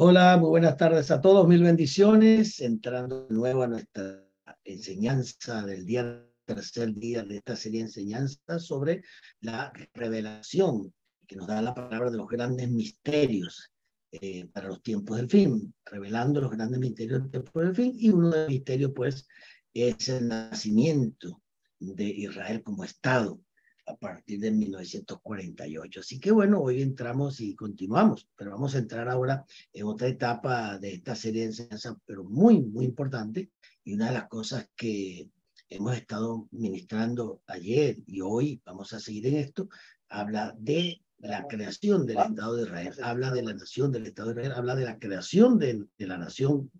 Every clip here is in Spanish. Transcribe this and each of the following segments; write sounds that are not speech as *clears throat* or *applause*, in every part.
Hola, muy buenas tardes a todos, mil bendiciones. Entrando de nuevo a nuestra enseñanza del día, tercer día de esta serie de enseñanzas sobre la revelación que nos da la palabra de los grandes misterios eh, para los tiempos del fin, revelando los grandes misterios del tiempo del fin. Y uno de los misterios, pues, es el nacimiento de Israel como Estado a partir de 1948. Así que bueno, hoy entramos y continuamos, pero vamos a entrar ahora en otra etapa de esta serie de enseñanza, pero muy, muy importante. Y una de las cosas que hemos estado ministrando ayer y hoy, vamos a seguir en esto, habla de la creación del Estado de Israel, habla de la nación del Estado de Israel, habla de la creación de, de la nación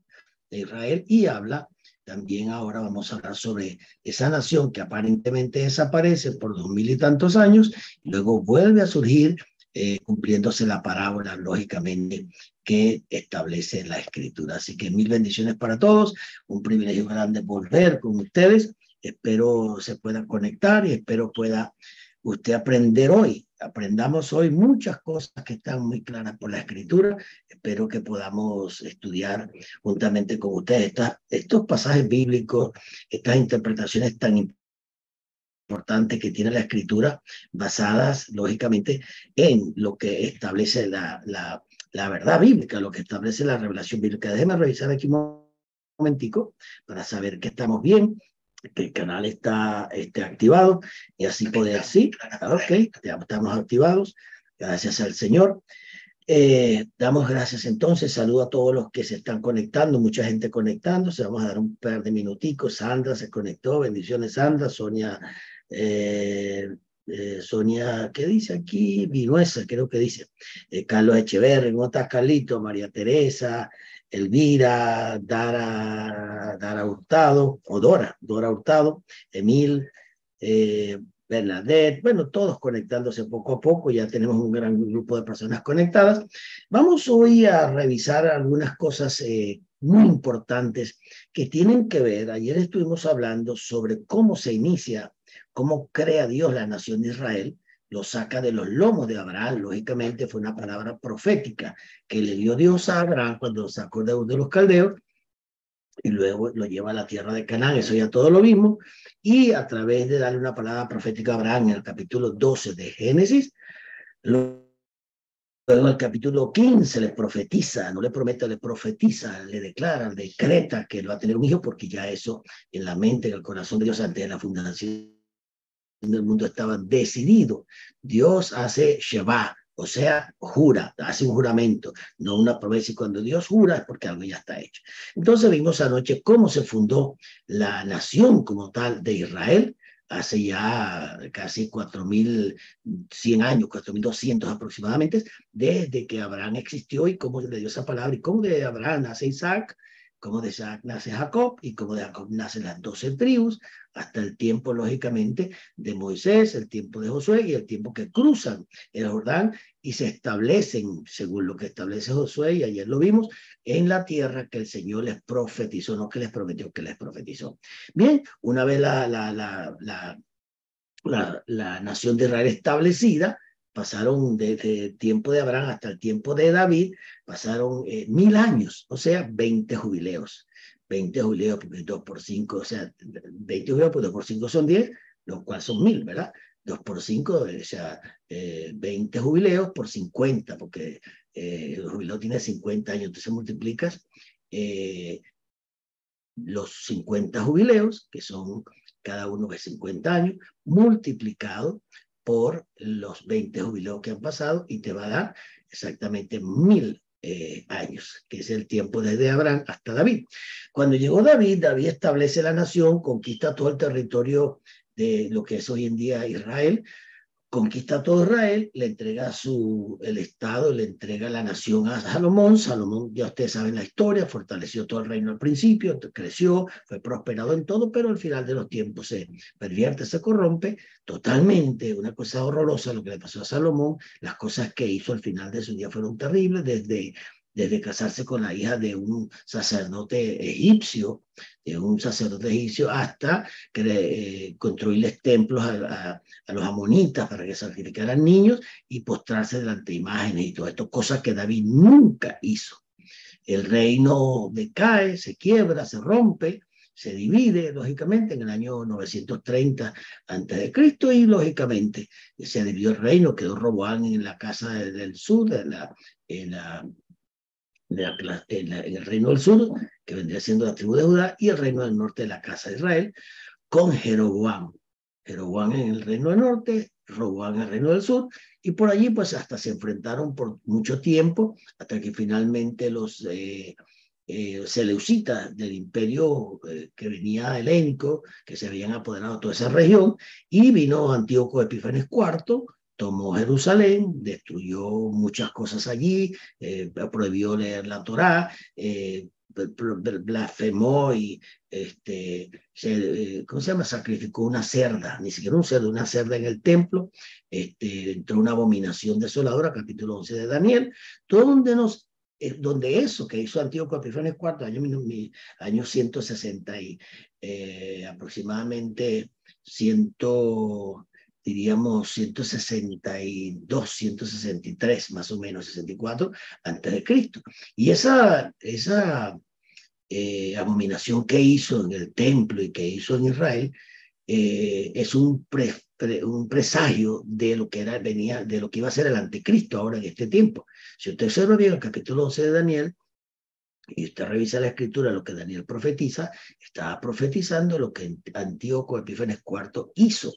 de Israel y habla también ahora vamos a hablar sobre esa nación que aparentemente desaparece por dos mil y tantos años y luego vuelve a surgir eh, cumpliéndose la parábola, lógicamente, que establece la escritura. Así que mil bendiciones para todos, un privilegio grande volver con ustedes. Espero se pueda conectar y espero pueda usted aprender hoy. Aprendamos hoy muchas cosas que están muy claras por la escritura. Espero que podamos estudiar juntamente con ustedes estos pasajes bíblicos, estas interpretaciones tan importantes que tiene la escritura, basadas lógicamente en lo que establece la, la, la verdad bíblica, lo que establece la revelación bíblica. Déjenme revisar aquí un momentico para saber que estamos bien que el canal está activado y así poder, sí, ok, ya estamos activados, gracias al Señor. Eh, damos gracias entonces, saludo a todos los que se están conectando, mucha gente conectándose, vamos a dar un par de minuticos, Sandra se conectó, bendiciones Sandra, Sonia, eh, eh, Sonia, ¿qué dice aquí? Vinuesa, creo que dice, Carlos Echeverri, ¿cómo estás Carlito? María Teresa, Elvira, Dara, Dara Hurtado, o Dora, Dora Hurtado, Emil, eh, Bernadette, bueno, todos conectándose poco a poco, ya tenemos un gran grupo de personas conectadas. Vamos hoy a revisar algunas cosas eh, muy importantes que tienen que ver, ayer estuvimos hablando sobre cómo se inicia, cómo crea Dios la nación de Israel, lo saca de los lomos de Abraham. Lógicamente fue una palabra profética que le dio Dios a Abraham cuando lo sacó de, de los caldeos y luego lo lleva a la tierra de Canaán, eso ya todo lo mismo, y a través de darle una palabra profética a Abraham en el capítulo 12 de Génesis, luego el capítulo 15 le profetiza, no le promete, le profetiza, le declara, decreta que él va a tener un hijo, porque ya eso en la mente, en el corazón de Dios antes de la fundación del mundo estaba decidido. Dios hace Sheba, o sea, jura, hace un juramento, no una promesa. Y cuando Dios jura es porque algo ya está hecho. Entonces vimos anoche cómo se fundó la nación como tal de Israel hace ya casi 4.100 años, 4.200 aproximadamente, desde que Abraham existió y cómo le dio esa palabra y cómo de Abraham nace Isaac, como de Isaac nace Jacob y como de Jacob nacen las doce tribus, hasta el tiempo, lógicamente, de Moisés, el tiempo de Josué y el tiempo que cruzan el Jordán y se establecen, según lo que establece Josué, y ayer lo vimos, en la tierra que el Señor les profetizó, no que les prometió, que les profetizó. Bien, una vez la, la, la, la, la, la nación de Israel establecida, pasaron desde el tiempo de Abraham hasta el tiempo de David, pasaron eh, mil años, o sea, 20 jubileos. 20 jubileos, porque 2 por 5, o sea, 20 jubileos, pues 2 por 5 son 10, los cuales son mil, ¿verdad? 2 por 5, o sea, eh, 20 jubileos por 50, porque eh, el jubileo tiene 50 años, entonces multiplicas eh, los 50 jubileos, que son cada uno de 50 años, multiplicado por los 20 jubileos que han pasado y te va a dar exactamente mil eh, años, que es el tiempo desde Abraham hasta David. Cuando llegó David, David establece la nación, conquista todo el territorio de lo que es hoy en día Israel, conquista todo Israel, le entrega su, el Estado, le entrega la nación a Salomón. Salomón, ya ustedes saben la historia, fortaleció todo el reino al principio, creció, fue prosperado en todo, pero al final de los tiempos se pervierte, se corrompe totalmente. Una cosa horrorosa lo que le pasó a Salomón. Las cosas que hizo al final de su día fueron terribles, desde desde casarse con la hija de un sacerdote egipcio, de un sacerdote egipcio, hasta eh, construirles templos a, los amonitas para que sacrificaran niños y postrarse delante de imágenes y todo esto, cosas que David nunca hizo. el reino decae, se quiebra, se rompe, se divide, lógicamente, en el año 930 a.C. y, lógicamente, se dividió el reino, quedó Roboán en la casa del sur, en, la, en, la, en, el reino del sur, que vendría siendo la tribu de Judá, y el reino del norte de la casa de Israel, con Jeroboam. Jeroboam en el reino del norte, Roboam en el reino del sur, y por allí pues hasta se enfrentaron por mucho tiempo, hasta que finalmente los eh, eh, seleucitas del imperio eh, que venía helénico, que se habían apoderado de toda esa región, y vino Antíoco Epífanes IV, tomó Jerusalén, destruyó muchas cosas allí, eh, prohibió leer la Torá, eh, blasfemó y este, se, ¿cómo se llama? Sacrificó una cerda, ni siquiera un cerdo, una cerda en el templo, este, entró una abominación desoladora, capítulo 11 de Daniel, todo donde nos eh, donde eso que hizo Antíoco Epifanes IV, año, año 160 y eh, aproximadamente 100, diríamos 162, 163 más o menos, 64 antes de Cristo. Y esa, esa eh, abominación que hizo en el templo y que hizo en Israel eh, es un, un presagio de lo que era, venía, de lo que iba a ser el anticristo ahora en este tiempo. Si usted observa bien el capítulo 11 de Daniel, y usted revisa la escritura, lo que Daniel profetiza, estaba profetizando lo que Antíoco Epífanes IV hizo,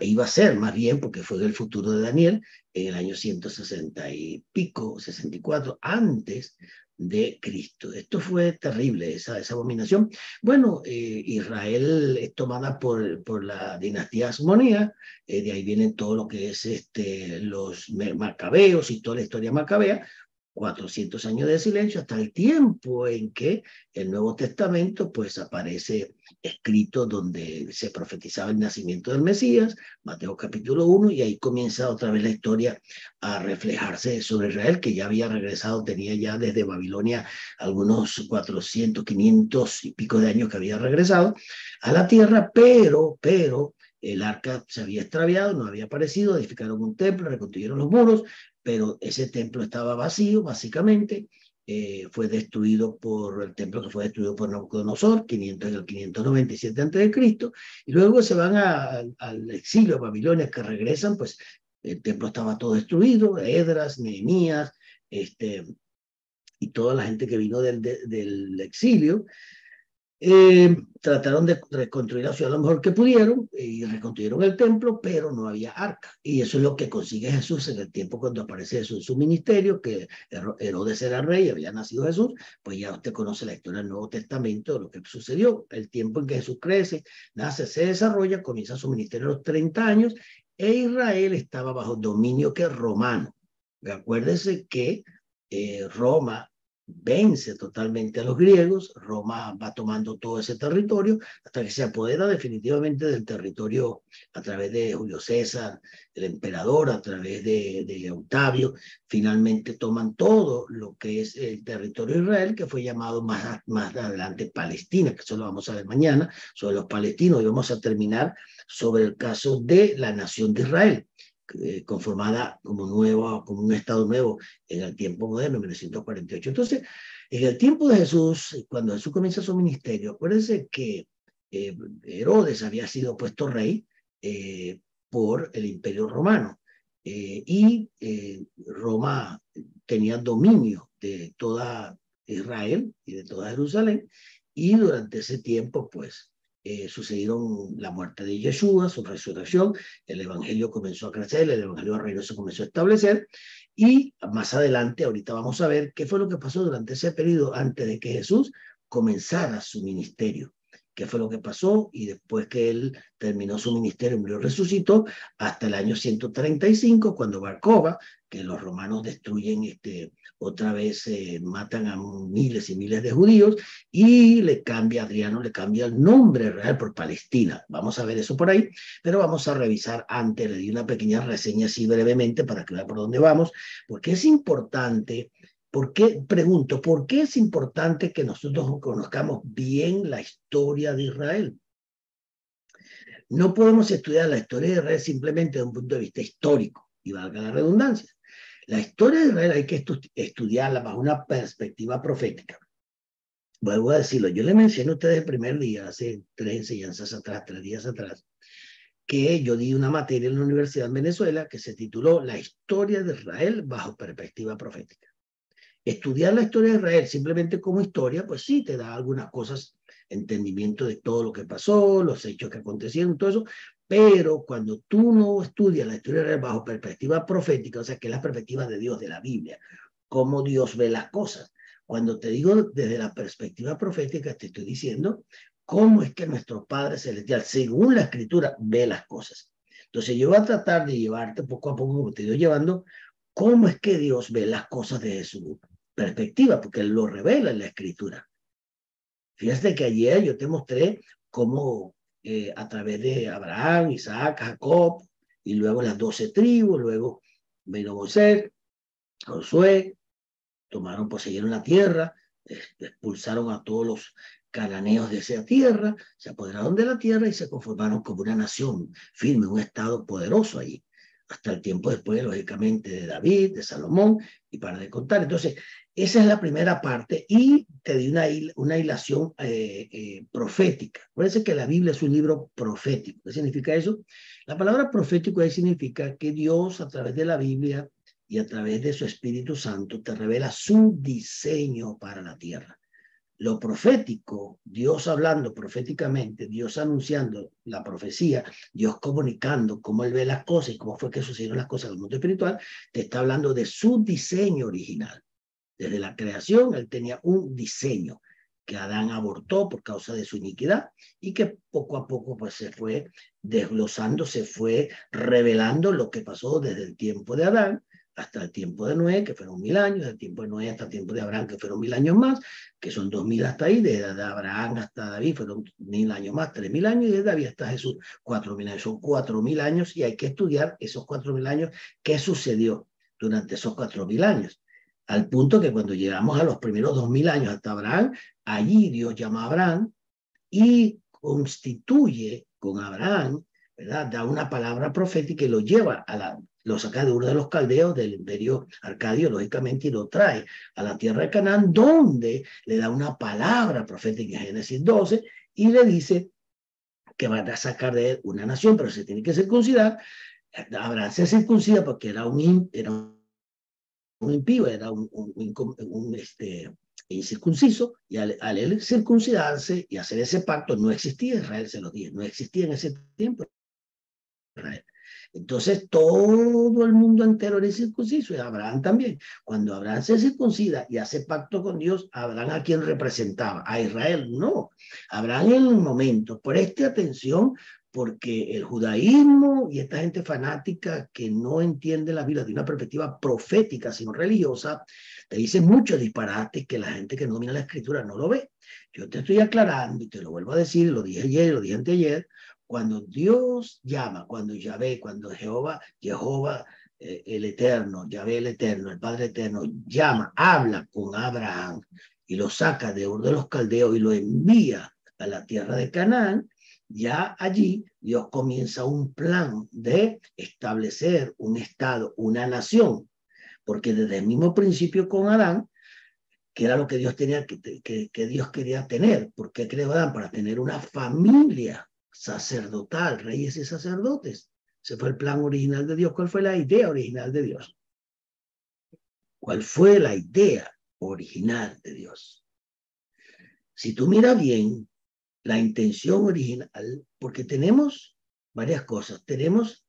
E iba a ser más bien, porque fue el futuro de Daniel, en el año 160 y pico, 64, antes de Cristo. Esto fue terrible, esa, esa abominación. Bueno, eh, Israel es tomada por, por la dinastía asmonía, eh, de ahí vienen todo lo que es este, los macabeos y toda la historia macabea, 400 años de silencio hasta el tiempo en que el Nuevo Testamento pues aparece escrito donde se profetizaba el nacimiento del Mesías, Mateo capítulo 1, y ahí comienza otra vez la historia a reflejarse sobre Israel, que ya había regresado, tenía ya desde Babilonia algunos 400, 500 y pico de años que había regresado a la tierra, pero, pero el arca se había extraviado, no había aparecido, edificaron un templo, reconstruyeron los muros, pero ese templo estaba vacío, básicamente, eh, fue destruido por el templo que fue destruido por Nabucodonosor, 500 en el 597 a.C., y luego se van al exilio a Babilonia, que regresan, pues el templo estaba todo destruido, Edras, Nehemías, este, y toda la gente que vino del, del exilio, eh, trataron de reconstruir la ciudad lo mejor que pudieron y reconstruyeron el templo, pero no había arca. Y eso es lo que consigue Jesús en el tiempo cuando aparece Jesús en su ministerio, que Herodes era rey, había nacido Jesús, pues ya usted conoce la historia del Nuevo Testamento, de lo que sucedió, el tiempo en que Jesús crece, nace, se desarrolla, comienza su ministerio a los 30 años, e Israel estaba bajo dominio que romano. Acuérdese que eh, Roma vence totalmente a los griegos, Roma va tomando todo ese territorio hasta que se apodera definitivamente del territorio a través de Julio César, el emperador, a través de, de Octavio, finalmente toman todo lo que es el territorio de Israel, que fue llamado más, más adelante Palestina, que eso lo vamos a ver mañana, sobre los palestinos, y vamos a terminar sobre el caso de la nación de Israel. Eh, conformada como nuevo, como un Estado nuevo en el tiempo moderno, en 1948. Entonces, en el tiempo de Jesús, cuando Jesús comienza su ministerio, acuérdense que eh, Herodes había sido puesto rey eh, por el imperio romano y Roma tenía dominio de toda Israel y de toda Jerusalén y durante ese tiempo, pues, eh, sucedieron la muerte de Yeshua, su resurrección, el evangelio comenzó a crecer, el evangelio reino se comenzó a establecer y más adelante, ahorita vamos a ver qué fue lo que pasó durante ese periodo antes de que Jesús comenzara su ministerio qué fue lo que pasó y después que él terminó su ministerio, murió, resucitó hasta el año 135 cuando Barcova, que los romanos destruyen este, otra vez, eh, matan a miles y miles de judíos y le cambia, Adriano le cambia el nombre real por Palestina. Vamos a ver eso por ahí, pero vamos a revisar antes, le di una pequeña reseña así brevemente para que vea por dónde vamos, porque es importante ¿Por qué, pregunto, por qué es importante que nosotros conozcamos bien la historia de Israel? No podemos estudiar la historia de Israel simplemente desde un punto de vista histórico, y valga la redundancia. La historia de Israel hay que estudiarla bajo una perspectiva profética. Vuelvo a decirlo, yo le mencioné a ustedes el primer día, hace tres enseñanzas atrás, tres días atrás, que yo di una materia en la Universidad de Venezuela que se tituló La historia de Israel bajo perspectiva profética. Estudiar la historia de Israel simplemente como historia, pues sí, te da algunas cosas, entendimiento de todo lo que pasó, los hechos que acontecieron, todo eso, pero cuando tú no estudias la historia de Israel bajo perspectiva profética, o sea, que es la perspectiva de Dios, de la Biblia, cómo Dios ve las cosas. Cuando te digo desde la perspectiva profética, te estoy diciendo cómo es que nuestro Padre Celestial, según la Escritura, ve las cosas. Entonces yo voy a tratar de llevarte poco a poco, como te estoy llevando, cómo es que Dios ve las cosas desde su perspectiva, porque lo revela en la Escritura. Fíjate que ayer yo te mostré cómo eh, a través de Abraham, Isaac, Jacob, y luego las doce tribus, luego vino Josué, tomaron, poseyeron la tierra, expulsaron a todos los cananeos de esa tierra, se apoderaron de la tierra y se conformaron como una nación firme, un estado poderoso ahí, hasta el tiempo después, lógicamente, de David, de Salomón, y para de contar. Entonces, esa es la primera parte y te di una, una hilación eh, eh, profética. Parece que la Biblia es un libro profético. ¿Qué significa eso? La palabra profético ahí significa que Dios a través de la Biblia y a través de su Espíritu Santo te revela su diseño para la tierra lo profético, Dios hablando proféticamente, Dios anunciando la profecía, Dios comunicando cómo Él ve las cosas y cómo fue que sucedieron las cosas en el mundo espiritual, te está hablando de su diseño original. Desde la creación, Él tenía un diseño que Adán abortó por causa de su iniquidad y que poco a poco pues se fue desglosando, se fue revelando lo que pasó desde el tiempo de Adán hasta el tiempo de Noé, que fueron mil años, del tiempo de Noé hasta el tiempo de Abraham, que fueron mil años más, que son dos mil hasta ahí, de, Abraham hasta David fueron mil años más, tres mil años, y de David hasta Jesús, cuatro mil años. Son cuatro mil años y hay que estudiar esos cuatro mil años, qué sucedió durante esos cuatro mil años. Al punto que cuando llegamos a los primeros dos mil años hasta Abraham, allí Dios llama a Abraham y constituye con Abraham, ¿verdad? Da una palabra profética y lo lleva a lo saca de uno de los caldeos del imperio arcadio, lógicamente, y lo trae a la tierra de Canaán, donde le da una palabra profética en Génesis 12 y le dice que van a sacar de él una nación, pero se tiene que circuncidar. Abraham se circuncida porque era un impío, era un, un, este, incircunciso, y al, al, él circuncidarse y hacer ese pacto, no existía Israel, se lo dije, no existía en ese tiempo Israel. Entonces todo el mundo entero era circunciso y Abraham también. Cuando Abraham se circuncida y hace pacto con Dios, Abraham a quién representaba? A Israel, no. Abraham en el momento, preste atención porque el judaísmo y esta gente fanática que no entiende la vida de una perspectiva profética, sino religiosa, te dice muchos disparates que la gente que no domina la escritura no lo ve. Yo te estoy aclarando y te lo vuelvo a decir, lo dije ayer, lo dije anteayer, cuando Dios llama, cuando Yahvé, cuando Jehová, Jehová eh, el Eterno, Yahvé el Eterno, el Padre Eterno, llama, habla con Abraham y lo saca de Ur de los Caldeos y lo envía a la tierra de Canaán, ya allí Dios comienza un plan de establecer un Estado, una nación, porque desde el mismo principio con Adán, que era lo que Dios tenía que, que, Dios quería tener, porque creó Adán para tener una familia sacerdotal, reyes y sacerdotes. Ese fue el plan original de Dios. ¿Cuál fue la idea original de Dios? ¿Cuál fue la idea original de Dios? Si tú miras bien la intención original, porque tenemos varias cosas, tenemos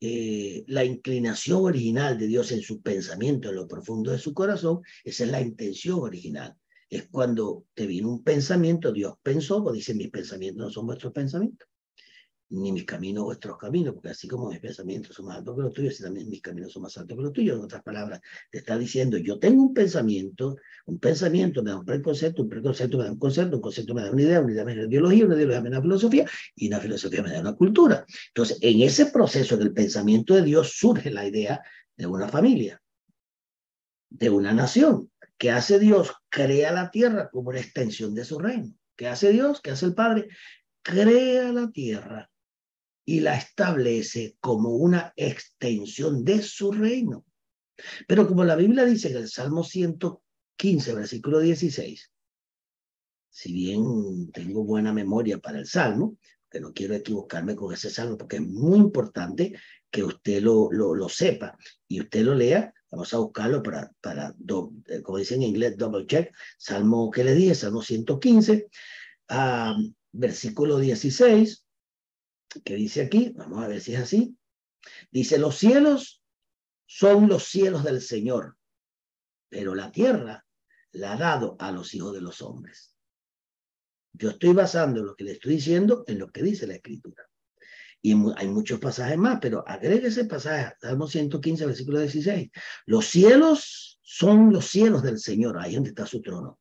eh, la inclinación original de Dios en su pensamiento, en lo profundo de su corazón, esa es la intención original. Es cuando te vino un pensamiento, Dios pensó, pues dice, mis pensamientos no son vuestros pensamientos, ni mis caminos vuestros caminos, porque así como mis pensamientos son más altos que los tuyos, así también mis caminos son más altos que los tuyos. En otras palabras, te está diciendo, yo tengo un pensamiento, un pensamiento me da un preconcepto, un preconcepto me da un concepto, un concepto me da una idea, una idea me da una ideología, una ideología me da una filosofía, y una filosofía me da una cultura. Entonces, en ese proceso del pensamiento de Dios surge la idea de una familia, de una nación, ¿Qué hace Dios? Crea la tierra como una extensión de su reino. ¿Qué hace Dios? ¿Qué hace el Padre? Crea la tierra y la establece como una extensión de su reino. Pero como la Biblia dice en el Salmo 115, versículo 16, si bien tengo buena memoria para el Salmo, que no quiero equivocarme con ese Salmo porque es muy importante que usted lo, lo, lo sepa y usted lo lea. Vamos a buscarlo para, para eh, como dicen en inglés, double check. Salmo que le dije, Salmo 115, ah, versículo 16, que dice aquí, vamos a ver si es así. Dice, los cielos son los cielos del Señor, pero la tierra la ha dado a los hijos de los hombres. Yo estoy basando lo que le estoy diciendo en lo que dice la Escritura. Y hay muchos pasajes más, pero agregue ese pasaje, Salmo 115, versículo 16. Los cielos son los cielos del Señor, ahí donde está su trono.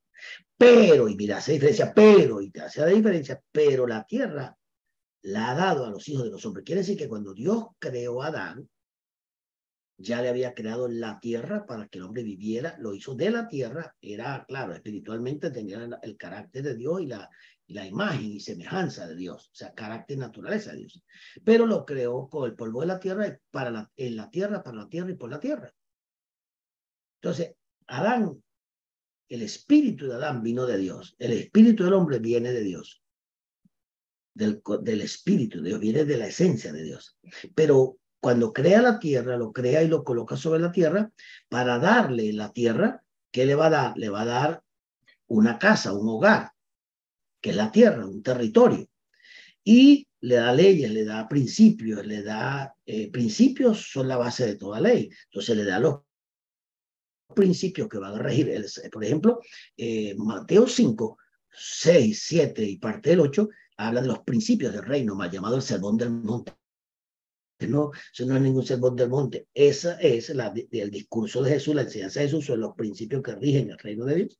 Pero, y mira, hace diferencia, pero, y te hace la diferencia, pero la tierra la ha dado a los hijos de los hombres. Quiere decir que cuando Dios creó a Adán, ya le había creado la tierra para que el hombre viviera, lo hizo de la tierra, era, claro, espiritualmente tenía el carácter de Dios y la, imagen y semejanza de Dios, o sea, carácter, naturaleza de Dios. Pero lo creó con el polvo de la tierra, para en la tierra, para la tierra y por la tierra. Entonces, Adán, el espíritu de Adán vino de Dios, el espíritu del hombre viene de Dios. Del, del espíritu de Dios, viene de la esencia de Dios. Pero cuando crea la tierra, lo crea y lo coloca sobre la tierra para darle la tierra, ¿qué le va a dar? Le va a dar una casa, un hogar, que es la tierra, un territorio. Y le da leyes, le da principios, le da eh, principios son la base de toda ley. Entonces le da los principios que van a regir. por ejemplo, eh, Mateo 5, 6, 7 y parte del 8 habla de los principios del reino, más llamado el sermón del monte. No, eso no es ningún sermón del monte. Esa es la, el discurso de Jesús, la enseñanza de Jesús son los principios que rigen el reino de Dios.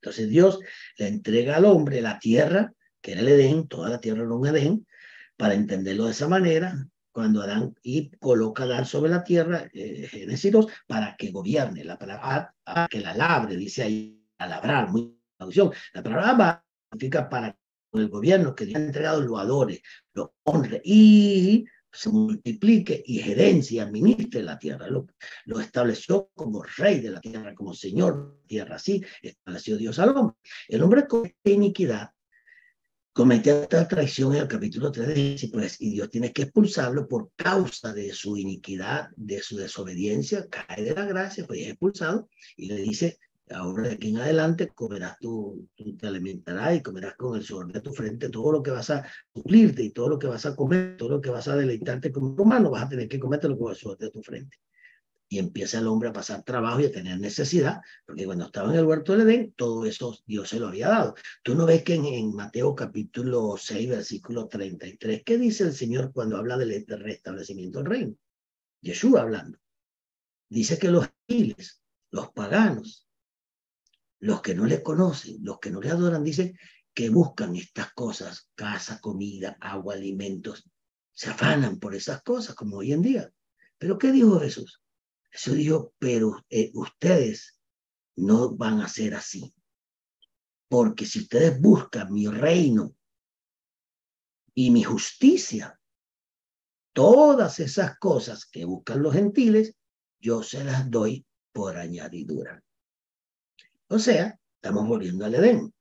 Entonces Dios le entrega al hombre la tierra, que era el Edén, toda la tierra era un Edén, para entenderlo de esa manera, cuando Adán y coloca a Adán sobre la tierra, eh, Génesis 2, para que gobierne, la palabra que la labre, dice ahí, a labrar, muy traducción, la palabra significa para el gobierno que Dios ha entregado lo adore, lo honre y se multiplique y gerencia y administre la tierra. Lo, lo, estableció como rey de la tierra, como señor de la tierra. Así estableció Dios al hombre. El hombre comete iniquidad, comete esta traición en el capítulo 3 de pues, y Dios tiene que expulsarlo por causa de su iniquidad, de su desobediencia, cae de la gracia, pues es expulsado y le dice, ahora de aquí en adelante comerás tú, tú te alimentarás y comerás con el sudor de tu frente todo lo que vas a suplirte y todo lo que vas a comer, todo lo que vas a deleitarte como humano, vas a tener que comértelo con el sudor de tu frente. Y empieza el hombre a pasar trabajo y a tener necesidad, porque cuando estaba en el huerto del Edén, todo eso Dios se lo había dado. Tú no ves que en, en Mateo capítulo 6, versículo 33, ¿qué dice el Señor cuando habla del restablecimiento del reino? Yeshua hablando. Dice que los giles, los paganos, los que no le conocen, los que no le adoran, dicen que buscan estas cosas, casa, comida, agua, alimentos, se afanan por esas cosas, como hoy en día. Pero ¿qué dijo Jesús? Jesús dijo, pero eh, ustedes no van a ser así. Porque si ustedes buscan mi reino y mi justicia, todas esas cosas que buscan los gentiles, yo se las doy por añadidura. O sea, estamos volviendo al Edén.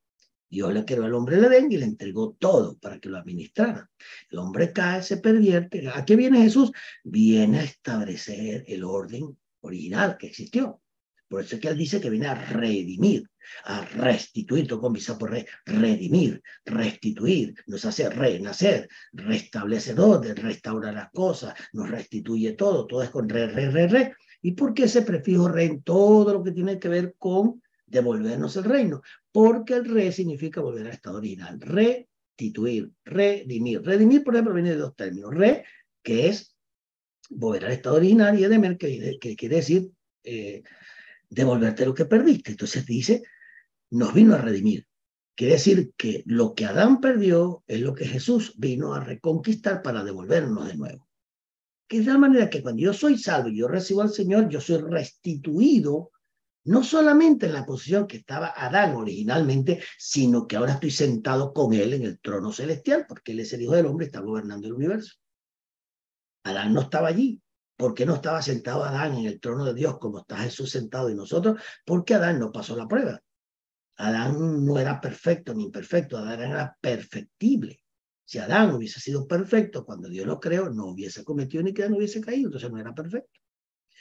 Dios le creó al hombre el Edén y le entregó todo para que lo administrara. El hombre cae, se pervierte. ¿A qué viene Jesús? Viene a establecer el orden original que existió. Por eso es que él dice que viene a redimir, a restituir, con visa por re, redimir, restituir, nos hace renacer, restablecedor, de restaurar las cosas, nos restituye todo, todo es con re, re, re, re. ¿Y por qué ese prefijo re en todo lo que tiene que ver con devolvernos el reino, porque el re significa volver al estado original, restituir, redimir. Redimir, por ejemplo, viene de dos términos. Re, que es volver al estado original, y edemer, que, quiere decir eh, devolverte lo que perdiste. Entonces dice, nos vino a redimir. Quiere decir que lo que Adán perdió es lo que Jesús vino a reconquistar para devolvernos de nuevo. Que de tal manera que cuando yo soy salvo y yo recibo al Señor, yo soy restituido no solamente en la posición que estaba Adán originalmente, sino que ahora estoy sentado con él en el trono celestial, porque él es el Hijo del Hombre y está gobernando el universo. Adán no estaba allí, ¿Por qué no estaba sentado Adán en el trono de Dios como está Jesús sentado y nosotros? Porque Adán no pasó la prueba. Adán no era perfecto ni imperfecto, Adán era perfectible. Si Adán hubiese sido perfecto cuando Dios lo creó, no hubiese cometido ni que no hubiese caído, entonces no era perfecto.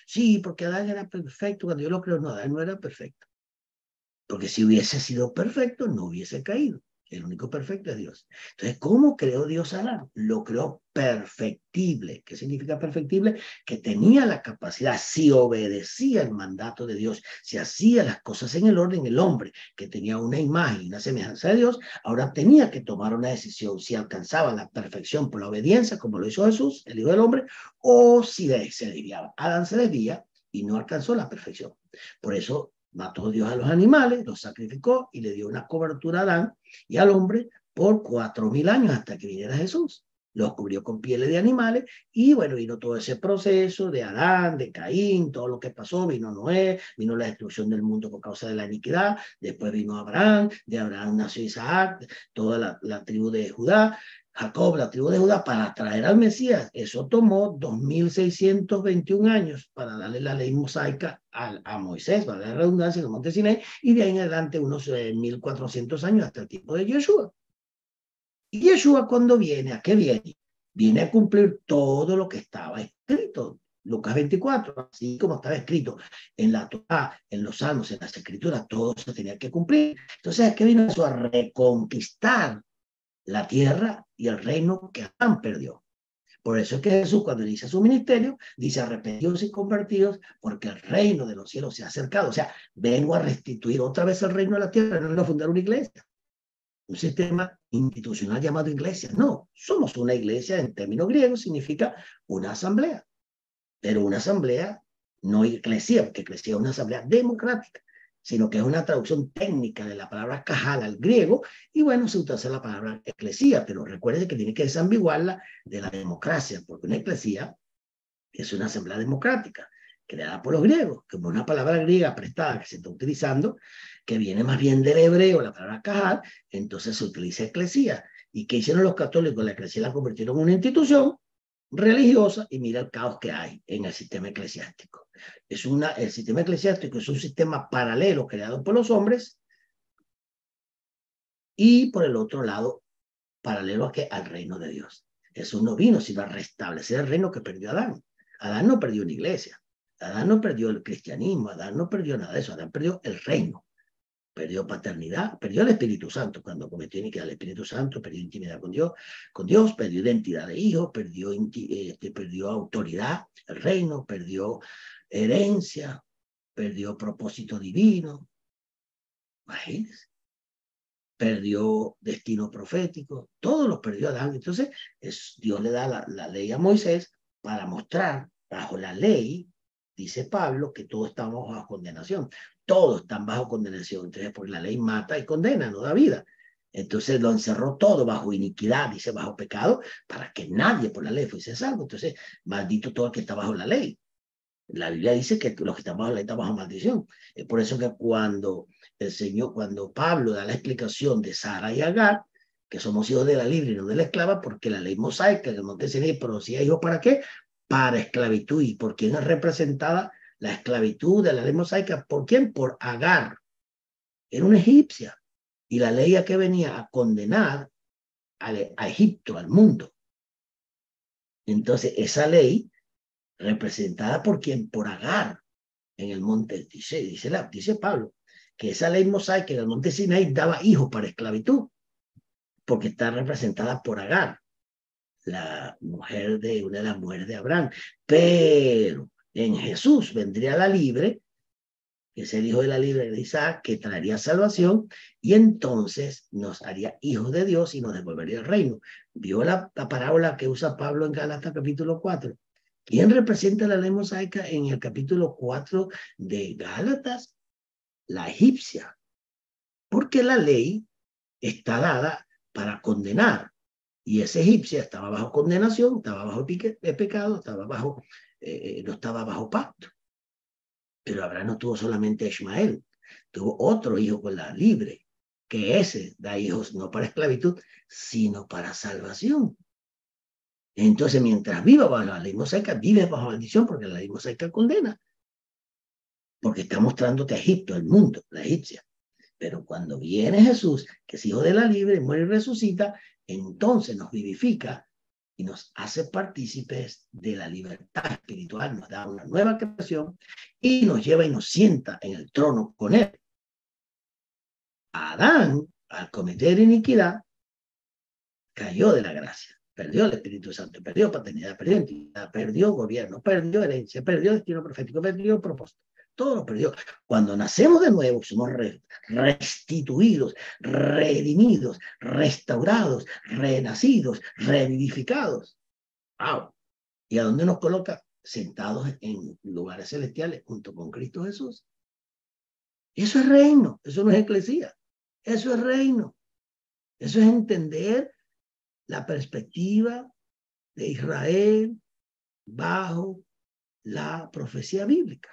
Sí, porque Adán era perfecto cuando Dios lo creó, no, Adán no era perfecto. Porque si hubiese sido perfecto, no hubiese caído. El único perfecto es Dios. Entonces, ¿cómo creó Dios a Adán? Lo creó perfectible. ¿Qué significa perfectible? Que tenía la capacidad, si obedecía el mandato de Dios, si hacía las cosas en el orden, el hombre que tenía una imagen una semejanza de Dios, ahora tenía que tomar una decisión si alcanzaba la perfección por la obediencia, como lo hizo Jesús, el Hijo del Hombre, o si se desviaba. Adán se desvía y no alcanzó la perfección. Por eso mató Dios a los animales, los sacrificó y le dio una cobertura a Adán y al hombre por cuatro mil años hasta que viniera Jesús. Los cubrió con pieles de animales y bueno, vino todo ese proceso de Adán, de Caín, todo lo que pasó, vino Noé, vino la destrucción del mundo por causa de la iniquidad, después vino Abraham, de Abraham nació Isaac, toda la, la tribu de Judá, Jacob, la tribu de Judá, para traer al Mesías. Eso tomó 2.621 años para darle la ley mosaica a, a Moisés, para la redundancia en el monte Sinai, y de ahí en adelante unos 1.400 eh, años hasta el tiempo de Yeshua. Y Yeshua cuando viene, ¿a qué viene? Viene a cumplir todo lo que estaba escrito. Lucas 24, así como estaba escrito en la Torah, en los Salmos, en las Escrituras, todo se tenía que cumplir. Entonces, ¿qué vino eso? A reconquistar la tierra y el reino que Adán perdió. Por eso es que Jesús cuando inicia su ministerio dice arrepentidos y convertidos porque el reino de los cielos se ha acercado. O sea, vengo a restituir otra vez el reino de la tierra, no a fundar una iglesia. Un sistema institucional llamado iglesia. No, somos una iglesia en términos griegos, significa una asamblea. Pero una asamblea no iglesia, porque iglesia es una asamblea democrática sino que es una traducción técnica de la palabra cajal al griego, y bueno, se utiliza la palabra eclesía, pero recuerde que tiene que desambiguarla de la democracia, porque una eclesía es una asamblea democrática, creada por los griegos, como una palabra griega prestada que se está utilizando, que viene más bien del hebreo, la palabra cajal, entonces se utiliza eclesía. ¿Y qué hicieron los católicos? La eclesía la convirtieron en una institución religiosa y mira el caos que hay en el sistema eclesiástico. Es una, el sistema eclesiástico es un sistema paralelo creado por los hombres y por el otro lado, paralelo a que, al reino de Dios. Eso no vino sino a restablecer el reino que perdió Adán. Adán no perdió una iglesia, Adán no perdió el cristianismo, Adán no perdió nada de eso, Adán perdió el reino perdió paternidad, perdió el Espíritu Santo cuando cometió iniquidad el Espíritu Santo, perdió intimidad con Dios, con Dios, perdió identidad de hijo, perdió, este, perdió autoridad, el reino, perdió herencia, perdió propósito divino. Imagínense. Perdió destino profético, todo lo perdió Adán. Entonces, es, Dios le da la, la ley a Moisés para mostrar bajo la ley dice Pablo que todos estamos bajo condenación todos están bajo condenación. Entonces, porque la ley mata y condena, no da vida. Entonces lo encerró todo bajo iniquidad, dice bajo pecado, para que nadie por la ley fuese salvo. Entonces, maldito todo el que está bajo la ley. La Biblia dice que los que están bajo la ley están bajo maldición. Es por eso que cuando el Señor, cuando Pablo da la explicación de Sara y Agar, que somos hijos de la libre y no de la esclava, porque la ley mosaica del monte Sinai producía hijos para qué? Para esclavitud. ¿Y por quién es representada la esclavitud de la ley mosaica. ¿Por quién? Por Agar. Era una egipcia. Y la ley a que venía a condenar a, Egipto, al mundo. Entonces, esa ley, representada por quién? Por Agar, en el monte, dice, dice, la, dice Pablo, que esa ley mosaica en el monte Sinai daba hijos para esclavitud, porque está representada por Agar, la mujer de una de las mujeres de Abraham. Pero en Jesús vendría la libre, que es el hijo de la libre de Isaac, que traería salvación y entonces nos haría hijos de Dios y nos devolvería el reino. Vio la, parábola que usa Pablo en Gálatas capítulo 4. ¿Quién representa la ley mosaica en el capítulo 4 de Gálatas? La egipcia. Porque la ley está dada para condenar. Y esa egipcia estaba bajo condenación, estaba bajo pecado, estaba bajo eh, no estaba bajo pacto. Pero Abraham no tuvo solamente a Ismael, tuvo otro hijo con la libre, que ese da hijos no para *laughs* esclavitud, sino para salvación. Entonces, mientras viva bajo la ley mosaica, vive bajo maldición porque la ley mosaica condena. Porque está mostrándote a Egipto, el mundo, la egipcia. Pero cuando viene Jesús, que es hijo de la libre, muere y resucita, entonces nos vivifica y nos hace partícipes de la libertad espiritual, nos da una nueva creación y nos lleva y nos sienta en el trono con él. Adán, al cometer iniquidad, cayó de la gracia, perdió el Espíritu Santo, perdió paternidad, perdió entidad, perdió gobierno, perdió herencia, perdió destino profético, perdió propósito todo lo perdió. Cuando nacemos de nuevo, somos restituidos, redimidos, restaurados, renacidos, revivificados. ¡Wow! ¿Y a dónde nos coloca? Sentados en lugares celestiales junto con Cristo Jesús. Eso es reino, eso no es eclesía, eso es reino. Eso es entender la perspectiva de Israel bajo la profecía bíblica.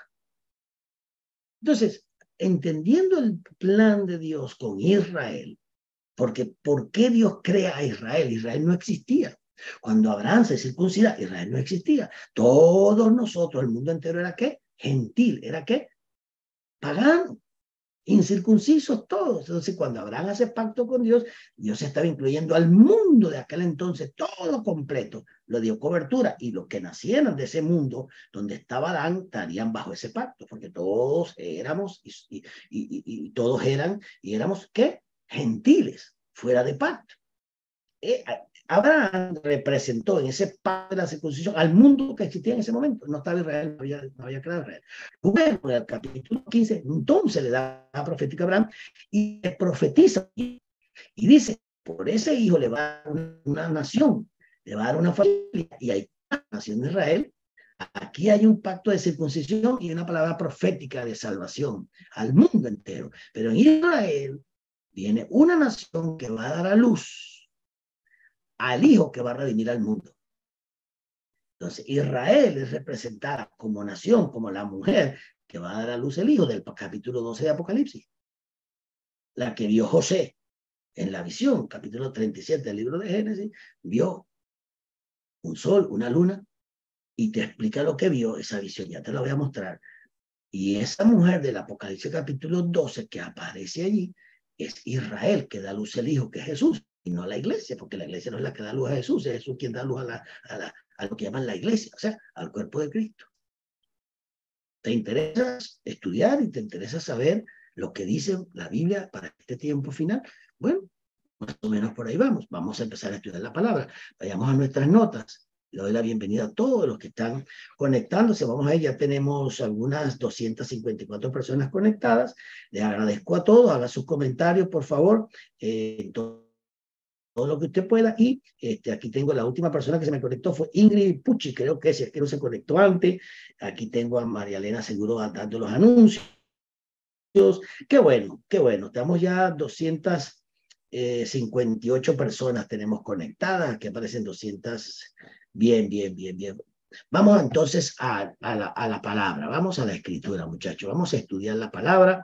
Entonces, entendiendo el plan de Dios con Israel, porque ¿por qué Dios crea a Israel? Israel no existía. Cuando Abraham se circuncida, Israel no existía. Todos nosotros, el mundo entero era qué? Gentil, era qué? Pagano incircuncisos todos. Entonces, cuando Abraham hace pacto con Dios, Dios estaba incluyendo al mundo de aquel entonces, todo completo, lo dio cobertura, y los que nacieran de ese mundo donde estaba Adán estarían bajo ese pacto, porque todos éramos y, todos eran, y éramos, ¿qué? Gentiles, fuera de pacto. Eh, Abraham representó en ese padre de la circuncisión al mundo que existía en ese momento. No estaba Israel, no había, no había creado Israel. Luego, en el capítulo 15, entonces le da la profética a Abraham y le profetiza y dice, por ese hijo le va a dar una, nación, le va a dar una familia y hay una nación de Israel. Aquí hay un pacto de circuncisión y una palabra profética de salvación al mundo entero. Pero en Israel viene una nación que va a dar a luz al Hijo que va a redimir al mundo. Entonces, Israel es representada como nación, como la mujer que va a dar a luz el Hijo del capítulo 12 de Apocalipsis. La que vio José en la visión, capítulo 37 del libro de Génesis, vio un sol, una luna, y te explica lo que vio esa visión, ya te lo voy a mostrar. Y esa mujer del Apocalipsis capítulo 12 que aparece allí es Israel, que da luz el Hijo, que es Jesús y no la iglesia, porque la iglesia no es la que da luz a Jesús, es Jesús quien da luz a, la, a, la, a lo que llaman la iglesia, o sea, al cuerpo de Cristo. ¿Te interesa estudiar y te interesa saber lo que dice la Biblia para este tiempo final? Bueno, más o menos por ahí vamos. Vamos a empezar a estudiar la palabra. Vayamos a nuestras notas. Le doy la bienvenida a todos los que están conectándose. Vamos a ir, ya tenemos algunas 254 personas conectadas. Les agradezco a todos. Haga sus comentarios, por favor. Eh, todo lo que usted pueda. Y este, aquí tengo la última persona que se me conectó, fue Ingrid Pucci, creo que es, que no se conectó antes. Aquí tengo a María Elena Seguro dando los anuncios. Qué bueno, qué bueno. Estamos ya 258 eh, personas tenemos conectadas, aquí aparecen 200. Bien, bien, bien, bien. Vamos entonces a, a, la, a la palabra, vamos a la escritura, muchachos. Vamos a estudiar la palabra.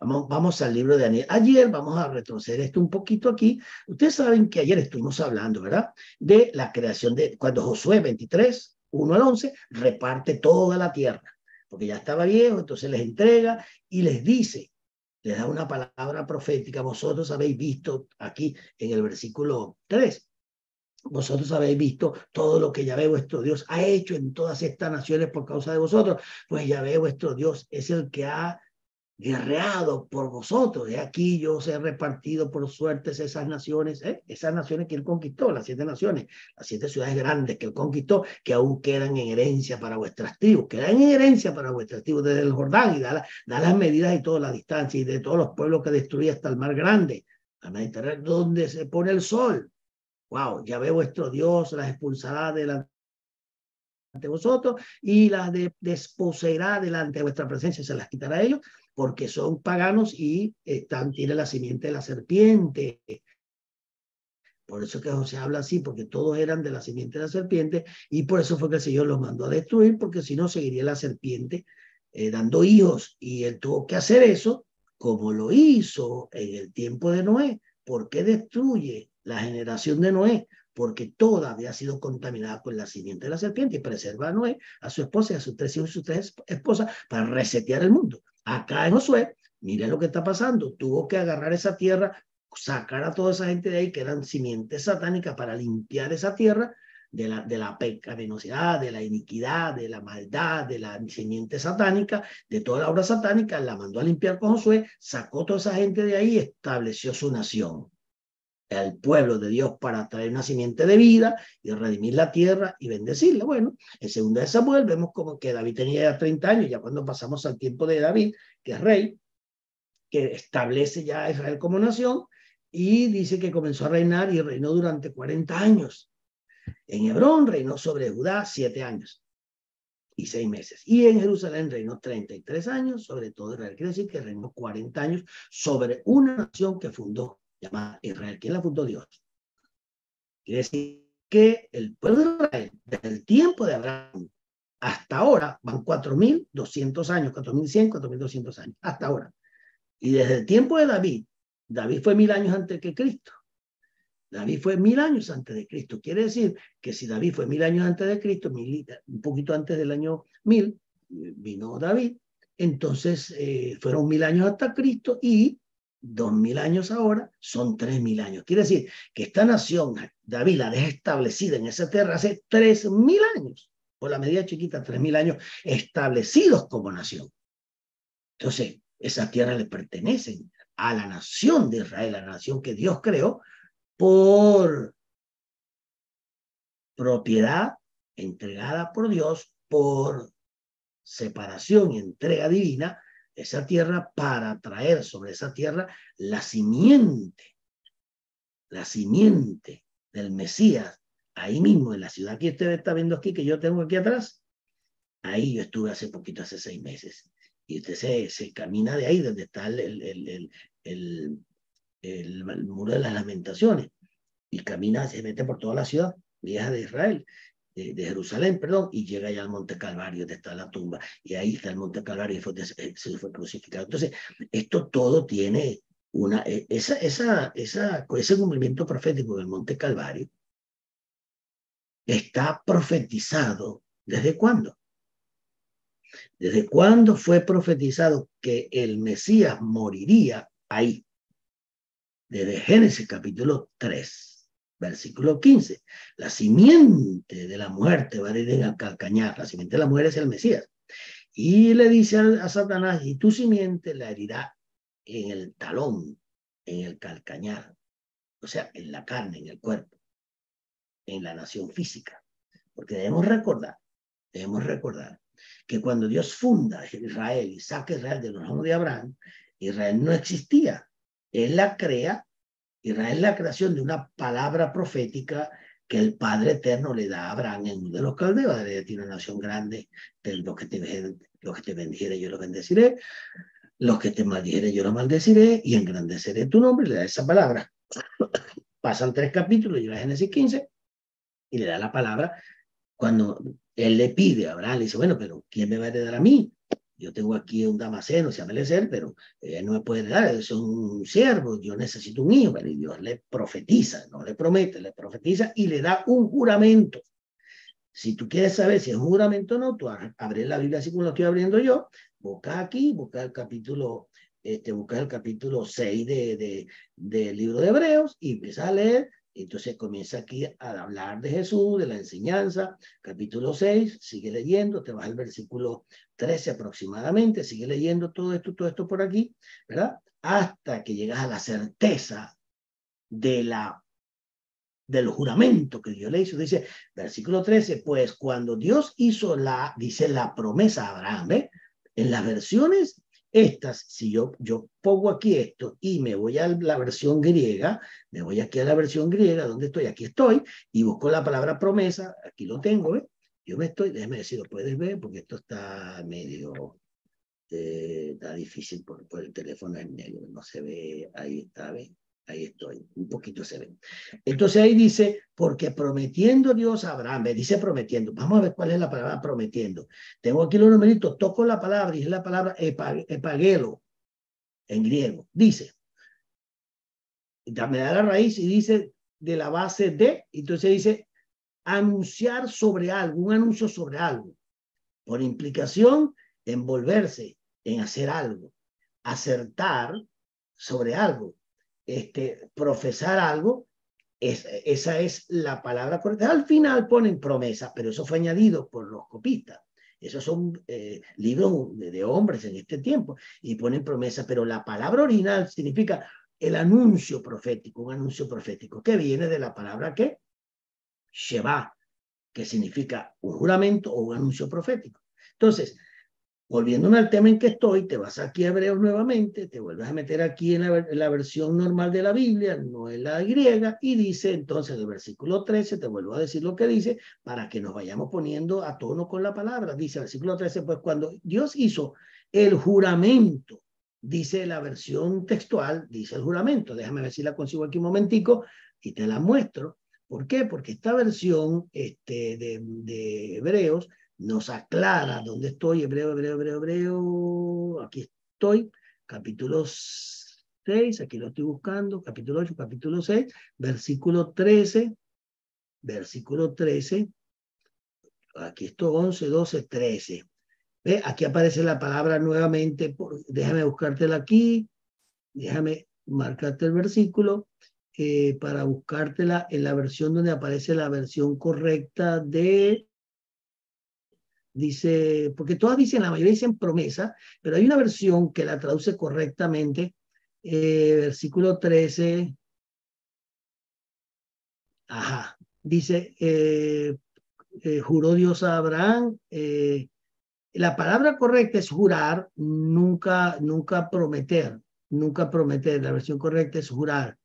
Vamos, al libro de Daniel. Ayer, vamos a retroceder esto un poquito aquí. Ustedes saben que ayer estuvimos hablando, ¿verdad? De la creación de, cuando Josué 23, 1 al 11, reparte toda la tierra, porque ya estaba viejo, entonces les entrega y les dice, les da una palabra profética. Vosotros habéis visto aquí en el versículo 3, vosotros habéis visto todo lo que Yahvé vuestro Dios ha hecho en todas estas naciones por causa de vosotros, pues Yahvé vuestro Dios es el que ha guerreado por vosotros. De aquí yo os he repartido por suertes esas naciones, ¿eh? esas naciones que él conquistó, las siete naciones, las siete ciudades grandes que él conquistó, que aún quedan en herencia para vuestras tribus, quedan en herencia para vuestras tribus desde el Jordán y da, da las medidas y toda la distancia y de todos los pueblos que destruye hasta el mar grande, a Mediterráneo, donde se pone el sol. Wow, ya ve vuestro Dios, las expulsará de vosotros y las desposeerá delante de vuestra presencia, se las quitará a ellos porque son paganos y están, tiene la simiente de la serpiente. Por eso que José habla así, porque todos eran de la simiente de la serpiente, y por eso fue que el Señor los mandó a destruir, porque si no seguiría la serpiente eh, dando hijos, y él tuvo que hacer eso, como lo hizo en el tiempo de Noé. ¿Por qué destruye la generación de Noé? porque toda había sido contaminada con la simiente de la serpiente y preserva a Noé, a su esposa y a sus tres hijos y sus tres esposas para resetear el mundo. Acá en Josué, mire lo que está pasando, tuvo que agarrar esa tierra, sacar a toda esa gente de ahí que eran simientes satánicas para limpiar esa tierra de la, de la pecaminosidad, de la iniquidad, de la maldad, de la simiente satánica, de toda la obra satánica, la mandó a limpiar con Josué, sacó toda esa gente de ahí y estableció su nación al pueblo de Dios para traer una simiente de vida y redimir la tierra y bendecirla. Bueno, en segunda de Samuel vemos como que David tenía ya 30 años, ya cuando pasamos al tiempo de David, que es rey, que establece ya a Israel como nación y dice que comenzó a reinar y reinó durante 40 años. En Hebrón reinó sobre Judá siete años y seis meses. Y en Jerusalén reinó 33 años sobre todo Israel. Quiere decir que reinó 40 años sobre una nación que fundó llamada Israel. ¿Quién la fundó Dios? Quiere decir que el pueblo de Israel, desde el tiempo de Abraham hasta ahora, van 4.200 años, 4.100, 4.200 años, hasta ahora. Y desde el tiempo de David, David fue mil años antes que Cristo. David fue mil años antes de Cristo. Quiere decir que si David fue mil años antes de Cristo, un poquito antes del año mil, vino David, entonces eh, fueron mil años hasta Cristo y dos mil años ahora son tres mil años. Quiere decir que esta nación, David la deja establecida en esa tierra hace tres mil años, por la medida chiquita, tres mil años establecidos como nación. Entonces, esa tierra le pertenecen a la nación de Israel, la nación que Dios creó por propiedad entregada por Dios, por separación y entrega divina esa tierra para traer sobre esa tierra la simiente, la simiente del Mesías, ahí mismo en la ciudad que usted está viendo aquí, que yo tengo aquí atrás. Ahí yo estuve hace poquito, hace seis meses. Y usted se, se camina de ahí, donde está el, el, el, el, muro de las lamentaciones. Y camina, se mete por toda la ciudad vieja de Israel de, Jerusalén, perdón, y llega ya al Monte Calvario, donde está la tumba, y ahí está el Monte Calvario, y se fue crucificado. Entonces, esto todo tiene una, e, esa, esa, esa, ese cumplimiento profético del Monte Calvario está profetizado. ¿Desde cuándo? ¿Desde cuándo fue profetizado que el Mesías moriría ahí? Desde Génesis capítulo 3 versículo 15. La simiente de la muerte va a ir en calcañar. La simiente de la muerte es el Mesías. Y le dice a, Satanás, y tu simiente la herirá en el talón, en el calcañar. O sea, en la carne, en el cuerpo, en la nación física. Porque debemos recordar, debemos recordar que cuando Dios funda Israel y saca Israel de los manos de Abraham, Israel no existía. Él la crea Israel es la creación de una palabra profética que el Padre Eterno le da a Abraham en uno de los caldeos. De tiene una nación grande, de los que te, te bendijere yo los bendeciré, los que te maldijere yo los maldeciré y engrandeceré tu nombre. Le da esa palabra. *coughs* Pasan tres capítulos, llega a Génesis 15 y le da la palabra cuando él le pide a Abraham, le dice, bueno, pero ¿quién me va a heredar a mí? Yo tengo aquí un damaseno, se llama pero eh, no me puede dar, es un siervo, yo necesito un hijo, pero Dios le profetiza, no le promete, le profetiza y le da un juramento. Si tú quieres saber si es un juramento o no, tú abres la Biblia así como lo estoy abriendo yo, busca aquí, busca el capítulo, este, busca el capítulo 6 de, de, del libro de Hebreos y empieza a leer entonces comienza aquí a hablar de Jesús, de la enseñanza, capítulo 6, sigue leyendo, te vas al versículo 13 aproximadamente, sigue leyendo todo esto, todo esto por aquí, ¿verdad? Hasta que llegas a la certeza de la del juramento que Dios le hizo. Dice, versículo 13, pues cuando Dios hizo la, dice la promesa a Abraham, ¿eh? En las versiones estas, si yo, yo pongo aquí esto y me voy a la versión griega, me voy aquí a la versión griega, donde estoy? Aquí estoy, y busco la palabra promesa, aquí lo tengo, ¿eh? Yo me estoy, déjeme decir, lo puedes ver, porque esto está medio, eh, está difícil por, por el teléfono en negro, no se ve, ahí está, ¿ves? Ahí estoy, un poquito se ve. Entonces ahí dice, porque prometiendo Dios a Abraham, me dice prometiendo, vamos a ver cuál es la palabra prometiendo. Tengo aquí los numeritos, toco la palabra y es la palabra epagelo en griego. Dice, me da la raíz y dice de la base de, entonces dice anunciar sobre algo, un anuncio sobre algo. Por implicación, envolverse en hacer algo, acertar sobre algo, este, profesar algo, es, esa es la palabra correcta. Al final ponen promesa, pero eso fue añadido por los copistas. Esos son eh, libros de, hombres en este tiempo y ponen promesa, pero la palabra original significa el anuncio profético, un anuncio profético que viene de la palabra que Sheba, que significa un juramento o un anuncio profético. Entonces, volviendo al tema en que estoy, te vas aquí a Hebreos nuevamente, te vuelves a meter aquí en la, versión normal de la Biblia, no en la griega, y dice entonces el versículo 13, te vuelvo a decir lo que dice, para que nos vayamos poniendo a tono con la palabra. Dice el versículo 13, pues cuando Dios hizo el juramento, dice la versión textual, dice el juramento, déjame ver si la consigo aquí un momentico y te la muestro. ¿Por qué? Porque esta versión este, de Hebreos nos aclara dónde estoy, hebreo, hebreo, hebreo, hebreo, aquí estoy, capítulo 6, aquí lo estoy buscando, capítulo 8, capítulo 6, versículo 13, versículo 13, aquí estoy 11, 12, 13. ¿Ve? Aquí aparece la palabra nuevamente, por, déjame buscártela aquí, déjame marcarte el versículo eh, para buscártela en la versión donde aparece la versión correcta de dice, porque todas dicen, la mayoría dicen promesa, pero hay una versión que la traduce correctamente, eh, versículo 13, ajá, dice, eh, eh, juró Dios a Abraham, la palabra correcta es jurar, nunca, nunca prometer, nunca prometer, la versión correcta es jurar.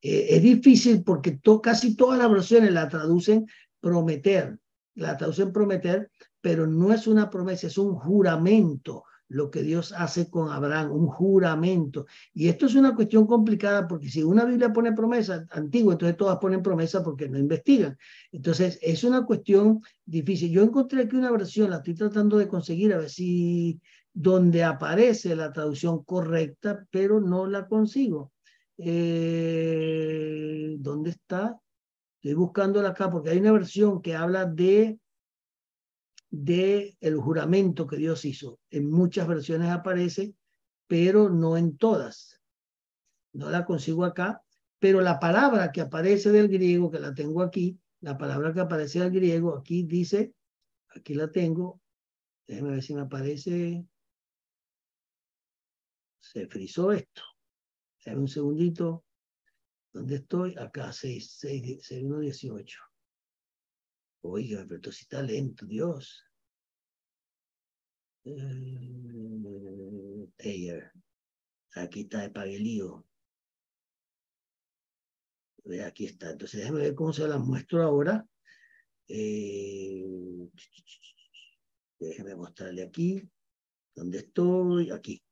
es difícil porque casi todas las versiones la traducen prometer, la traducen prometer, pero no es una promesa, es un juramento lo que Dios hace con Abraham, un juramento. Y esto es una cuestión complicada porque si una Biblia pone promesa antigua, entonces todas ponen promesa porque no investigan. Entonces es una cuestión difícil. Yo encontré aquí una versión, la estoy tratando de conseguir a ver si donde aparece la traducción correcta, pero no la consigo. Eh, ¿Dónde está? Estoy buscándola acá porque hay una versión que habla de de el juramento que Dios hizo. En muchas versiones aparece, pero no en todas. No la consigo acá, pero la palabra que aparece del griego, que la tengo aquí, la palabra que aparece del griego, aquí dice, aquí la tengo, déjeme ver si me aparece, se frizó esto. Déjame un segundito. ¿Dónde estoy? Acá, 6, 6, 6 1, 18. Oiga, pero esto sí está lento, Dios. Eh, Aquí está el paguelío. Aquí está. Entonces, déjame ver cómo se las muestro ahora. Eh, déjeme mostrarle aquí. ¿Dónde estoy? Aquí.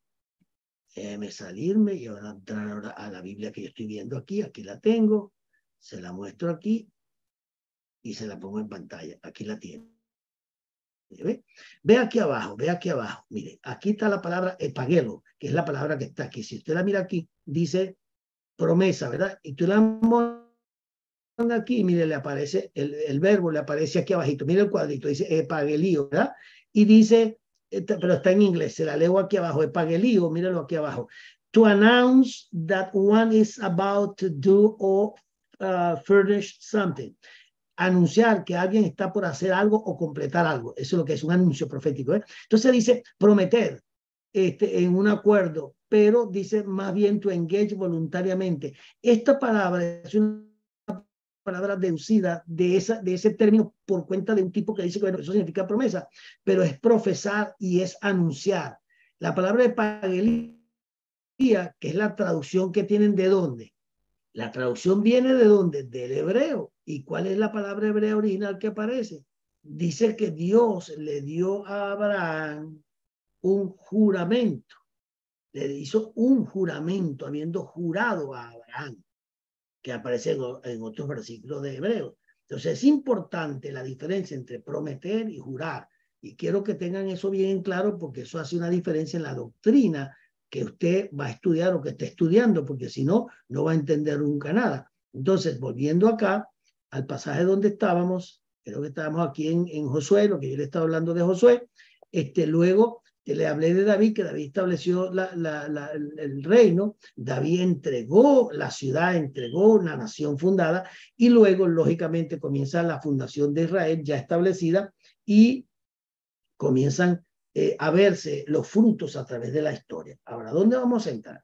Déjeme salirme y ahora entrar ahora a la Biblia que yo estoy viendo aquí. Aquí la tengo. Se la muestro aquí y se la pongo en pantalla. Aquí la tiene. ¿Ve? ve aquí abajo, ve aquí abajo. Mire, aquí está la palabra epaguelo, que es la palabra que está aquí. Si usted la mira aquí, dice promesa, ¿verdad? Y tú la aquí, mire, le aparece el, el, verbo, le aparece aquí abajito. Mire el cuadrito, dice epagelío, ¿verdad? Y dice, pero está en inglés, se la leo aquí abajo, epagelío, míralo aquí abajo. To announce that one is about to do or uh, furnish something anunciar que alguien está por hacer algo o completar algo. Eso es lo que es un anuncio profético. ¿eh? Entonces dice prometer este, en un acuerdo, pero dice más bien to engage voluntariamente. Esta palabra es una palabra deducida de, esa, de ese término por cuenta de un tipo que dice que eso significa promesa, pero es profesar y es anunciar. La palabra de pagelía, que es la traducción que tienen de dónde, la traducción viene de dónde? Del hebreo. ¿Y cuál es la palabra hebrea original que aparece? Dice que Dios le dio a Abraham un juramento. Le hizo un juramento, habiendo jurado a Abraham, que aparece en, otros versículos de hebreo. Entonces es importante la diferencia entre prometer y jurar. Y quiero que tengan eso bien claro porque eso hace una diferencia en la doctrina que usted va a estudiar o que esté estudiando, porque si no, no va a entender nunca nada. Entonces, volviendo acá al pasaje donde estábamos, creo que estábamos aquí en, Josué, lo que yo le estaba hablando de Josué, este, luego le hablé de David, que David estableció el reino, David entregó la ciudad, entregó una nación fundada y luego, lógicamente, comienza la fundación de Israel ya establecida y comienzan eh, a verse los frutos a través de la historia. Ahora, ¿dónde vamos a entrar?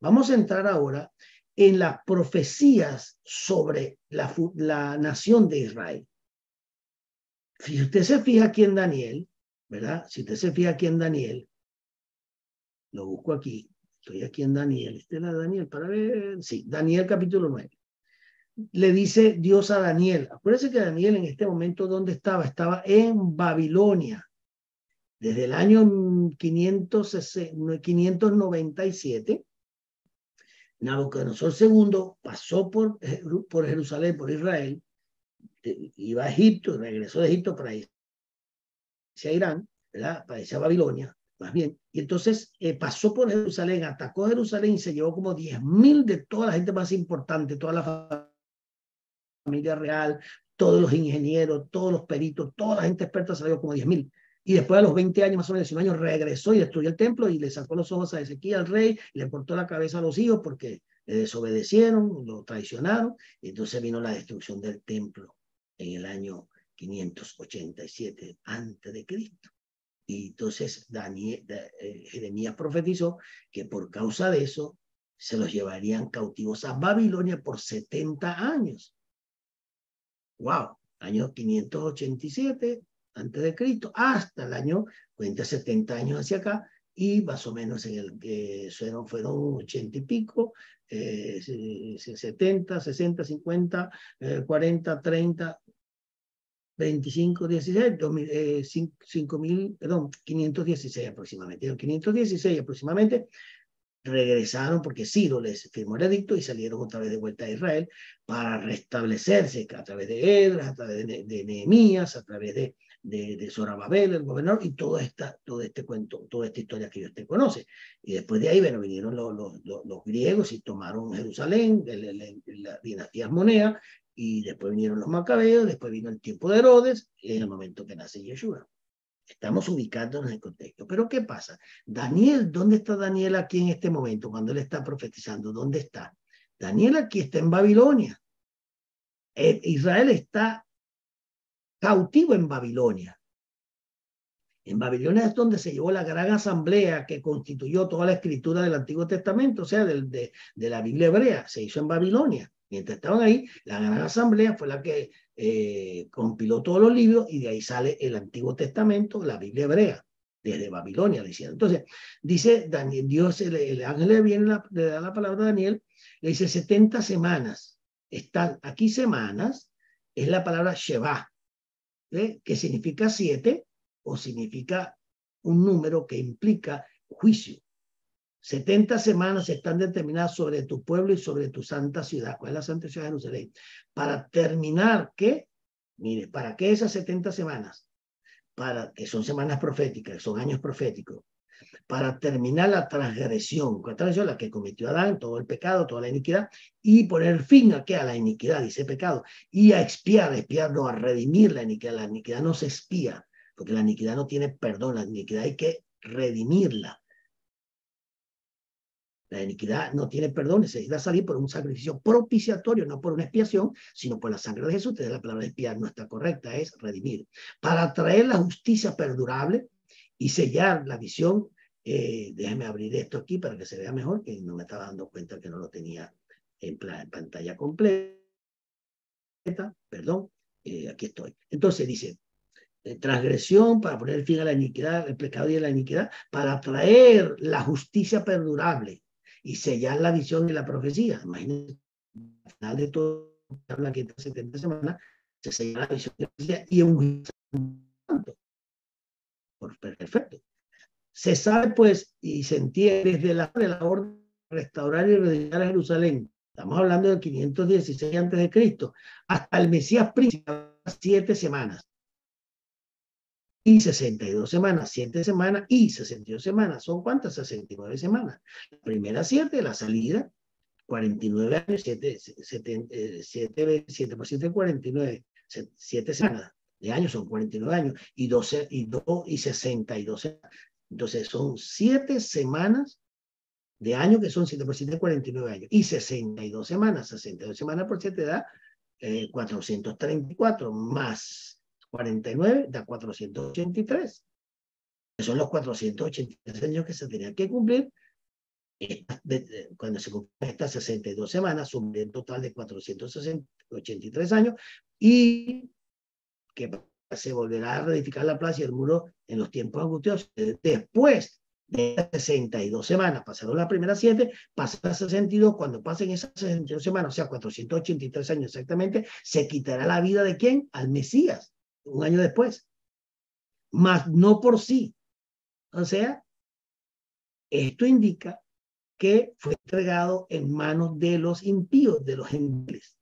Vamos a entrar ahora en las profecías sobre la, la nación de Israel. Si usted se fija aquí en Daniel, ¿verdad? Si usted se fija aquí en Daniel, lo busco aquí, estoy aquí en Daniel, este es la Daniel, para ver, sí, Daniel capítulo 9. Le dice Dios a Daniel, acuérdense que Daniel en este momento, ¿dónde estaba? Estaba en Babilonia. Desde el año 597, Nabucodonosor II pasó por, por Jerusalén, por Israel, iba a Egipto, regresó de Egipto para irse a Irán, para irse a Babilonia, más bien. Y entonces eh, pasó por Jerusalén, atacó Jerusalén y se llevó como 10.000 de toda la gente más importante, toda la familia real, todos los ingenieros, todos los peritos, toda la gente experta salió como 10.000. Y después a los 20 años, más o menos 19 años, regresó y destruyó el templo y le sacó los ojos a Ezequiel, al rey, y le cortó la cabeza a los hijos porque le desobedecieron, lo traicionaron. Entonces vino la destrucción del templo en el año 587 antes de Cristo. Y entonces Daniel, eh, Jeremías profetizó que por causa de eso se los llevarían cautivos a Babilonia por 70 años. ¡Wow! Año 587 antes de Cristo hasta el año, cuenta 70 años hacia acá, y más o menos en el que fueron, fueron 80 y pico, eh, 70, 60, 50, 40, 30, 25, 16, 5 mil, perdón, 516 aproximadamente. 516 aproximadamente regresaron porque Ciro les firmó el edicto y salieron otra vez de vuelta a Israel para restablecerse a través de Edras, a través de, Nehemías, a través de, de, de Zorababel, el gobernador, y todo, esta, todo este cuento, toda esta historia que usted conoce. Y después de ahí, bueno, vinieron los, los, los, griegos y tomaron Jerusalén, la, la, la dinastía Monea, y después vinieron los macabeos, después vino el tiempo de Herodes, y en el momento que nace Yeshua. Estamos ubicándonos en el contexto. Pero ¿qué pasa? Daniel, ¿dónde está Daniel aquí en este momento, cuando él está profetizando? ¿Dónde está? Daniel aquí está en Babilonia. Eh, Israel está cautivo en Babilonia. En Babilonia es donde se llevó la gran asamblea que constituyó toda la escritura del Antiguo Testamento, o sea, de, de la Biblia hebrea. Se hizo en Babilonia. Mientras estaban ahí, la gran asamblea fue la que eh, compiló todos los libros y de ahí sale el Antiguo Testamento, la Biblia hebrea, desde Babilonia, decía. Entonces, dice Daniel, Dios, el, ángel le, viene le da la palabra a Daniel, le dice 70 semanas. Están aquí semanas, es la palabra Sheba, que significa siete o significa un número que implica juicio. 70 semanas están determinadas sobre tu pueblo y sobre tu santa ciudad. ¿Cuál es la santa ciudad de Jerusalén? Para terminar, ¿qué? Mire, ¿para qué esas 70 semanas? Para que son semanas proféticas, son años proféticos. Para terminar la transgresión, ¿cuál transgresión? La que cometió Adán, todo el pecado, toda la iniquidad, y poner fin a qué? A la iniquidad, dice pecado, y a expiar, expiar no, a redimir la iniquidad. La iniquidad no se expía, porque la iniquidad no tiene perdón, la iniquidad hay que redimirla la iniquidad no tiene perdón, necesita salir por un sacrificio propiciatorio, no por una expiación, sino por la sangre de Jesús. Entonces la palabra expiar no está correcta, es redimir. Para traer la justicia perdurable y sellar la visión, eh, abrir esto aquí para que se vea mejor, que no me estaba dando cuenta que no lo tenía en, pantalla completa. Perdón, eh, aquí estoy. Entonces dice, eh, transgresión para poner fin a la iniquidad, el pecado y la iniquidad, para traer la justicia perdurable y sellar la visión de la profecía. Imagínense, al final de todo, habla que 70 semanas, se sella la visión de la profecía y un perfecto. Se sabe, pues, y se entiende desde la, de la orden de restaurar y redigar a Jerusalén. Estamos hablando de 516 antes de Cristo, hasta el Mesías príncipe, siete semanas y 62 semanas, 7 semanas y 62 semanas. ¿Son cuántas? 69 semanas. La primera 7, la salida, 49 años, 7, 7, 7, 7 por 7, 49, 7 semanas de años son 49 años y 12 y 2 y 62 entonces son 7 semanas de año que son 7 por 7 49 años y 62 semanas. 62 semanas por 7 da eh, 434 más 49 da 483 son los 483 años que se tenían que cumplir. Cuando se cumplen estas 62 semanas, un total de 483 años, y que se volverá a reedificar la plaza y el muro en los tiempos angustiosos. Después de 62 semanas, pasaron las primeras 7, pasan 62, cuando pasen esas 62 semanas, o sea, 483 años exactamente, se quitará la vida de quién? Al Mesías, un año después. Más no por sí. O sea, esto indica que fue entregado en manos de los impíos, de los gentiles.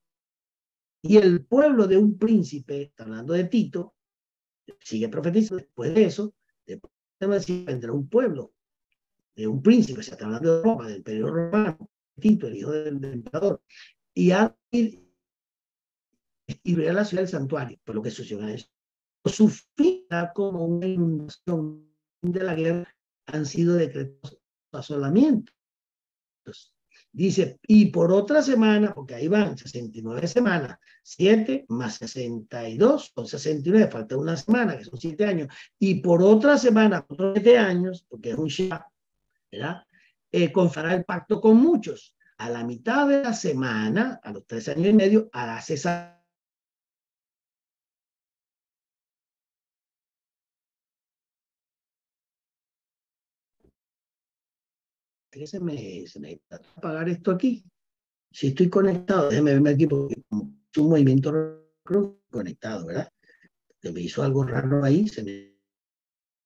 Y el pueblo de un príncipe, hablando de Tito, sigue profetizando, después de eso, después de vendrá un pueblo de un príncipe, se está hablando de Roma, del periodo romano, Tito, el hijo del, emperador, y a y a la ciudad del santuario, por lo que sucedió en eso. Su fin como una inundación de la guerra han sido decretos asolamiento. Dice, y por otra semana, porque ahí van 69 semanas, 7 más 62 son 69, falta una semana, que son 7 años, y por otra semana, otros 7 años, porque es un Shah, ¿verdad? Eh, el pacto con muchos. A la mitad de la semana, a los 3 años y medio, hará cesar que se me, se me apagar esto aquí. Si estoy conectado, déjeme verme aquí porque un movimiento conectado, ¿verdad? Se me hizo algo raro ahí, se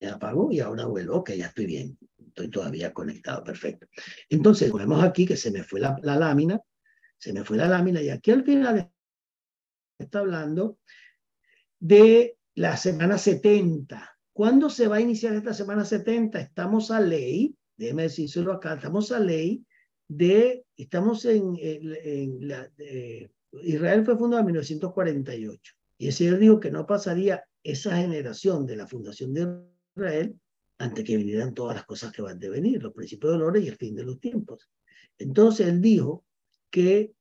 me, apagó y ahora vuelvo. Ok, ya estoy bien. Estoy todavía conectado, perfecto. Entonces, vemos aquí que se me fue la, la lámina, se me fue la lámina y aquí al final está hablando de la semana 70. ¿Cuándo se va a iniciar esta semana 70? Estamos a ley déjeme decírselo acá, estamos a ley de, estamos en, Israel fue fundado en 1948 y el Señor dijo que no pasaría esa generación de la fundación de Israel antes que vinieran todas las cosas que van a venir, los principios de dolores y el fin de los tiempos. Entonces él dijo que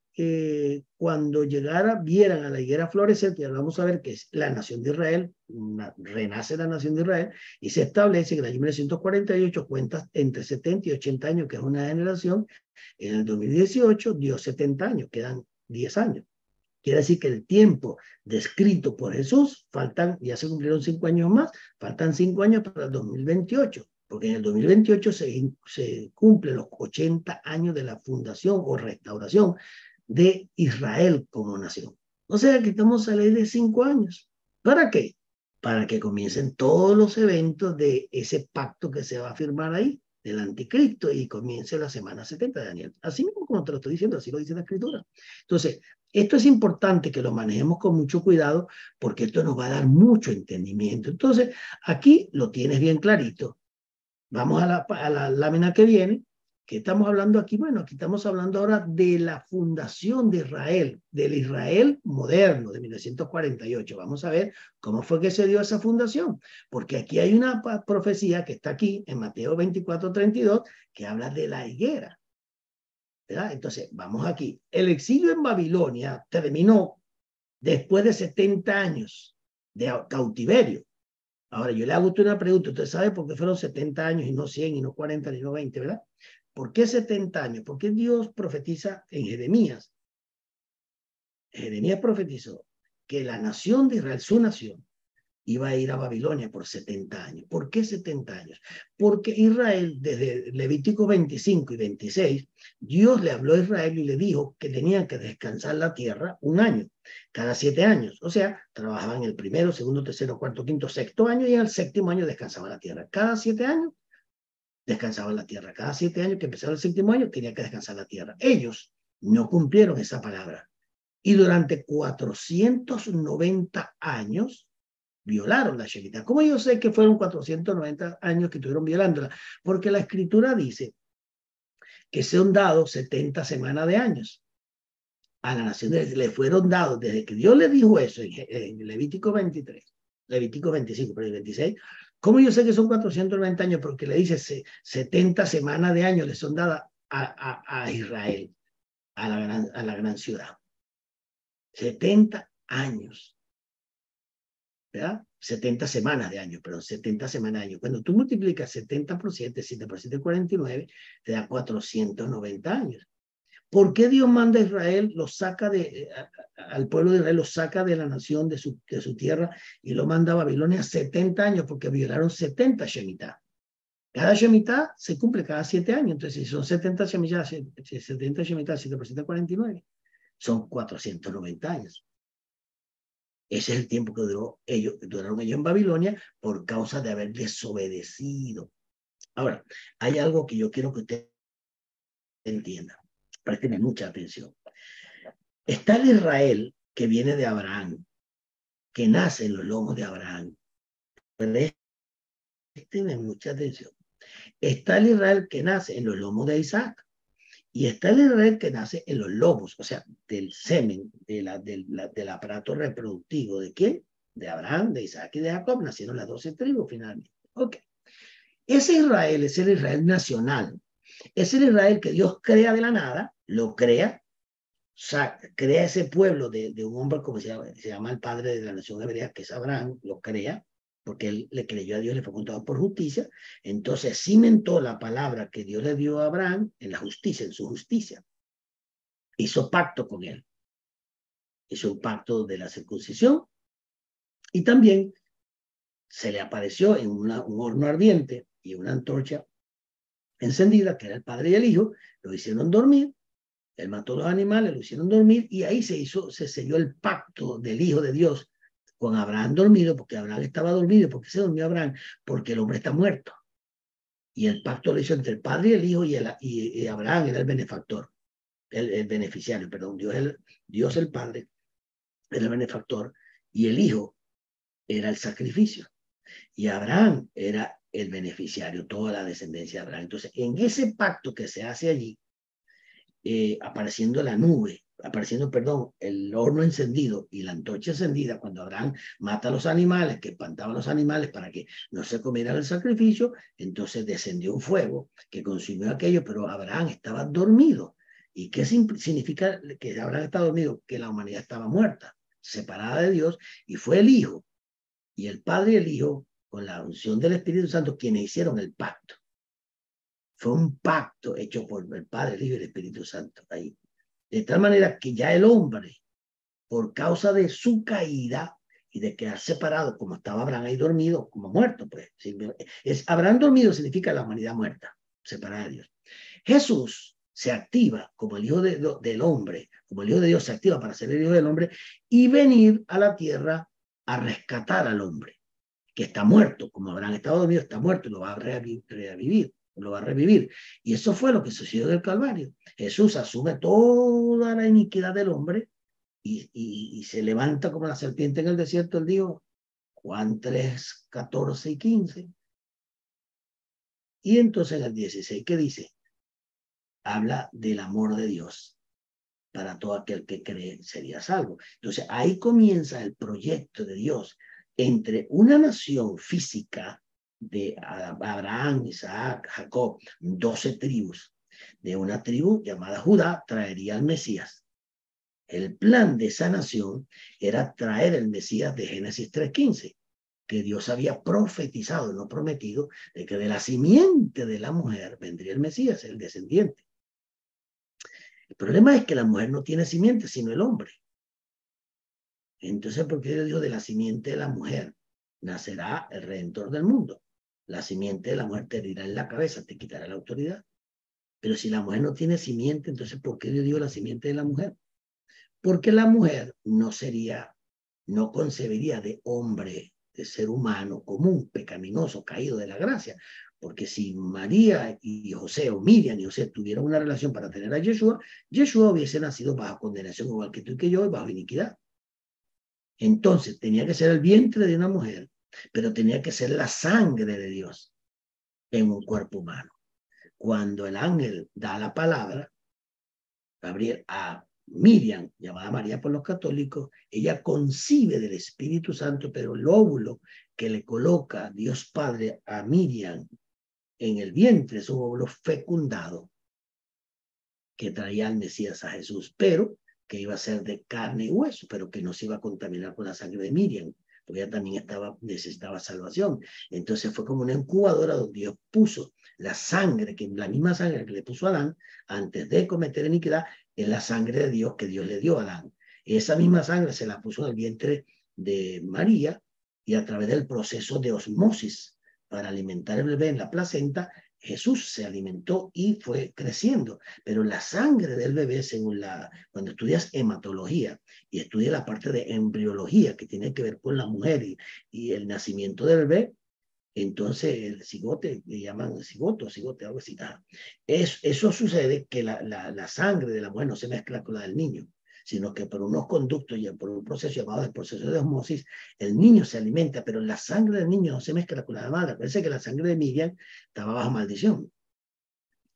cuando llegara, vieran a la higuera florecer, que vamos a ver que es la nación de Israel, renace la nación de Israel, y se establece que en el año 1948 cuenta entre 70 y 80 años, que es una generación, en el 2018 dio 70 años, quedan 10 años. Quiere decir que el tiempo descrito por Jesús, faltan, ya se cumplieron 5 años más, faltan 5 años para el 2028 porque en el 2028 se, se cumplen los 80 años de la fundación o restauración de Israel como nación. O sea que estamos a ley de cinco años. ¿Para qué? Para que comiencen todos los eventos de ese pacto que se va a firmar ahí, del anticristo, y comience la semana 70 de Daniel. Así mismo como te lo estoy diciendo, así lo dice la escritura. Entonces, esto es importante que lo manejemos con mucho cuidado porque esto nos va a dar mucho entendimiento. Entonces, aquí lo tienes bien clarito. Vamos a la, a la lámina que viene ¿Qué estamos hablando aquí? Bueno, aquí estamos hablando ahora de la fundación de Israel, del Israel moderno de 1948. Vamos a ver cómo fue que se dio esa fundación, porque aquí hay una profecía que está aquí en Mateo 24, 32, que habla de la higuera. ¿verdad? Entonces, vamos aquí. El exilio en Babilonia terminó después de 70 años de cautiverio. Ahora, yo le hago usted una pregunta. ¿Usted sabe por qué fueron 70 años y no 100 y no 40 ni no 20, verdad? ¿Por qué 70 años? ¿Por qué Dios profetiza en Jeremías? Jeremías profetizó que la nación de Israel, su nación, iba a ir a Babilonia por 70 años. ¿Por qué 70 años? Porque Israel, desde Levítico 25 y 26, Dios le habló a Israel y le dijo que tenían que descansar la tierra un año, cada siete años. O sea, trabajaban el primero, segundo, tercero, cuarto, quinto, sexto año y en el séptimo año descansaban la tierra. Cada siete años descansaba la tierra. Cada siete años que empezaba el séptimo año tenía que descansar la tierra. Ellos no cumplieron esa palabra. Y durante 490 años violaron la Shemitah. ¿Cómo yo sé que fueron 490 años que estuvieron violándola? Porque la escritura dice que son dados 70 semanas de años. A la nación le fueron dados desde que Dios le dijo eso en, Levítico 23, Levítico 25, pero el 26. ¿Cómo yo sé que son 490 años? Porque le dice 70 semanas de años le son dadas a, a, Israel, a la, gran, a la gran ciudad. 70 años. ¿Verdad? 70 semanas de años, perdón, 70 semanas de años. Cuando tú multiplicas 70 por 7, 7 por 7, 49, te da 490 años. ¿Por qué Dios manda a Israel, lo saca de, al pueblo de Israel, lo saca de la nación, de su, de su tierra, y lo manda a Babilonia 70 años? Porque violaron 70 Shemitah. Cada Shemitah se cumple cada 7 años. Entonces, si son 70 Shemitah, 70 Shemitah, 7 por 7, 49, son 490 años. Ese es el tiempo que duró ellos, duraron ellos en Babilonia por causa de haber desobedecido. Ahora, hay algo que yo quiero que usted entienda. Presten mucha atención. Está el Israel que viene de Abraham, que nace en los lomos de Abraham. Presten mucha atención. Está el Israel que nace en los lomos de Isaac. Y está el Israel que nace en los lobos, o sea, del semen, de la, del, del aparato reproductivo. ¿De quién? De Abraham, de Isaac y de Jacob. Nacieron las doce tribus finalmente. Ok. Ese Israel es el Israel nacional. Es el Israel que Dios crea de la nada, lo crea, crea ese pueblo de, un hombre como se llama, se llama el padre de la nación hebrea, que es Abraham, lo crea, porque él le creyó a Dios, le fue contado por justicia, entonces cimentó la palabra que Dios le dio a Abraham en la justicia, en su justicia. Hizo pacto con él. Hizo un pacto de la circuncisión y también se le apareció en un horno ardiente y una antorcha encendida, que era el padre y el hijo, lo hicieron dormir, él mató los animales, lo hicieron dormir y ahí se hizo, se selló el pacto del hijo de Dios con Abraham dormido, porque Abraham estaba dormido, porque se durmió Abraham, porque el hombre está muerto. Y el pacto lo hizo entre el padre y el hijo, y, Abraham era el benefactor, el, beneficiario, perdón, Dios el, Dios el padre era el benefactor, y el hijo era el sacrificio. Y Abraham era el beneficiario, toda la descendencia de Abraham. Entonces, en ese pacto que se hace allí, eh, apareciendo la nube, apareciendo, perdón, el horno encendido y la antorcha encendida cuando Abraham mata a los animales, que espantaban los animales para que no se comieran el sacrificio, entonces descendió un fuego que consumió aquello, pero Abraham estaba dormido. ¿Y qué significa que Abraham estaba dormido? Que la humanidad estaba muerta, separada de Dios, y fue el Hijo, y el Padre y el Hijo, con la unción del Espíritu Santo, quienes hicieron el pacto. Fue un pacto hecho por el Padre, el Hijo y el Espíritu Santo ahí. De tal manera que ya el hombre, por causa de su caída y de quedar separado, como estaba Abraham ahí dormido, como muerto, pues. Es, Abraham dormido significa la humanidad muerta, separada de Dios. Jesús se activa como el hijo del hombre, como el hijo de Dios se activa para ser el hijo del hombre y venir a la tierra a rescatar al hombre, que está muerto, como Abraham estaba dormido, está muerto y lo va a revivir lo va a revivir. Y eso fue lo que sucedió del Calvario. Jesús asume toda la iniquidad del hombre y, se levanta como la serpiente en el desierto, él dijo, Juan 3, 14 y 15. Y entonces en el 16, ¿qué dice? Habla del amor de Dios para todo aquel que cree sería salvo. Entonces ahí comienza el proyecto de Dios entre una nación física de Abraham, Isaac, Jacob, doce tribus. De una tribu llamada Judá traería al Mesías. El plan de esa nación era traer el Mesías de Génesis 3.15, que Dios había profetizado, no prometido, de que de la simiente de la mujer vendría el Mesías, el descendiente. El problema es que la mujer no tiene simiente, sino el hombre. Entonces, ¿por qué Dios dijo de la simiente de la mujer? Nacerá el redentor del mundo la simiente de la mujer te herirá en la cabeza, te quitará la autoridad. Pero si la mujer no tiene simiente, entonces ¿por qué Dios dio la simiente de la mujer? Porque la mujer no sería, no concebiría de hombre, de ser humano común, pecaminoso, caído de la gracia. Porque si María y José, o Miriam y José tuvieran una relación para tener a Yeshua, Yeshua hubiese nacido bajo condenación igual que tú y que yo, bajo iniquidad. Entonces tenía que ser el vientre de una mujer pero tenía que ser la sangre de Dios en un cuerpo humano. cuando el ángel da la palabra, Gabriel, a Miriam, llamada María por los católicos, ella concibe del Espíritu Santo, pero el óvulo que le coloca Dios Padre a Miriam en el vientre es un óvulo fecundado que traía al Mesías a Jesús, pero que iba a ser de carne y hueso, pero que no se iba a contaminar con la sangre de Miriam, porque ella también estaba, necesitaba salvación. Entonces fue como una incubadora donde Dios puso la sangre, que la misma sangre que le puso a Adán antes de cometer iniquidad, es la sangre de Dios que Dios le dio a Adán. Esa misma sangre se la puso en el vientre de María y a través del proceso de osmosis para alimentar el bebé en la placenta, Jesús se alimentó y fue creciendo, pero la sangre del bebé, según la, cuando estudias hematología y estudias la parte de embriología que tiene que ver con la mujer y, el nacimiento del bebé, entonces el cigote, le llaman cigoto, cigote, algo así. Es, eso sucede que la, la, la, sangre de la mujer no se mezcla con la del niño, sino que por unos conductos y por un proceso llamado el proceso de osmosis, el niño se alimenta, pero la sangre del niño no se mezcla con la de la madre. Parece que la sangre de Miriam estaba bajo maldición.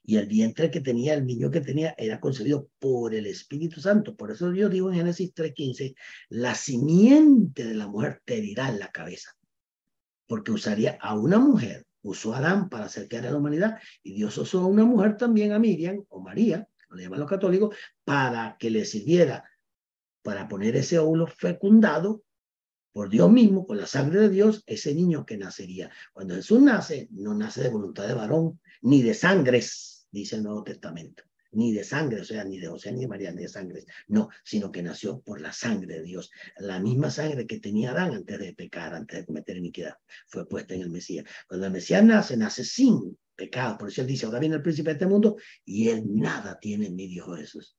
Y el vientre que tenía, el niño que tenía, era concebido por el Espíritu Santo. Por eso yo digo en Génesis 3.15, la simiente de la mujer te herirá en la cabeza porque usaría a una mujer, usó a Adán para acercar a la humanidad, y Dios usó a una mujer también, a Miriam o María, lo llaman los católicos, para que le sirviera para poner ese óvulo fecundado por Dios mismo, con la sangre de Dios, ese niño que nacería. Cuando Jesús nace, no nace de voluntad de varón, ni de sangres, dice el Nuevo Testamento ni de sangre, o sea, ni de José ni de María, ni de sangre, no, sino que nació por la sangre de Dios. La misma sangre que tenía Adán antes de pecar, antes de cometer iniquidad, fue puesta en el Mesías. Cuando el Mesías nace, nace sin pecado. Por eso él dice, ahora viene el príncipe de este mundo y él nada tiene en mí, dijo Jesús.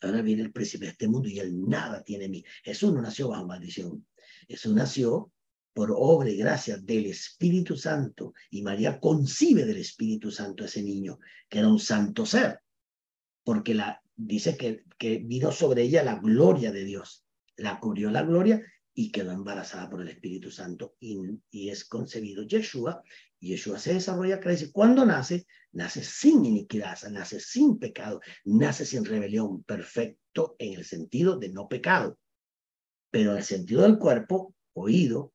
Ahora viene el príncipe de este mundo y él nada tiene en mí. Jesús no nació bajo maldición. Jesús nació por obra y gracia del Espíritu Santo, y María concibe del Espíritu Santo a ese niño, que era un santo ser, porque la, dice que, que vino sobre ella la gloria de Dios, la cubrió la gloria y quedó embarazada por el Espíritu Santo y, y es concebido Yeshua, y Yeshua se desarrolla, crece, cuando nace, nace sin iniquidad, nace sin pecado, nace sin rebelión, perfecto en el sentido de no pecado, pero en el sentido del cuerpo, oído,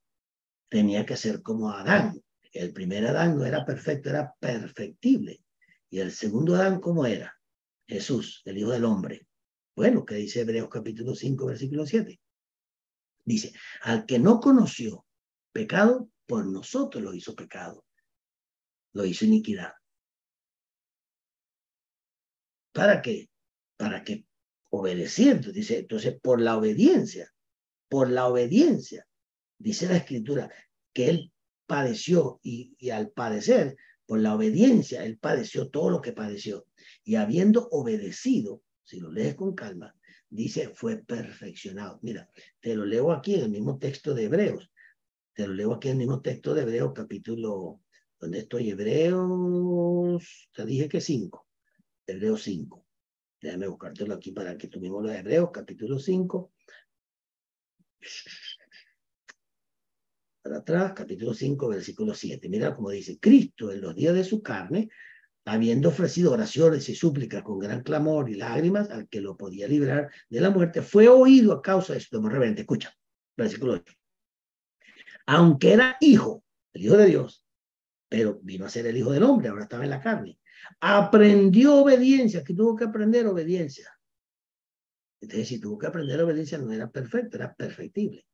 tenía que ser como Adán. El primer Adán no era perfecto, era perfectible. Y el segundo Adán, ¿cómo era? Jesús, el Hijo del Hombre. Bueno, que dice Hebreos capítulo 5, versículo 7. Dice, al que no conoció pecado, por nosotros lo hizo pecado. Lo hizo iniquidad. ¿Para qué? Para que obedeciendo, dice, entonces por la obediencia, por la obediencia dice la escritura que él padeció y, al padecer, por la obediencia, él padeció todo lo que padeció. Y habiendo obedecido, si lo lees con calma, dice, fue perfeccionado. Mira, te lo leo aquí en el mismo texto de Hebreos. Te lo leo aquí en el mismo texto de Hebreos, capítulo, donde estoy? Hebreos, te dije que 5. Hebreos 5. Déjame buscártelo aquí para que tú mismo lo Hebreos, capítulo 5 para atrás, capítulo 5, versículo 7. Mira cómo dice, Cristo en los días de su carne, habiendo ofrecido oraciones y súplicas con gran clamor y lágrimas al que lo podía librar de la muerte, fue oído a causa de esto. reverente. Escucha, versículo 8. Aunque era hijo, el hijo de Dios, pero vino a ser el hijo del hombre, ahora estaba en la carne. Aprendió obediencia, que tuvo que aprender obediencia. Entonces, si tuvo que aprender obediencia, no era perfecto, era perfectible.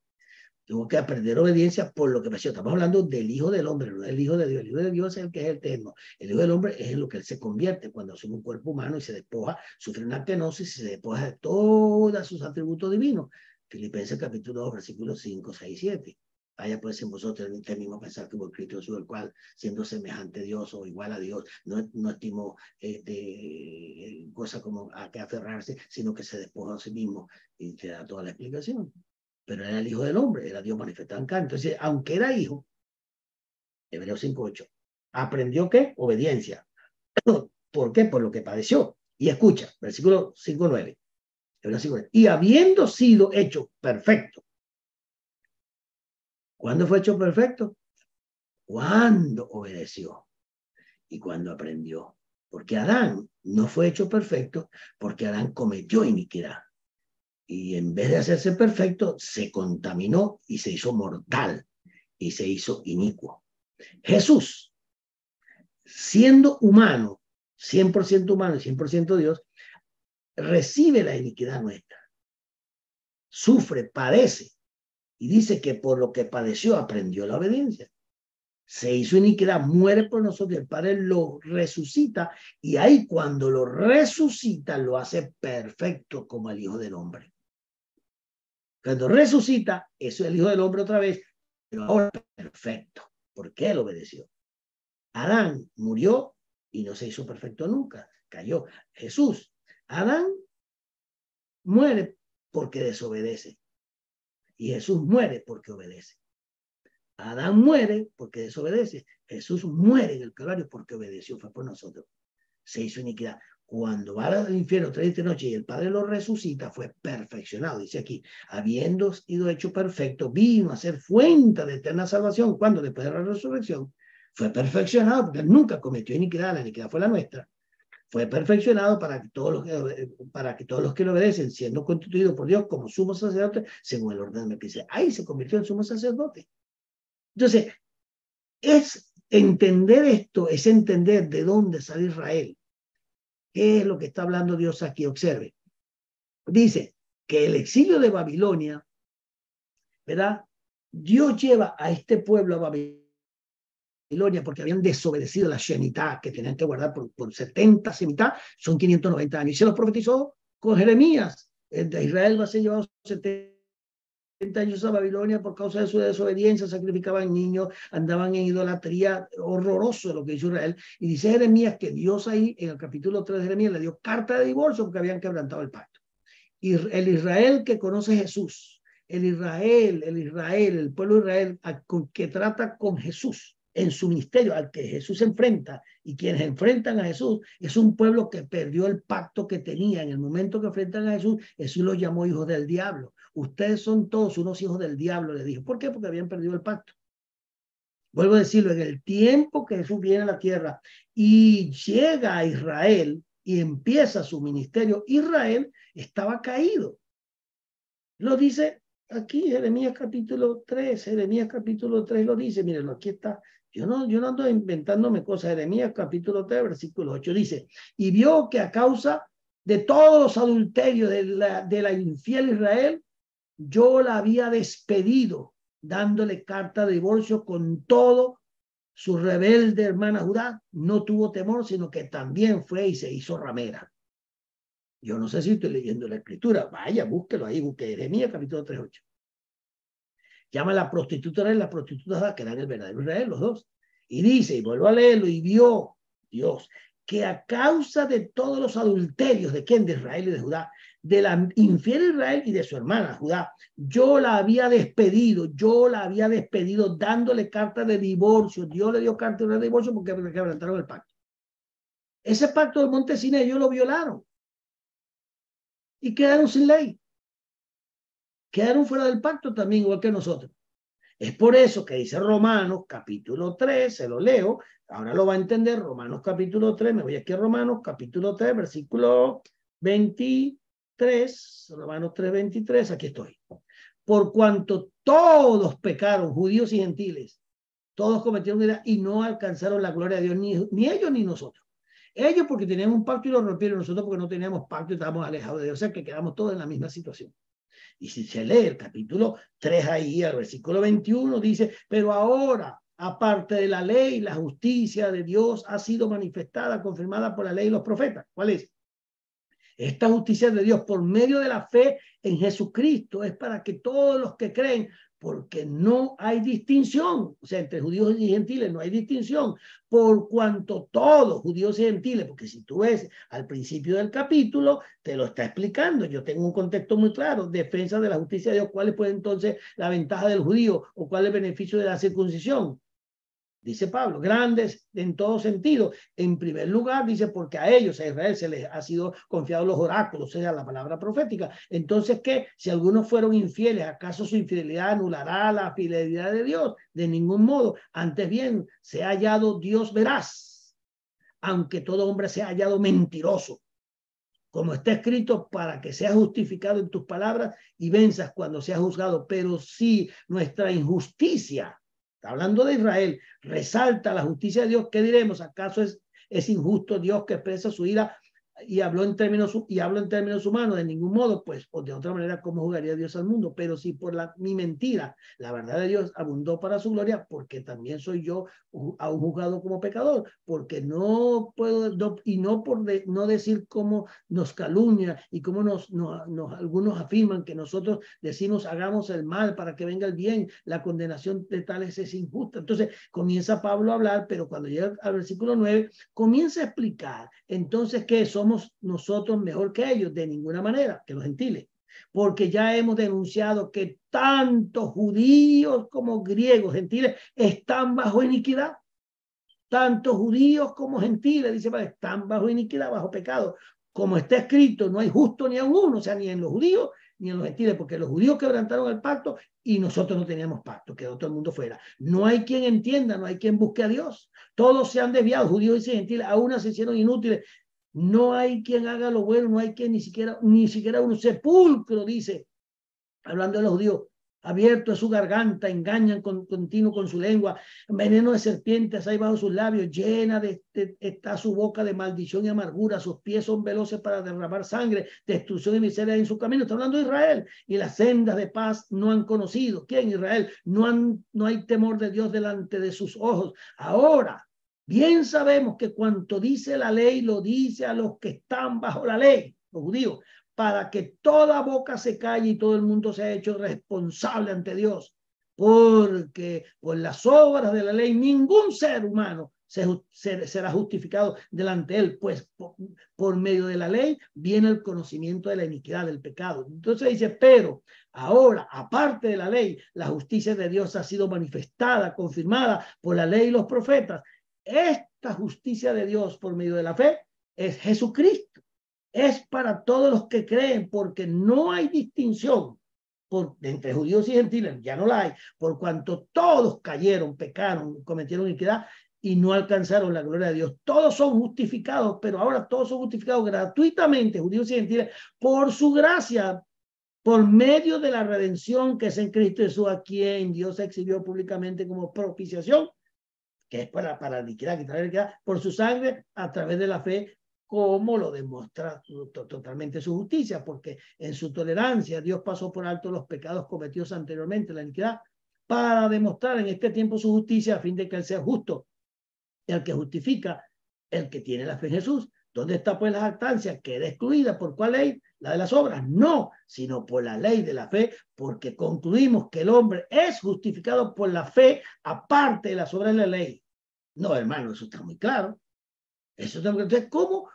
Tuvo que aprender obediencia por lo que pasó. Estamos hablando del Hijo del Hombre, no del Hijo de Dios. El Hijo de Dios es el que es eterno. El Hijo del Hombre es en lo que él se convierte cuando asume un cuerpo humano y se despoja, sufre una kenosis y se despoja de todos sus atributos divinos. Filipenses capítulo 2, versículos 5, 6, 7. Vaya pues en vosotros el mismo pensar que por Cristo Jesús, el cual, siendo semejante a Dios o igual a Dios, no, no estimó este, cosa como a que aferrarse, sino que se despoja a sí mismo y te da toda la explicación pero era el Hijo del Hombre, era Dios manifestado en carne. Entonces, aunque era hijo, Hebreos 5.8, ¿aprendió qué? Obediencia. *coughs* ¿Por qué? Por lo que padeció. Y escucha, versículo 5.9. Y habiendo sido hecho perfecto. ¿Cuándo fue hecho perfecto? Cuando obedeció. y cuando aprendió. Porque Adán no fue hecho perfecto porque Adán cometió iniquidad. Y en vez de hacerse perfecto, se contaminó y se hizo mortal y se hizo inicuo. Jesús, siendo humano, 100% humano y 100% Dios, recibe la iniquidad nuestra. Sufre, padece. Y dice que por lo que padeció aprendió la obediencia se hizo iniquidad, muere por nosotros, el Padre lo resucita y ahí cuando lo resucita lo hace perfecto como el Hijo del Hombre. Cuando resucita, eso es el Hijo del Hombre otra vez, pero ahora perfecto, porque él obedeció. Adán murió y no se hizo perfecto nunca, cayó. Jesús, Adán muere porque desobedece y Jesús muere porque obedece. Adán muere porque desobedece. Jesús muere en el Calvario porque obedeció, fue por nosotros. Se hizo iniquidad. Cuando va al infierno tres de noche y el Padre lo resucita, fue perfeccionado. Dice aquí, habiendo sido hecho perfecto, vino a ser fuente de eterna salvación. Cuando después de la resurrección fue perfeccionado porque nunca cometió iniquidad, la iniquidad fue la nuestra. Fue perfeccionado para que todos los que, para que, todos los que lo obedecen, siendo constituidos por Dios como sumo sacerdote, según el orden de dice ahí se convirtió en sumo sacerdote. Entonces, es entender esto, es entender de dónde sale Israel. ¿Qué es lo que está hablando Dios aquí? Observe. Dice que el exilio de Babilonia, ¿verdad? Dios lleva a este pueblo a Babilonia porque habían desobedecido la Shemitah que tenían que guardar por, por 70 Shemitah, son 590 años. Y se los profetizó con Jeremías. Israel va a ser llevado 70 años a Babilonia por causa de su desobediencia, sacrificaban niños, andaban en idolatría, horroroso lo que hizo Israel. Y dice Jeremías que Dios ahí, en el capítulo 3 de Jeremías, le dio carta de divorcio porque habían quebrantado el pacto. Y el Israel que conoce Jesús, el Israel, el Israel, el pueblo de Israel que trata con Jesús en su ministerio, al que Jesús enfrenta y quienes enfrentan a Jesús, es un pueblo que perdió el pacto que tenía en el momento que enfrentan a Jesús. Jesús los llamó hijos del diablo. Ustedes son todos unos hijos del diablo, le dijo. ¿Por qué? Porque habían perdido el pacto. Vuelvo a decirlo, en el tiempo que Jesús viene a la tierra y llega a Israel y empieza su ministerio, Israel estaba caído. Lo dice aquí Jeremías capítulo 3, Jeremías capítulo 3 lo dice, miren, aquí está. Yo no, yo no ando inventándome cosas. Jeremías capítulo 3, versículo 8 dice, y vio que a causa de todos los adulterios de la, de la infiel Israel, yo la había despedido, dándole carta de divorcio con todo. Su rebelde hermana Judá no tuvo temor, sino que también fue y se hizo ramera. Yo no sé si estoy leyendo la escritura. Vaya, búsquelo ahí, busque Jeremías capítulo 3.8. Llama a la prostituta y la prostituta que eran el verdadero Israel, los dos. Y dice, y vuelvo a leerlo, y vio Dios que a causa de todos los adulterios de quién, de Israel y de Judá, de la infiel Israel y de su hermana Judá. Yo la había despedido, yo la había despedido dándole carta de divorcio. Dios le dio carta de divorcio porque quebrantaron el pacto. Ese pacto del monte Sinai ellos lo violaron y quedaron sin ley. Quedaron fuera del pacto también, igual que nosotros. Es por eso que dice Romanos capítulo 3, se lo leo, ahora lo va a entender, Romanos capítulo 3, me voy aquí a Romanos capítulo 3, versículo 20, 3, Romanos 3, 23, aquí estoy. Por cuanto todos pecaron, judíos y gentiles, todos cometieron vida y no alcanzaron la gloria de Dios, ni, ni ellos ni nosotros. Ellos porque tenían un pacto y lo rompieron, nosotros porque no teníamos pacto y estábamos alejados de Dios, o sea que quedamos todos en la misma situación. Y si se lee el capítulo 3 ahí, el versículo 21, dice, pero ahora, aparte de la ley, la justicia de Dios ha sido manifestada, confirmada por la ley y los profetas. ¿Cuál es? Esta justicia de Dios por medio de la fe en Jesucristo. Es para que todos los que creen, porque no hay distinción, o sea, entre judíos y gentiles no hay distinción, por cuanto todos, judíos y gentiles, porque si tú ves al principio del capítulo, te lo está explicando, yo tengo un contexto muy claro, defensa de la justicia de Dios, cuál es entonces la ventaja del judío o cuál es el beneficio de la circuncisión dice Pablo, grandes en todo sentido. En primer lugar, dice, porque a ellos, a Israel, se les ha sido confiado los oráculos, o sea, la palabra profética. Entonces, ¿qué? Si algunos fueron infieles, ¿acaso su infidelidad anulará la fidelidad de Dios? De ningún modo. Antes bien, se ha hallado Dios veraz aunque todo hombre sea hallado mentiroso. Como está escrito, para que seas justificado en tus palabras y venzas cuando seas juzgado. Pero si nuestra injusticia, está hablando de Israel, resalta la justicia de Dios, ¿qué diremos? ¿Acaso es, es injusto Dios que expresa su ira y habló en términos y hablo en términos humanos de ningún modo, pues o de otra manera cómo jugaría Dios al mundo, pero si por la mi mentira la verdad de Dios abundó para su gloria, porque también soy yo aún juzgado como pecador, porque no puedo y no por no decir cómo nos calumnia y cómo nos, nos, nos, algunos afirman que nosotros decimos hagamos el mal para que venga el bien, la condenación de tales es injusta. Entonces comienza Pablo a hablar, pero cuando llega al versículo 9 comienza a explicar entonces que somos nosotros mejor que ellos, de ninguna manera, que los gentiles, porque ya hemos denunciado que tanto judíos como griegos, gentiles, están bajo iniquidad. Tanto judíos como gentiles, dice, están bajo iniquidad, bajo pecado. Como está escrito, no hay justo ni a uno, o sea, ni en los judíos ni en los gentiles, porque los judíos quebrantaron el pacto y nosotros no teníamos pacto, quedó todo el mundo fuera. No hay quien entienda, no hay quien busque a Dios. Todos se han desviado, judíos y gentiles, aún se hicieron inútiles. No hay quien haga lo bueno, no hay quien ni siquiera, ni siquiera un sepulcro, dice, hablando de los judíos, abierto es su garganta, engañan con, continuo con su lengua, veneno de serpientes hay bajo sus labios, llena de, está su boca de maldición y amargura, sus pies son veloces para derramar sangre, destrucción y miseria en su camino. Está hablando de Israel y las sendas de paz no han conocido. ¿Quién? Israel. No, han, no hay temor de Dios delante de sus ojos. Ahora Bien sabemos que cuanto dice la ley lo dice a los que están bajo la ley, los judíos, para que toda boca se calle y todo el mundo sea hecho responsable ante Dios. Porque por las obras de la ley ningún ser humano se, será justificado delante de él, pues por, por, medio de la ley viene el conocimiento de la iniquidad, del pecado. Entonces dice, pero ahora, aparte de la ley, la justicia de Dios ha sido manifestada, confirmada por la ley y los profetas, esta justicia de Dios por medio de la fe es Jesucristo. Es para todos los que creen, porque no hay distinción entre judíos y gentiles, ya no la hay, por cuanto todos cayeron, pecaron, cometieron iniquidad y no alcanzaron la gloria de Dios. Todos son justificados, pero ahora todos son justificados gratuitamente, judíos y gentiles, por su gracia, por medio de la redención que es en Cristo Jesús, a quien Dios exhibió públicamente como propiciación que es para, para quitar por su sangre a través de la fe, como lo demuestra totalmente su justicia, porque en su tolerancia Dios pasó por alto los pecados cometidos anteriormente, la iniquidad, para demostrar en este tiempo su justicia a fin de que Él sea justo, el que justifica, el que tiene la fe en Jesús. ¿Dónde está pues la jactancia? Queda excluida. ¿Por cuál ley? La de las obras. No, sino por la ley de la fe, porque concluimos que el hombre es justificado por la fe aparte de las obras de la ley. No, hermano, eso está muy claro. Eso está muy claro. ¿cómo?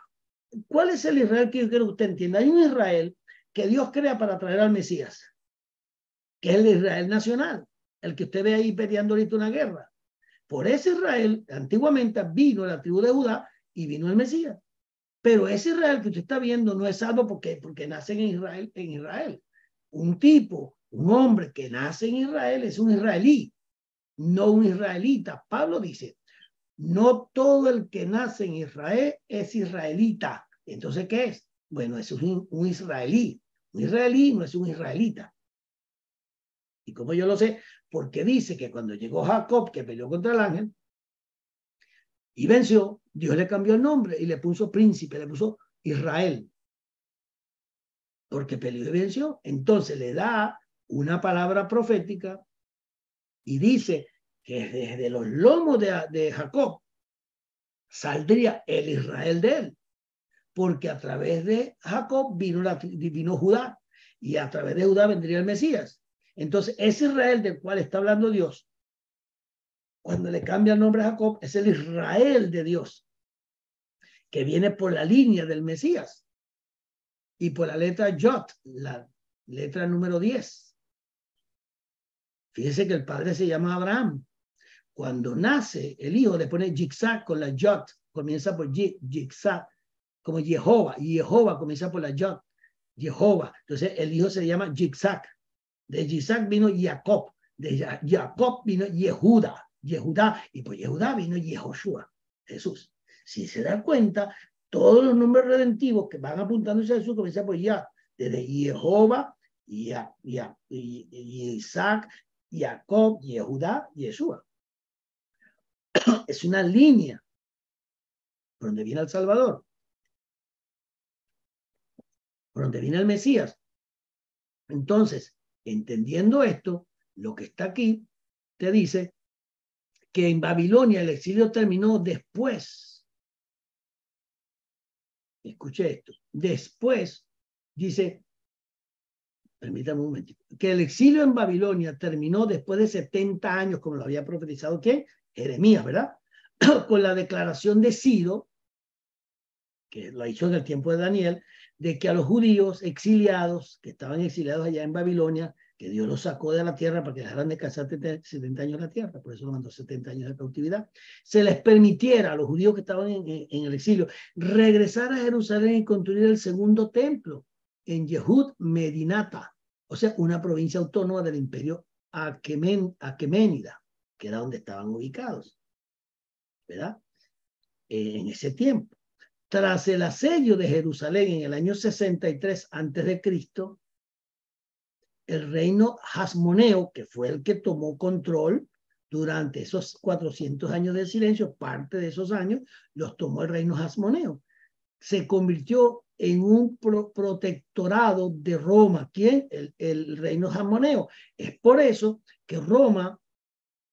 ¿Cuál es el Israel que yo quiero que usted entienda? Hay un Israel que Dios crea para traer al Mesías, que es el Israel nacional, el que usted ve ahí peleando ahorita una guerra. Por ese Israel, antiguamente vino la tribu de Judá y vino el Mesías. Pero ese Israel que usted está viendo no es salvo porque, porque nace en Israel, en Israel. Un tipo, un hombre que nace en Israel es un israelí, no un israelita. Pablo dice, no todo el que nace en Israel es israelita. Entonces, ¿qué es? Bueno, es un, un israelí. Un israelí no es un israelita. Y como yo lo sé, porque dice que cuando llegó Jacob, que peleó contra el ángel, y venció, Dios le cambió el nombre y le puso príncipe, le puso Israel. Porque peleó y venció. Entonces le da una palabra profética y dice que desde los lomos de, Jacob saldría el Israel de él, porque a través de Jacob vino, la, vino Judá y a través de Judá vendría el Mesías. Entonces, ese Israel del cual está hablando Dios, cuando le cambia el nombre a Jacob, es el Israel de Dios, que viene por la línea del Mesías y por la letra Jot, la letra número 10. Fíjese que el padre se llama Abraham cuando nace el hijo le pone Jigsaw con la Yot, comienza por Jigsaw, como Jehová, y Jehová comienza por la Yot, Jehová. Entonces el hijo se llama Jigsaw. De Jigsaw vino Jacob, de Jacob vino Yehuda, Yehuda, y por Yehuda vino Yehoshua, Jesús. Si se da cuenta, todos los nombres redentivos que van apuntando a Jesús comienzan por ya, desde Jehová, y, Isaac, Jacob, Yehudá, Yeshua. *clears throat* Es una línea por donde viene el Salvador, por donde viene el Mesías. Entonces, entendiendo esto, lo que está aquí te dice que en Babilonia el exilio terminó después. Escuche esto. Después, dice, permítame un momento, que el exilio en Babilonia terminó después de 70 años, como lo había profetizado ¿quién? Jeremías, ¿verdad? *coughs* Con la declaración de Ciro, que lo hecho en el tiempo de Daniel, de que a los judíos exiliados, que estaban exiliados allá en Babilonia, que Dios los sacó de la tierra para que dejaran de casar 70 años la tierra, por eso lo mandó 70 años de cautividad, se les permitiera a los judíos que estaban en, el exilio regresar a Jerusalén y construir el segundo templo en Yehud Medinata, o sea, una provincia autónoma del imperio Aqueménida, que era donde estaban ubicados, ¿verdad? En ese tiempo. Tras el asedio de Jerusalén en el año 63 antes de Cristo, el reino Hasmoneo, que fue el que tomó control durante esos 400 años de silencio, parte de esos años los tomó el reino Hasmoneo. Se convirtió en un protectorado de Roma. ¿Quién? El, reino Hasmoneo. Es por eso que Roma,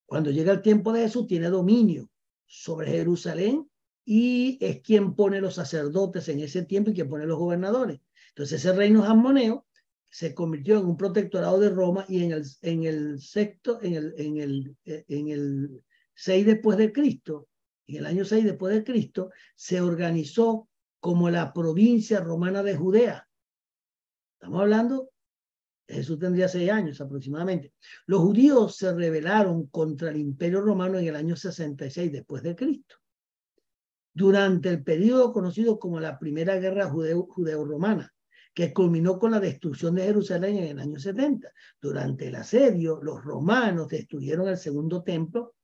cuando llega el tiempo de Jesús, tiene dominio sobre Jerusalén y es quien pone los sacerdotes en ese tiempo y quien pone los gobernadores. Entonces ese reino Hasmoneo se convirtió en un protectorado de Roma y en el, en el sexto, en el, en el, en el 6 después de Cristo, en el año 6 después de Cristo, se organizó como la provincia romana de Judea. Estamos hablando, Jesús tendría seis años aproximadamente. Los judíos se rebelaron contra el imperio romano en el año 66 después de Cristo. Durante el periodo conocido como la Primera Guerra Judeo-Romana, que culminó con la destrucción de Jerusalén en el año 70. Durante el asedio, los romanos destruyeron el segundo templo,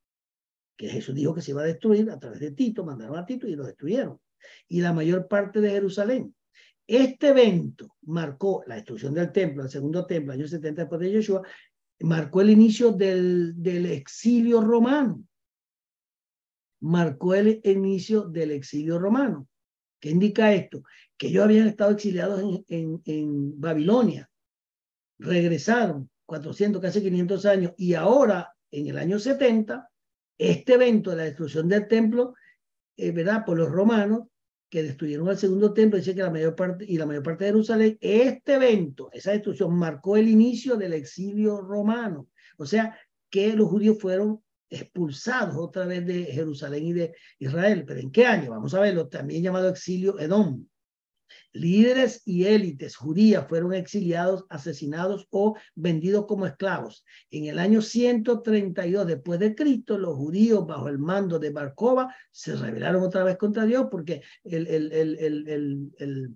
que Jesús dijo que se iba a destruir a través de Tito, mandaron a Tito y lo destruyeron. Y la mayor parte de Jerusalén. Este evento marcó la destrucción del templo, el segundo templo, año 70 después de Yeshua, marcó el inicio del, del exilio romano. Marcó el inicio del exilio romano. ¿Qué indica esto? Que ellos habían estado exiliados en, Babilonia, regresaron 400, casi 500 años, y ahora, en el año 70, este evento de la destrucción del templo, eh, ¿verdad? Por los romanos, que destruyeron el segundo templo, dice que la mayor parte, y la mayor parte de Jerusalén, este evento, esa destrucción, marcó el inicio del exilio romano. O sea, que los judíos fueron expulsados otra vez de Jerusalén y de Israel. ¿Pero en qué año? Vamos a verlo, también llamado exilio Edom. Líderes y élites judías fueron exiliados, asesinados o vendidos como esclavos. En el año 132 después de Cristo, los judíos bajo el mando de Barcova se rebelaron otra vez contra Dios porque el, el, el, el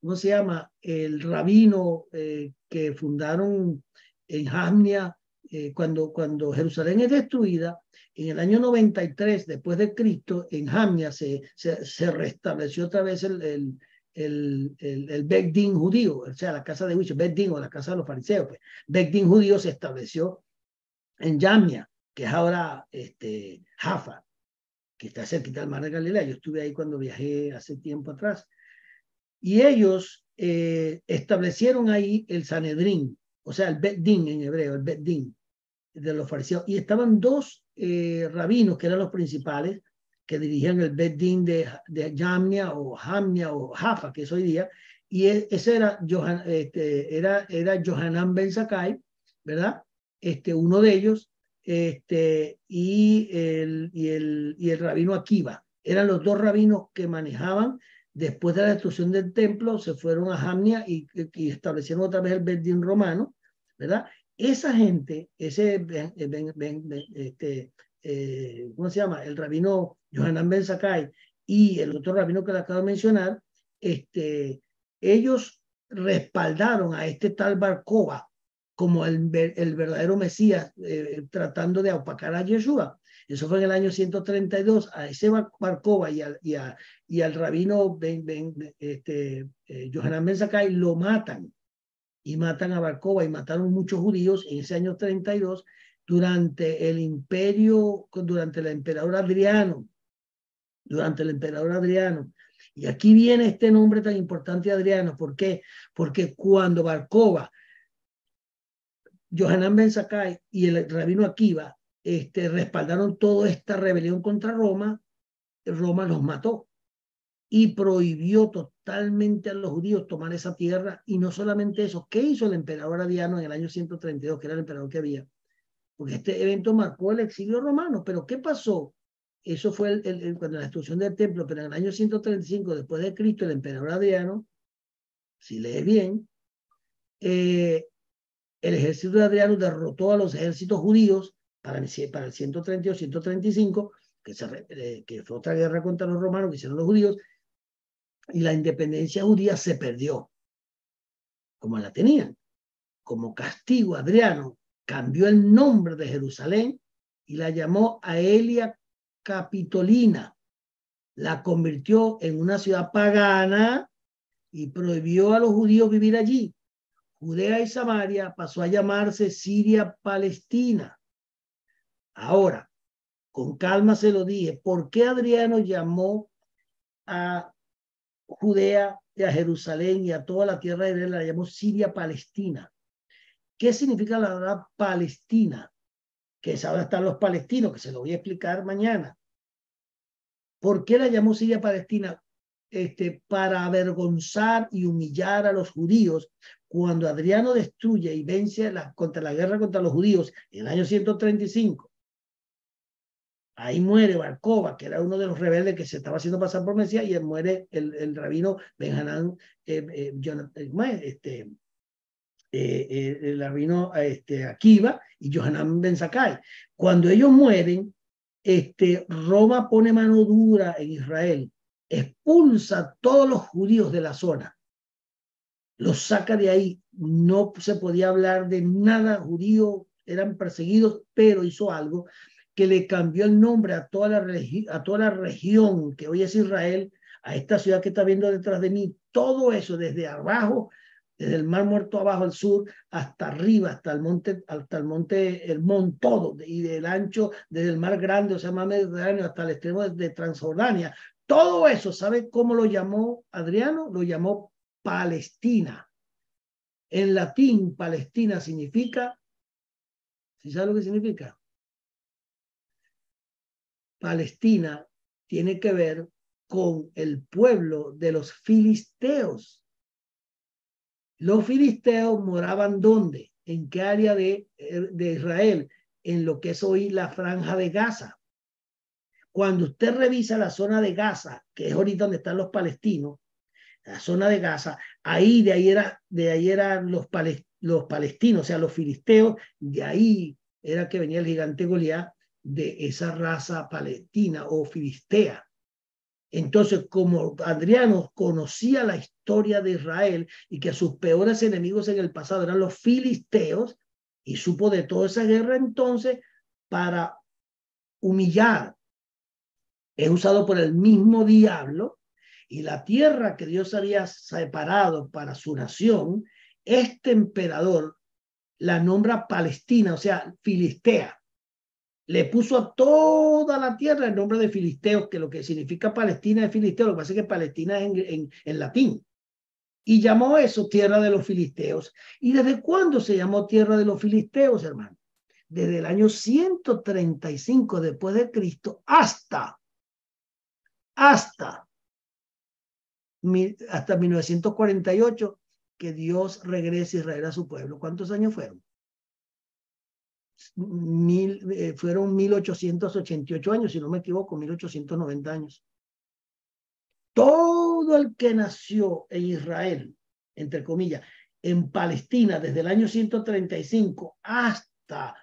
¿cómo se llama? El rabino eh, que fundaron en Jamnia eh, cuando, cuando Jerusalén es destruida, en el año 93 después de Cristo, en Jamnia se, se, restableció otra vez el, el, el, el, el judío, o sea, la casa de juicio, Begdín o la casa de los fariseos. Pues. Begdín judío se estableció en Jamnia, que es ahora este, Jaffa, que está cerquita del mar de Galilea. Yo estuve ahí cuando viajé hace tiempo atrás. Y ellos eh, establecieron ahí el Sanedrín, o sea, el Begdín en hebreo, el Begdín de los fariseos. Y estaban dos eh, rabinos que eran los principales que dirigían el Beddin de, de Jamnia o Hamnia o Jaffa, que es hoy día. Y e, ese era, Johan, este, era, era Johanan Ben Sakai, ¿verdad? Este, uno de ellos, este, y, el, y, el, y el rabino Akiva. Eran los dos rabinos que manejaban después de la destrucción del templo, se fueron a Jamnia y, y establecieron otra vez el Beddin romano, ¿verdad? esa gente, ese, este, eh, ¿cómo se llama? El rabino Johanan Ben Sakai y el otro rabino que le acabo de mencionar, este, ellos respaldaron a este tal Barkova como el, el verdadero Mesías, eh, tratando de opacar a Yeshua. Eso fue en el año 132. A ese Barcova y, y, y al rabino ben, ben, este, eh, Johanan Ben Sakai lo matan. Y matan a Barcova y mataron muchos judíos en ese año 32 durante el imperio, durante el emperador Adriano. Durante el emperador Adriano. Y aquí viene este nombre tan importante Adriano. ¿Por qué? Porque cuando Barcova, Johanan Ben Sakai y el rabino Akiva este, respaldaron toda esta rebelión contra Roma, Roma los mató y prohibió totalmente a los judíos tomar esa tierra. Y no solamente eso, ¿qué hizo el emperador Adriano en el año 132, que era el emperador que había? Porque este evento marcó el exilio romano. Pero ¿qué pasó? Eso fue el, el, cuando la destrucción del templo, pero en el año 135 después de Cristo, el emperador Adriano, si lees bien, eh, el ejército de Adriano derrotó a los ejércitos judíos para el, para el 132, 135, que, se, eh, que fue otra guerra contra los romanos que hicieron los judíos, y la independencia judía se perdió, como la tenían. Como castigo, Adriano cambió el nombre de Jerusalén y la llamó Aelia Capitolina. La convirtió en una ciudad pagana y prohibió a los judíos vivir allí. Judea y Samaria pasó a llamarse Siria Palestina. Ahora, con calma se lo dije, ¿por qué Adriano llamó a Judea y a Jerusalén y a toda la tierra de Israel, la llamó Siria Palestina? ¿Qué significa la palabra Palestina? Que es ahora están los palestinos, que se lo voy a explicar mañana. ¿Por qué la llamó Siria Palestina? Este, para avergonzar y humillar a los judíos cuando Adriano destruye y vence la, contra la guerra contra los judíos en el año 135 Ahí muere Barcova, que era uno de los rebeldes que se estaba haciendo pasar por Mesías, y muere el, el rabino Benjanán, eh, eh, eh este, el rabino este, Akiva y Johanan Ben Sakai. Cuando ellos mueren, este, Roma pone mano dura en Israel, expulsa a todos los judíos de la zona, los saca de ahí. No se podía hablar de nada judío, eran perseguidos, pero hizo algo que le cambió el nombre a toda, la a toda la región que hoy es Israel, a esta ciudad que está viendo detrás de mí, todo eso desde abajo, desde el Mar Muerto abajo al sur, hasta arriba, hasta el monte, hasta el monte, el monte todo, y del ancho, desde el Mar Grande, o sea, más Mediterráneo, hasta el extremo de Transjordania. Todo eso, ¿sabe cómo lo llamó Adriano? Lo llamó Palestina. En latín, Palestina significa, ¿sí sabe lo que significa? Palestina tiene que ver con el pueblo de los filisteos. Los filisteos moraban ¿dónde? ¿En qué área de, de Israel? En lo que es hoy la franja de Gaza. Cuando usted revisa la zona de Gaza, que es ahorita donde están los palestinos, la zona de Gaza, ahí de ahí era, de ahí eran los, los palestinos, o sea, los filisteos, de ahí era que venía el gigante Goliat de esa raza palestina o filistea. Entonces, como Adriano conocía la historia de Israel y que sus peores enemigos en el pasado eran los filisteos, y supo de toda esa guerra entonces para humillar, es usado por el mismo diablo, y la tierra que Dios había separado para su nación, este emperador la nombra Palestina, o sea, Filistea le puso a toda la tierra el nombre de Filisteos, que lo que significa Palestina es Filisteo, lo que pasa es que Palestina es en, en, latín. Y llamó eso tierra de los filisteos. ¿Y desde cuándo se llamó tierra de los filisteos, hermano? Desde el año 135 después de Cristo hasta, hasta, hasta 1948, que Dios regrese a Israel a su pueblo. ¿Cuántos años fueron? Mil, eh, fueron 1888 años, si no me equivoco, 1890 años. Todo el que nació en Israel, entre comillas, en Palestina desde el año 135 hasta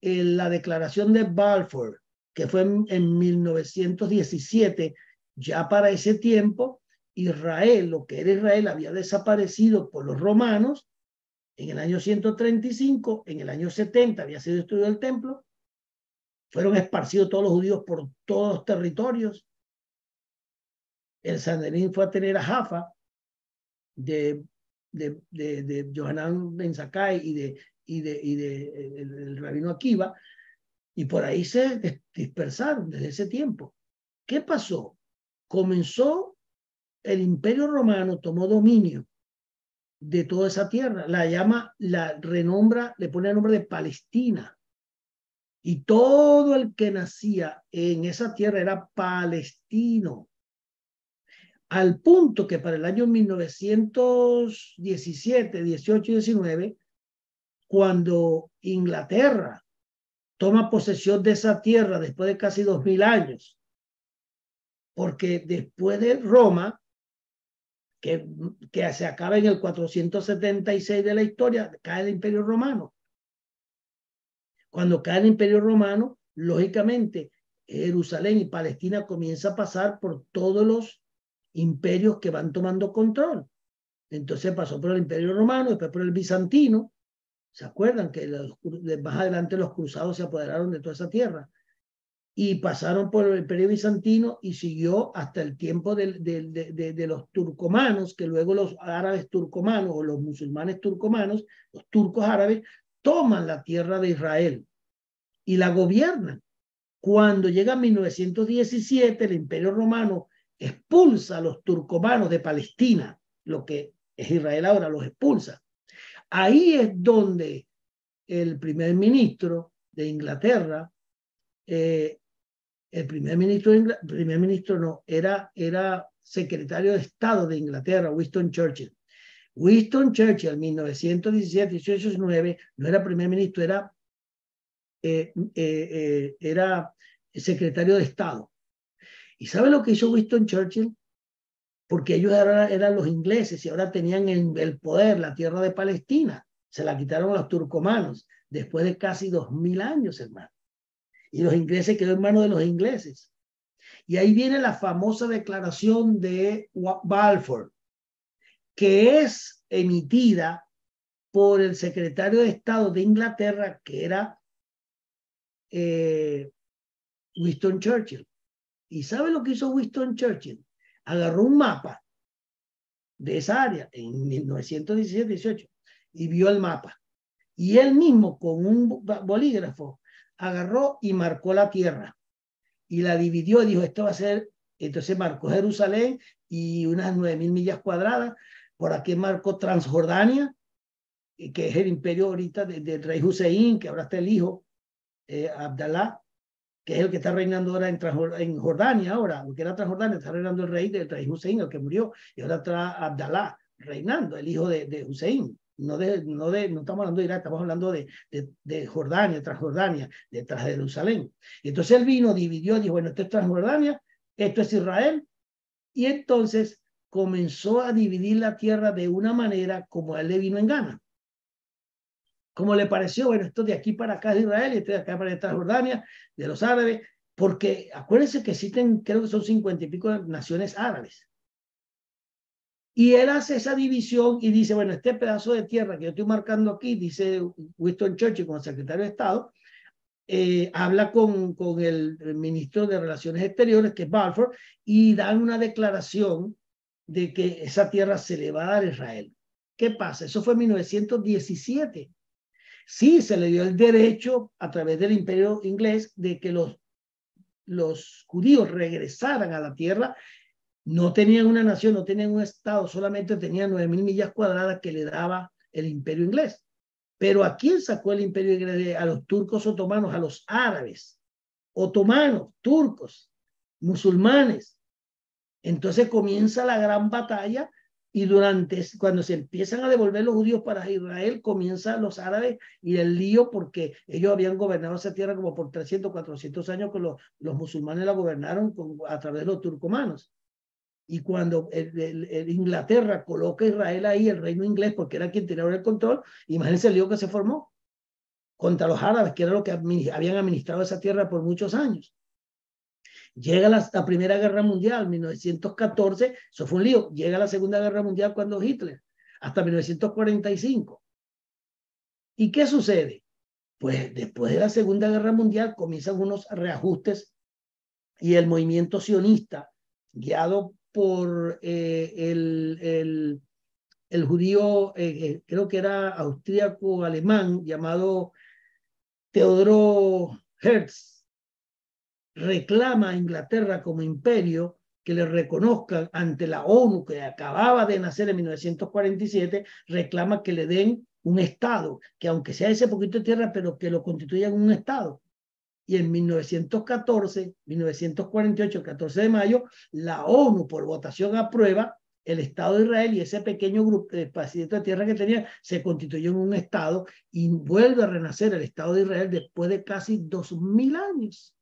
la declaración de Balfour, que fue en, en 1917, ya para ese tiempo, Israel, lo que era Israel, había desaparecido por los romanos en el año 135, en el año 70 había sido destruido el templo fueron esparcidos todos los judíos por todos los territorios. El Sanedrín fue a tener a Jaffa de, de, de, de Ben Sakai y de, y de, y de el, rabino Akiva, y por ahí se dispersaron desde ese tiempo. ¿Qué pasó? Comenzó el imperio romano, tomó dominio de toda esa tierra, la llama, la renombra, le pone el nombre de Palestina. Y todo el que nacía en esa tierra era palestino. Al punto que para el año 1917, 18 y 19, cuando Inglaterra toma posesión de esa tierra después de casi dos mil años, porque después de Roma, que, se acaba en el 476 de la historia, cae el Imperio Romano. Cuando cae el Imperio Romano, lógicamente Jerusalén y Palestina comienza a pasar por todos los imperios que van tomando control. Entonces pasó por el Imperio Romano, después por el Bizantino, ¿Se acuerdan que más adelante los cruzados se apoderaron de toda esa tierra? Y pasaron por el imperio bizantino y siguió hasta el tiempo de, los turcomanos, que luego los árabes turcomanos o los musulmanes turcomanos, los turcos árabes, toman la tierra de Israel y la gobiernan. Cuando llega 1917, el imperio romano expulsa a los turcomanos de Palestina, lo que es Israel ahora, los expulsa Ahí es donde el primer ministro de Inglaterra, eh, el primer ministro, primer ministro no, era, secretario de Estado de Inglaterra, Winston Churchill. Winston Churchill, en 1917, 18, 19, no era primer ministro, era, eh, eh, era secretario de Estado. ¿Y sabe lo que hizo Winston Churchill? porque ellos eran, los ingleses y ahora tenían el, poder, la tierra de Palestina. Se la quitaron los turcomanos después de casi dos mil años, hermano. Y los ingleses quedó en manos de los ingleses. Y ahí viene la famosa declaración de Balfour, que es emitida por el secretario de Estado de Inglaterra, que era eh, Winston Churchill. ¿Y sabe lo que hizo Winston Churchill? agarró un mapa de esa área en 1917-18 y vio el mapa. Y él mismo con un bolígrafo agarró y marcó la tierra y la dividió y dijo, esto va a ser, entonces marcó Jerusalén y unas nueve mil millas cuadradas. Por aquí marcó Transjordania, que es el imperio ahorita del rey Hussein, que ahora está el hijo, eh, Abdalá, que es el que está reinando ahora en, Jordania, ahora, porque era Transjordania, está reinando el rey del rey Hussein, el que murió, y ahora está Abdalá reinando, el hijo de, de Hussein. No, de, no, de, no estamos hablando de Irak, estamos hablando de, de, de Jordania, Transjordania, detrás de Jerusalén. Y entonces él vino, dividió, dijo, bueno, esto es Transjordania, esto es Israel, y entonces comenzó a dividir la tierra de una manera como a él le vino en gana como le pareció, bueno, esto de aquí para acá es Israel esto de acá para esta Jordania, de los árabes, porque acuérdense que existen, creo que son cincuenta y pico naciones árabes. Y él hace esa división y dice, bueno, este pedazo de tierra que yo estoy marcando aquí, dice Winston Churchill como secretario de Estado, eh, habla con, con el, ministro de Relaciones Exteriores, que es Balfour, y dan una declaración de que esa tierra se le va a dar a Israel. ¿Qué pasa? Eso fue en 1917. Sí, se le dio el derecho a través del imperio inglés de que los, los judíos regresaran a la tierra. No tenían una nación, no tenían un estado, solamente tenían nueve mil millas cuadradas que le daba el imperio inglés. Pero ¿a quién sacó el imperio inglés? A los turcos otomanos, a los árabes, otomanos, turcos, musulmanes. Entonces comienza la gran batalla y durante, cuando se empiezan a devolver los judíos para Israel, comienzan los árabes y el lío porque ellos habían gobernado esa tierra como por 300, 400 años, que los, los musulmanes la gobernaron con, a través de los turcomanos. Y cuando el, Inglaterra coloca a Israel ahí, el reino inglés, porque era quien tenía el control, imagínense el lío que se formó contra los árabes, que era lo que habían administrado esa tierra por muchos años. Llega la, Primera Guerra Mundial, 1914, eso fue un lío. Llega la Segunda Guerra Mundial cuando Hitler, hasta 1945. ¿Y qué sucede? Pues después de la Segunda Guerra Mundial comienzan unos reajustes y el movimiento sionista, guiado por eh, el, el, judío, eh, eh, creo que era austríaco-alemán, llamado Teodoro Hertz, reclama a Inglaterra como imperio que le reconozcan ante la ONU, que acababa de nacer en 1947, reclama que le den un Estado, que aunque sea ese poquito de tierra, pero que lo constituyan un Estado. Y en 1914, 1948, 14 de mayo, la ONU por votación aprueba el Estado de Israel y ese pequeño grupo de de tierra que tenía se constituyó en un Estado y vuelve a renacer el Estado de Israel después de casi dos mil años.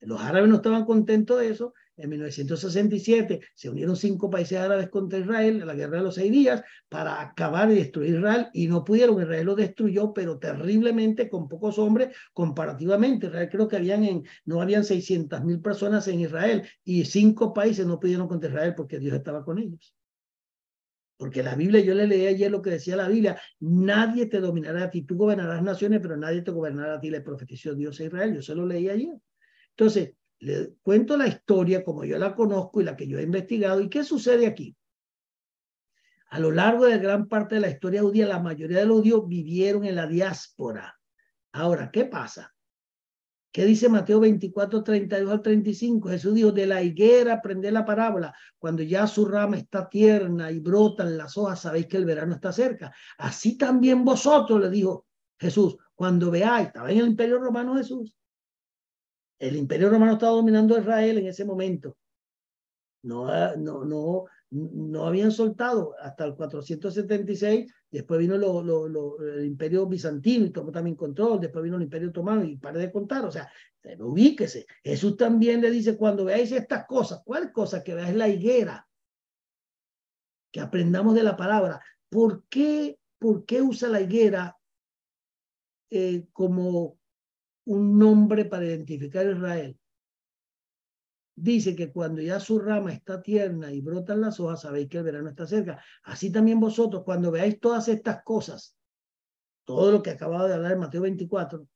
Los árabes no estaban contentos de eso. En 1967 se unieron cinco países árabes contra Israel en la guerra de los seis días para acabar y destruir Israel y no pudieron. Israel lo destruyó, pero terriblemente con pocos hombres comparativamente. Israel creo que habían no habían 600 mil personas en Israel y cinco países no pudieron contra Israel porque Dios estaba con ellos. Porque la Biblia, yo le leí ayer lo que decía la Biblia, nadie te dominará a ti, tú gobernarás naciones, pero nadie te gobernará a ti, le profetizó Dios a Israel, yo se lo leí ayer. Entonces, le cuento la historia como yo la conozco y la que yo he investigado. ¿Y qué sucede aquí? A lo largo de gran parte de la historia judía, la mayoría de los judíos vivieron en la diáspora. Ahora, ¿qué pasa? ¿Qué dice Mateo 24, 32 al 35? Jesús dijo, de la higuera aprende la parábola. Cuando ya su rama está tierna y brotan las hojas, sabéis que el verano está cerca. Así también vosotros, le dijo Jesús, cuando veáis, estaba en el imperio romano Jesús, el imperio romano estaba dominando Israel en ese momento. No, no, no, no habían soltado hasta el 476, después vino lo, lo, el imperio bizantino y tomó también control, después vino el imperio otomano y pare de contar, o sea, ubíquese. Jesús también le dice, cuando veáis estas cosas, ¿cuál cosa? Que veáis la higuera, que aprendamos de la palabra. ¿Por qué, por qué usa la higuera eh, como un nombre para identificar a Israel. Dice que cuando ya su rama está tierna y brotan las hojas, sabéis que el verano está cerca. Así también vosotros, cuando veáis todas estas cosas, todo lo que acababa de hablar en Mateo 24,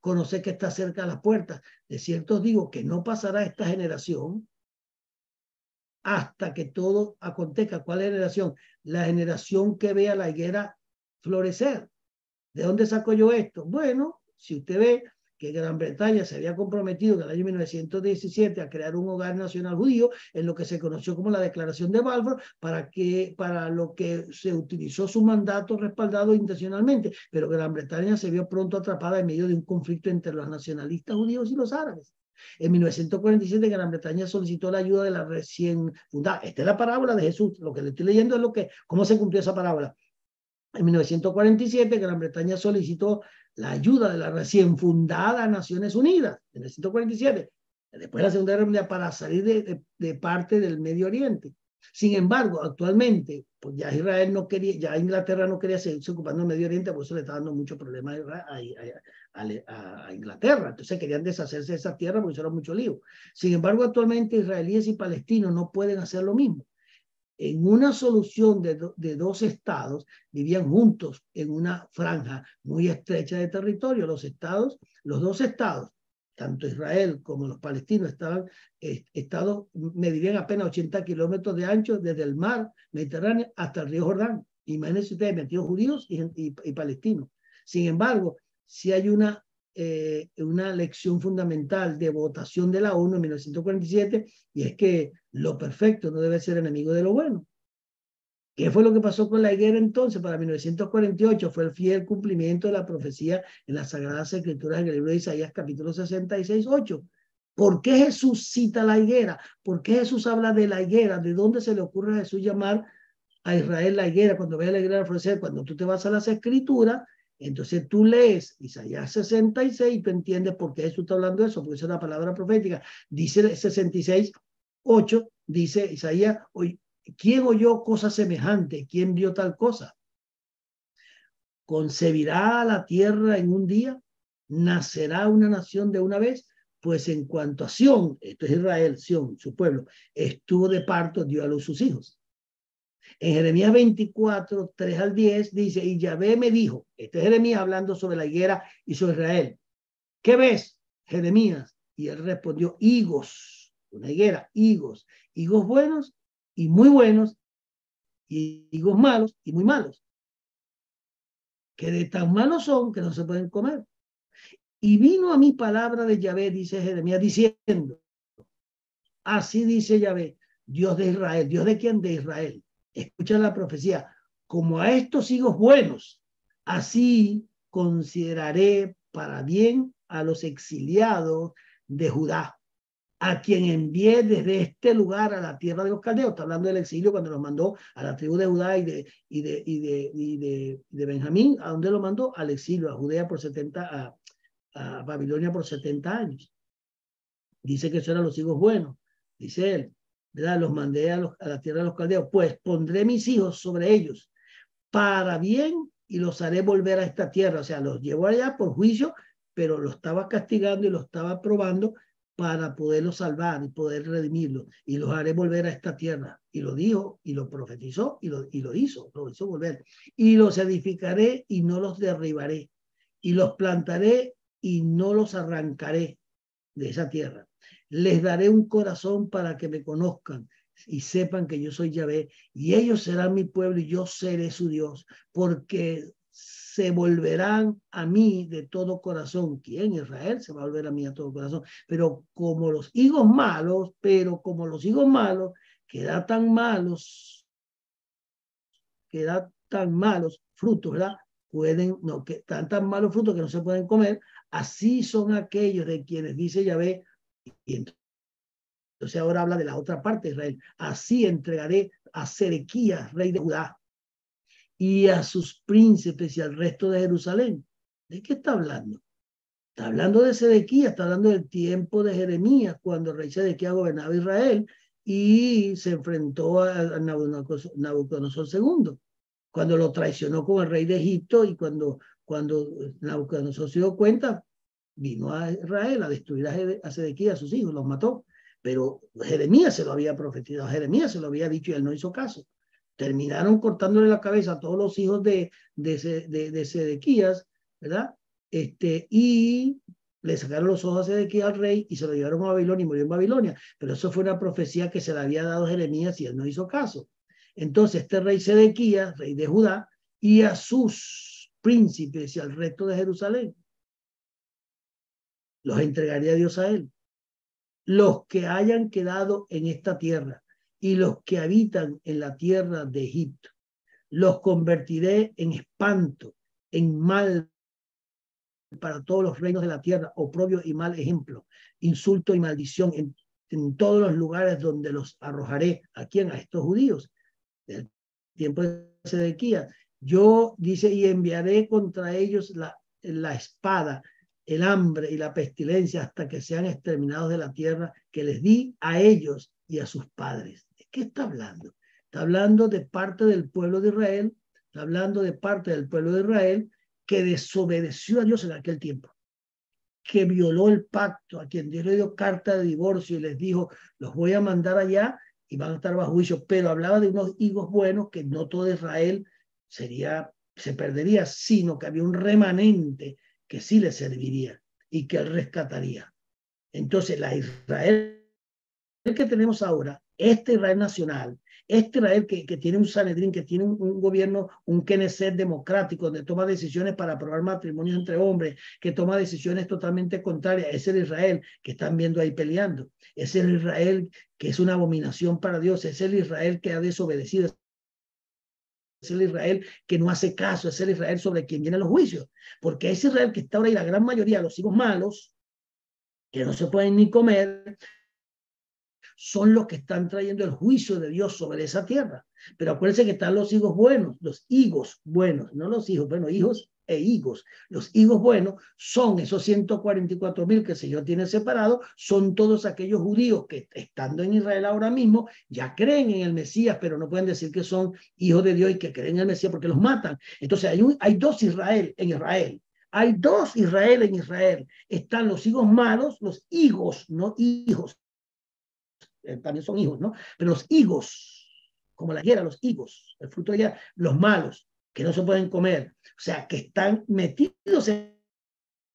conocéis que está cerca de las puertas. De cierto os digo que no pasará esta generación hasta que todo acontezca. ¿Cuál generación? La generación que vea la higuera florecer. ¿De dónde saco yo esto? Bueno, si usted ve que Gran Bretaña se había comprometido en el año 1917 a crear un hogar nacional judío en lo que se conoció como la Declaración de Balfour, para, que, para lo que se utilizó su mandato respaldado intencionalmente, pero Gran Bretaña se vio pronto atrapada en medio de un conflicto entre los nacionalistas judíos y los árabes. En 1947 Gran Bretaña solicitó la ayuda de la recién fundada. Esta es la parábola de Jesús. Lo que le estoy leyendo es lo que, cómo se cumplió esa parábola. En 1947 Gran Bretaña solicitó la ayuda de la recién fundada Naciones Unidas en el 147, después de la Segunda Guerra para salir de, parte del Medio Oriente. Sin embargo, actualmente, pues ya Israel no quería, ya Inglaterra no quería seguirse ocupando el Medio Oriente, por eso le está dando mucho problema a, a, a, Inglaterra. Entonces querían deshacerse de esa tierra porque era mucho lío. Sin embargo, actualmente israelíes y palestinos no pueden hacer lo mismo en una solución de, dos estados, vivían juntos en una franja muy estrecha de territorio. Los estados, los dos estados, tanto Israel como los palestinos, estaban eh, estados, medirían apenas 80 kilómetros de ancho desde el mar Mediterráneo hasta el río Jordán. Imagínense ustedes, metidos judíos y, y palestinos. Sin embargo, si hay una eh, una lección fundamental de votación de la ONU en 1947, y es que lo perfecto no debe ser enemigo de lo bueno. ¿Qué fue lo que pasó con la higuera entonces? Para 1948 fue el fiel cumplimiento de la profecía en las Sagradas Escrituras en el libro de Isaías capítulo 66, 8. ¿Por qué Jesús cita la higuera? ¿Por qué Jesús habla de la higuera? ¿De dónde se le ocurre a Jesús llamar a Israel la higuera cuando ve la higuera florecer? Cuando tú te vas a las escrituras, entonces tú lees Isaías 66 y tú entiendes por qué Jesús está hablando de eso, porque es una palabra profética. Dice 66, 8, dice Isaías, ¿quién oyó cosa semejante? ¿Quién vio tal cosa? ¿Concebirá la tierra en un día? ¿Nacerá una nación de una vez? Pues en cuanto a Sión, esto es Israel, Sión, su pueblo, estuvo de parto, dio a luz sus hijos. En Jeremías 24, 3 al 10 dice, y Yahvé me dijo, este es Jeremías hablando sobre la higuera y sobre Israel. ¿Qué ves, Jeremías? Y él respondió, higos, una higuera, higos, higos buenos y muy buenos, y higos malos y muy malos, que de tan malos son que no se pueden comer. Y vino a mi palabra de Yahvé, dice Jeremías, diciendo, así dice Yahvé, Dios de Israel, Dios de quién? De Israel. Escucha la profecía, como a estos hijos buenos, así consideraré para bien a los exiliados de Judá, a quien envié desde este lugar a la tierra de los caldeos. Está hablando del exilio cuando los mandó a la tribu de Judá y de, y de, y de, y de, de Benjamín. ¿A dónde lo mandó? Al exilio, a Judea por 70, a, a Babilonia por 70 años. Dice que eran los hijos buenos, dice él, Los mandé a, los, la tierra de los caldeos. Pues pondré mis hijos sobre ellos para bien y los haré volver a esta tierra. O sea, los llevo allá por juicio, pero lo estaba castigando y lo estaba probando para poderlos salvar y poder redimirlos. Y los haré volver a esta tierra. Y lo dijo y lo profetizó y lo, y lo hizo, lo hizo volver. Y los edificaré y no los derribaré. Y los plantaré y no los arrancaré de esa tierra. Les daré un corazón para que me conozcan y sepan que yo soy Yahvé, y ellos serán mi pueblo y yo seré su Dios, porque se volverán a mí de todo corazón. ¿Quién? Israel se va a volver a mí a todo corazón. Pero como los higos malos, pero como los higos malos, que da tan malos, que da tan malos frutos, ¿verdad? Pueden, no, que dan tan malos frutos que no se pueden comer, así son aquellos de quienes dice Yahvé, entonces ahora habla de la otra parte de Israel, así entregaré a Sedequías, rey de Judá, y a sus príncipes y al resto de Jerusalén. ¿De qué está hablando? Está hablando de Sedequías, está hablando del tiempo de Jeremías, cuando el rey Sedequías gobernaba Israel y se enfrentó a Nabucodonosor II, cuando lo traicionó con el rey de Egipto y cuando, cuando Nabucodonosor se dio cuenta, vino a Israel a destruir a Sedequías, a sus hijos, los mató. Pero Jeremías se lo había profetizado, Jeremías se lo había dicho y él no hizo caso terminaron cortándole la cabeza a todos los hijos de, de, de, Sedequías, ¿verdad? Este, y le sacaron los ojos a Sedequías al rey y se lo llevaron a Babilonia y murió en Babilonia. Pero eso fue una profecía que se le había dado Jeremías y él no hizo caso. Entonces, este rey Sedequías, rey de Judá, y a sus príncipes y al resto de Jerusalén, los entregaría Dios a él. Los que hayan quedado en esta tierra, y los que habitan en la tierra de Egipto. Los convertiré en espanto, en mal para todos los reinos de la tierra, oprobio y mal ejemplo, insulto y maldición en, en todos los lugares donde los arrojaré. ¿A quién? A estos judíos. Del tiempo de Sedequía. Yo, dice, y enviaré contra ellos la, la espada, el hambre y la pestilencia hasta que sean exterminados de la tierra que les di a ellos y a sus padres qué está hablando? Está hablando de parte del pueblo de Israel, está hablando de parte del pueblo de Israel que desobedeció a Dios en aquel tiempo, que violó el pacto, a quien Dios le dio carta de divorcio y les dijo, los voy a mandar allá y van a estar bajo juicio, pero hablaba de unos higos buenos que no todo Israel sería, se perdería, sino que había un remanente que sí le serviría y que él rescataría. Entonces, la Israel que tenemos ahora este Israel nacional, este Israel que, tiene un Sanedrín, que tiene un, gobierno, un Knesset democrático, donde toma decisiones para aprobar matrimonios entre hombres, que toma decisiones totalmente contrarias, es el Israel que están viendo ahí peleando, es el Israel que es una abominación para Dios, es el Israel que ha desobedecido, es el Israel que no hace caso, es el Israel sobre quien vienen los juicios, porque es Israel que está ahora y la gran mayoría de los hijos malos, que no se pueden ni comer, son los que están trayendo el juicio de Dios sobre esa tierra. Pero acuérdense que están los hijos buenos, los higos buenos, no los hijos, bueno, hijos e higos. Los higos buenos son esos 144 mil que el Señor tiene separado, son todos aquellos judíos que estando en Israel ahora mismo ya creen en el Mesías, pero no pueden decir que son hijos de Dios y que creen en el Mesías porque los matan. Entonces hay, hay dos Israel en Israel. Hay dos Israel en Israel. Están los higos malos, los higos, no hijos, eh, también son hijos, ¿no? Pero los higos, como la higuera, los higos, el fruto de la los malos, que no se pueden comer, o sea, que están metidos en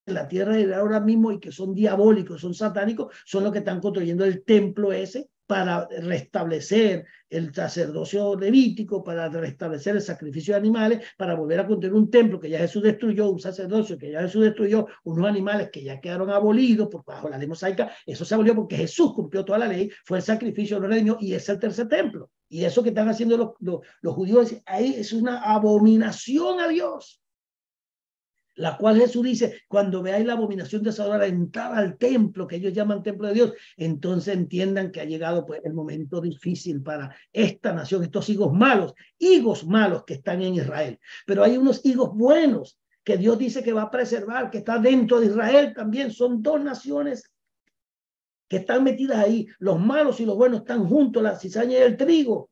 la tierra de ahora mismo y que son diabólicos, son satánicos, son los que están construyendo el templo ese para restablecer el sacerdocio levítico, para restablecer el sacrificio de animales, para volver a construir un templo que ya Jesús destruyó, un sacerdocio que ya Jesús destruyó, unos animales que ya quedaron abolidos por bajo la ley mosaica, eso se abolió porque Jesús cumplió toda la ley, fue el sacrificio, lo redimió y es el tercer templo. Y eso que están haciendo los, los, judíos ahí es una abominación a Dios la cual Jesús dice, cuando veáis la abominación de desoladora entrar al templo, que ellos llaman templo de Dios, entonces entiendan que ha llegado pues, el momento difícil para esta nación, estos higos malos, higos malos que están en Israel. Pero hay unos higos buenos que Dios dice que va a preservar, que está dentro de Israel también. Son dos naciones que están metidas ahí. Los malos y los buenos están juntos, la cizaña y el trigo.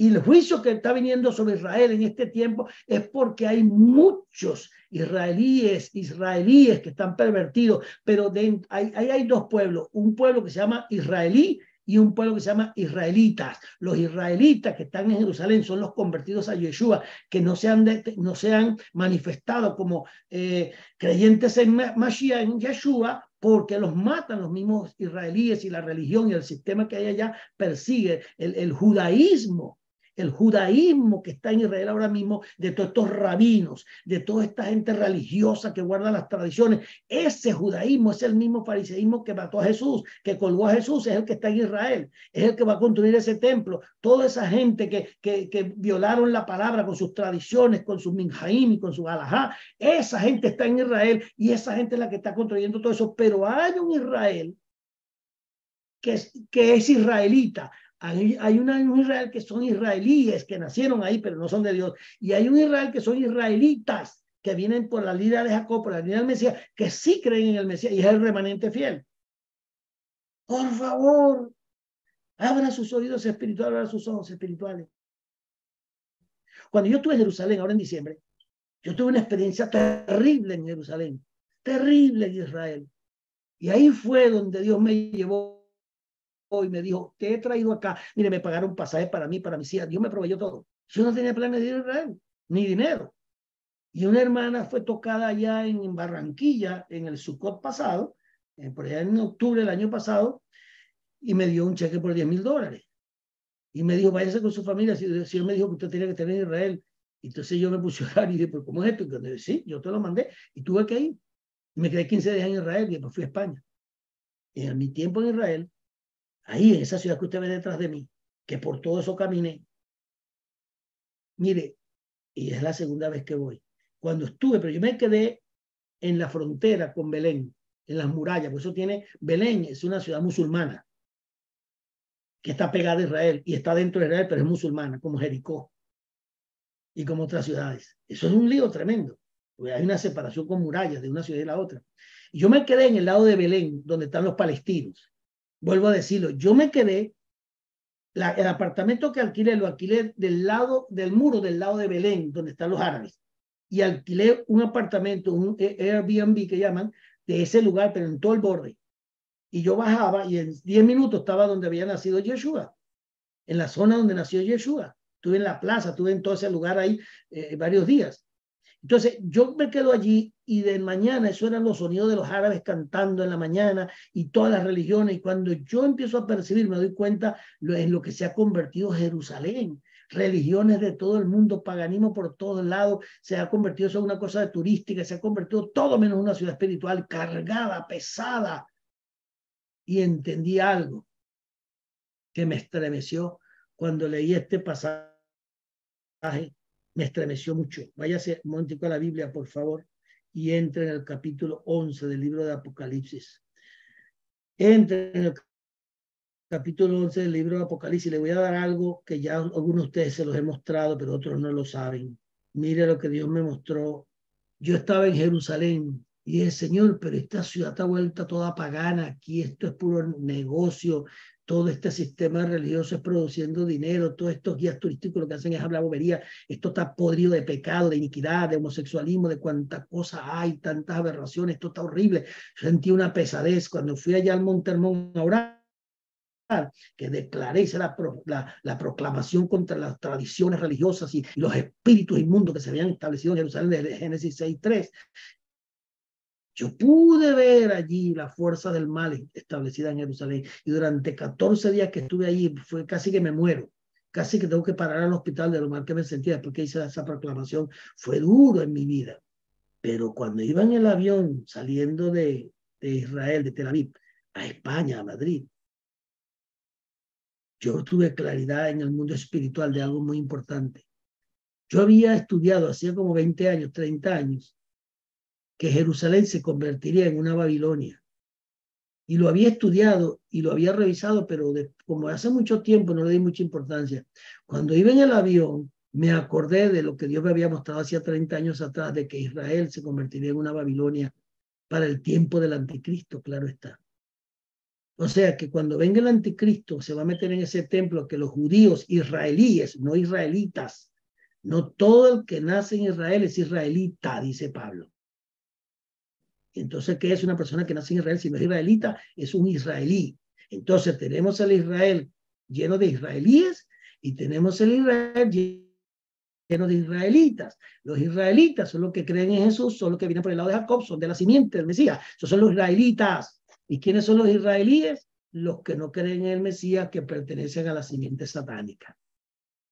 Y el juicio que está viniendo sobre Israel en este tiempo es porque hay muchos israelíes, israelíes que están pervertidos, pero hay, hay, dos pueblos, un pueblo que se llama israelí y un pueblo que se llama israelitas. Los israelitas que están en Jerusalén son los convertidos a Yeshua, que no se han, no se han manifestado como eh, creyentes en Mashiach, en Yeshua, porque los matan los mismos israelíes y la religión y el sistema que hay allá persigue el, el judaísmo el judaísmo que está en Israel ahora mismo, de todos estos rabinos, de toda esta gente religiosa que guarda las tradiciones, ese judaísmo es el mismo fariseísmo que mató a Jesús, que colgó a Jesús, es el que está en Israel, es el que va a construir ese templo. Toda esa gente que, que, violaron la palabra con sus tradiciones, con sus minjaim y con su alajá, esa gente está en Israel y esa gente es la que está construyendo todo eso. Pero hay un Israel que es, que es israelita, hay, un Israel que son israelíes, que nacieron ahí, pero no son de Dios. Y hay un Israel que son israelitas, que vienen por la línea de Jacob, por la línea del Mesías, que sí creen en el Mesías y es el remanente fiel. Por favor, abra sus oídos espirituales, abra sus ojos espirituales. Cuando yo estuve en Jerusalén, ahora en diciembre, yo tuve una experiencia terrible en Jerusalén, terrible en Israel. Y ahí fue donde Dios me llevó y me dijo, te he traído acá, mire, me pagaron pasaje para mí, para mis hijas, Dios me proveyó todo. Yo no tenía planes de ir a Israel, ni dinero. Y una hermana fue tocada allá en Barranquilla, en el Sucot pasado, eh, por allá en octubre del año pasado, y me dio un cheque por 10 mil dólares. Y me dijo, váyase con su familia. Si el Señor me dijo que usted tenía que tener en Israel. Entonces yo me puse a orar y dije, pero ¿cómo es esto? Y cuando dije, sí, yo te lo mandé. Y tuve que ir. Y me quedé 15 días en Israel y después fui a España. Y en mi tiempo en Israel, ahí en esa ciudad que usted ve detrás de mí, que por todo eso caminé. Mire, y es la segunda vez que voy. Cuando estuve, pero yo me quedé en la frontera con Belén, en las murallas, por eso tiene, Belén es una ciudad musulmana, que está pegada a Israel y está dentro de Israel, pero es musulmana, como Jericó y como otras ciudades. Eso es un lío tremendo. Hay una separación con murallas de una ciudad y la otra. Y yo me quedé en el lado de Belén, donde están los palestinos vuelvo a decirlo, yo me quedé, la, el apartamento que alquilé lo alquilé del lado del muro del lado de Belén, donde están los árabes, y alquilé un apartamento, un Airbnb que llaman, de ese lugar, pero en todo el borde. Y yo bajaba y en 10 minutos estaba donde había nacido Yeshua, en la zona donde nació Yeshua. Estuve en la plaza, estuve en todo ese lugar ahí eh, varios días. Entonces, yo me quedo allí y de mañana, eso eran los sonidos de los árabes cantando en la mañana y todas las religiones. Y cuando yo empiezo a percibir, me doy cuenta en lo que se ha convertido Jerusalén. Religiones de todo el mundo, paganismo por todos lados, se ha convertido eso en una cosa de turística, se ha convertido todo menos una ciudad espiritual cargada, pesada. Y entendí algo que me estremeció cuando leí este pasaje me estremeció mucho. Váyase un momentico a la Biblia, por favor, y entre en el capítulo 11 del libro de Apocalipsis. Entre en el capítulo 11 del libro de Apocalipsis. Le voy a dar algo que ya algunos de ustedes se los he mostrado, pero otros no lo saben. Mire lo que Dios me mostró. Yo estaba en Jerusalén y el Señor, pero esta ciudad está vuelta toda pagana. Aquí esto es puro negocio, todo este sistema religioso es produciendo dinero, todos estos guías turísticos lo que hacen es hablar bobería, esto está podrido de pecado, de iniquidad, de homosexualismo, de cuántas cosas hay, tantas aberraciones, esto está horrible. Sentí una pesadez cuando fui allá al Montermón a orar que declaré, la, la, la, proclamación contra las tradiciones religiosas y, los espíritus inmundos que se habían establecido en Jerusalén de Génesis 6.3. Yo pude ver allí la fuerza del mal establecida en Jerusalén y durante 14 días que estuve allí fue casi que me muero casi que tengo que parar al hospital de lo mal que me sentía porque hice esa proclamación. Fue duro en mi vida. Pero cuando iba en el avión saliendo de, de Israel, de Tel Aviv, a España, a Madrid, yo tuve claridad en el mundo espiritual de algo muy importante. Yo había estudiado hacía como 20 años, 30 años, que Jerusalén se convertiría en una Babilonia y lo había estudiado y lo había revisado, pero como hace mucho tiempo no le di mucha importancia. Cuando iba en el avión, me acordé de lo que Dios me había mostrado hacía 30 años atrás, de que Israel se convertiría en una Babilonia para el tiempo del anticristo, claro está. O sea que cuando venga el anticristo se va a meter en ese templo que los judíos israelíes, no israelitas, no todo el que nace en Israel es israelita, dice Pablo. Entonces, ¿qué es una persona que nace en Israel? Si no es israelita, es un israelí. Entonces, tenemos el Israel lleno de israelíes y tenemos el Israel lleno de israelitas. Los israelitas son los que creen en Jesús, son los que vienen por el lado de Jacob, son de la simiente del Mesías. Esos son los israelitas. ¿Y quiénes son los israelíes? Los que no creen en el Mesías, que pertenecen a la simiente satánica.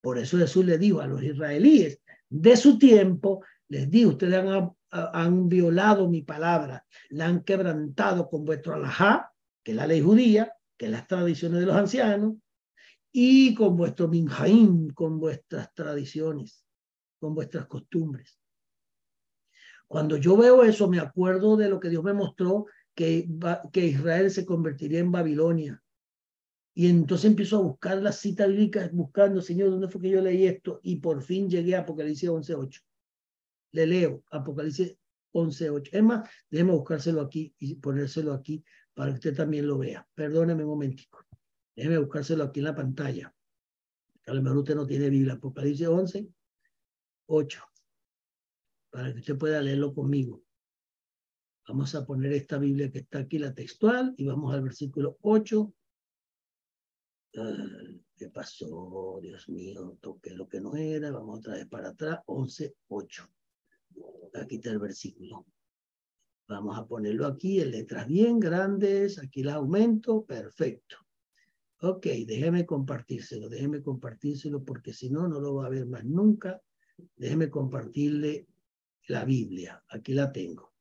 Por eso Jesús le dijo a los israelíes de su tiempo, les dijo, ustedes han han violado mi palabra, la han quebrantado con vuestro alajá, que es la ley judía, que es las tradiciones de los ancianos, y con vuestro minjaim, con vuestras tradiciones, con vuestras costumbres. Cuando yo veo eso, me acuerdo de lo que Dios me mostró, que, que Israel se convertiría en Babilonia. Y entonces empiezo a buscar las citas bíblicas, buscando, Señor, ¿dónde fue que yo leí esto? Y por fin llegué a Apocalipsis 11.8 le leo Apocalipsis 11.8. Es más, déjeme buscárselo aquí y ponérselo aquí para que usted también lo vea. Perdóneme un momentico. Déjeme buscárselo aquí en la pantalla. A lo usted no tiene Biblia. Apocalipsis 11, 8. Para que usted pueda leerlo conmigo. Vamos a poner esta Biblia que está aquí, la textual, y vamos al versículo 8. Ah, ¿Qué pasó? Dios mío, toqué lo que no era. Vamos otra vez para atrás. 11, 8. Aquí está el versículo. Vamos a ponerlo aquí en letras bien grandes. Aquí la aumento. Perfecto. Ok, déjeme compartírselo. Déjeme compartírselo porque si no, no lo va a ver más nunca. Déjeme compartirle la Biblia. Aquí la tengo.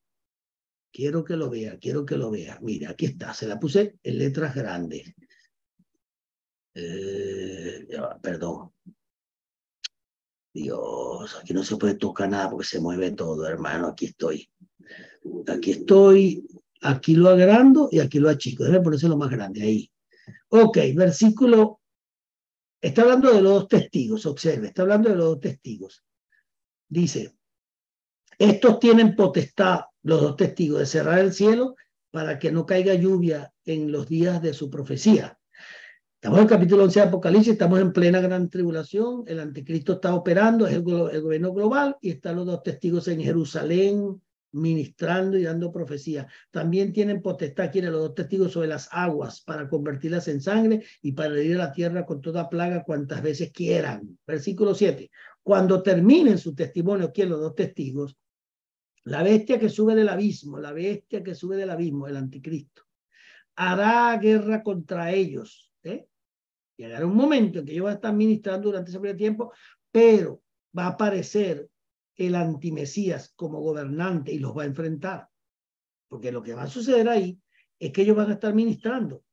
Quiero que lo vea, quiero que lo vea. Mira, aquí está. Se la puse en letras grandes. Eh, perdón. Dios, aquí no se puede tocar nada porque se mueve todo, hermano. Aquí estoy. Aquí estoy. Aquí lo agrando y aquí lo achico. Debe ponerse lo más grande ahí. Ok, versículo. Está hablando de los dos testigos, observe, está hablando de los dos testigos. Dice, estos tienen potestad, los dos testigos, de cerrar el cielo para que no caiga lluvia en los días de su profecía Estamos en el capítulo 11 de Apocalipsis, estamos en plena gran tribulación, el anticristo está operando, es el, gobierno global y están los dos testigos en Jerusalén ministrando y dando profecía. También tienen potestad, quieren los dos testigos sobre las aguas para convertirlas en sangre y para herir a la tierra con toda plaga cuantas veces quieran. Versículo 7. Cuando terminen su testimonio, quieren los dos testigos, la bestia que sube del abismo, la bestia que sube del abismo, el anticristo, hará guerra contra ellos. Llegará un momento en que ellos van a estar ministrando durante ese periodo tiempo, pero va a aparecer el antimesías como gobernante y los va a enfrentar. Porque lo que va a suceder ahí es que ellos van a estar ministrando,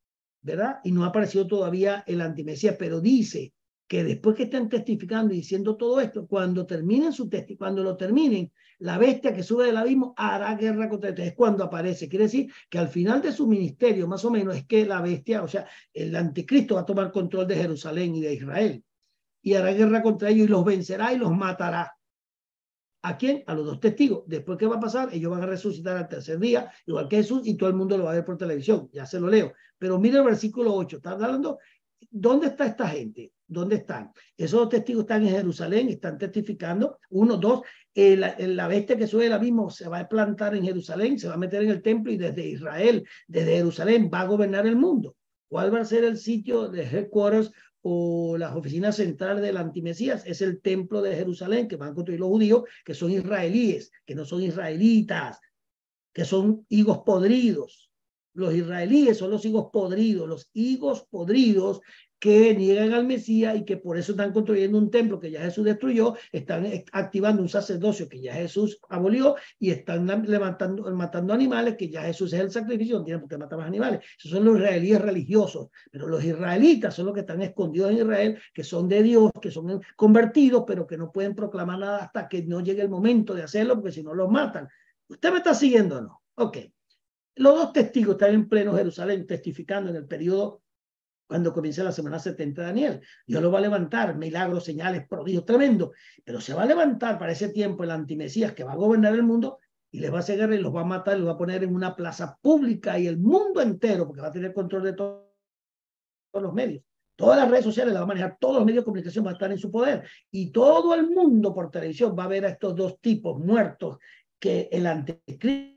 ¿verdad? Y no ha aparecido todavía el antimesías, pero dice que después que estén testificando y diciendo todo esto, cuando terminen su testimonio, cuando lo terminen, la bestia que sube del abismo hará guerra contra ustedes. Es cuando aparece. Quiere decir que al final de su ministerio, más o menos, es que la bestia, o sea, el anticristo va a tomar control de Jerusalén y de Israel y hará guerra contra ellos y los vencerá y los matará. ¿A quién? A los dos testigos. Después, ¿qué va a pasar? Ellos van a resucitar al tercer día, igual que Jesús, y todo el mundo lo va a ver por televisión. Ya se lo leo. Pero mire el versículo 8. Está hablando, ¿dónde está esta gente? ¿Dónde están? Esos dos testigos están en Jerusalén, están testificando. Uno, dos, la bestia que sube del abismo se va a plantar en Jerusalén, se va a meter en el templo y desde Israel, desde Jerusalén, va a gobernar el mundo. ¿Cuál va a ser el sitio de headquarters o las oficinas centrales del antimesías? Es el templo de Jerusalén que van a construir los judíos, que son israelíes, que no son israelitas, que son higos podridos. Los israelíes son los higos podridos, los higos podridos que niegan al Mesías y que por eso están construyendo un templo que ya Jesús destruyó, están activando un sacerdocio que ya Jesús abolió y están levantando, matando animales que ya Jesús es el sacrificio, no tienen por qué matar más animales. Esos son los israelíes religiosos, pero los israelitas son los que están escondidos en Israel, que son de Dios, que son convertidos, pero que no pueden proclamar nada hasta que no llegue el momento de hacerlo, porque si no los matan. ¿Usted me está siguiendo o no? Ok. Los dos testigos están en pleno Jerusalén testificando en el periodo cuando comience la semana 70 de Daniel. Dios lo va a levantar, milagros, señales, prodigios, tremendo. Pero se va a levantar para ese tiempo el antimesías que va a gobernar el mundo y les va a cegar y los va a matar, y los va a poner en una plaza pública y el mundo entero, porque va a tener control de todos los medios. Todas las redes sociales las va a manejar, todos los medios de comunicación van a estar en su poder. Y todo el mundo por televisión va a ver a estos dos tipos muertos que el anticristo,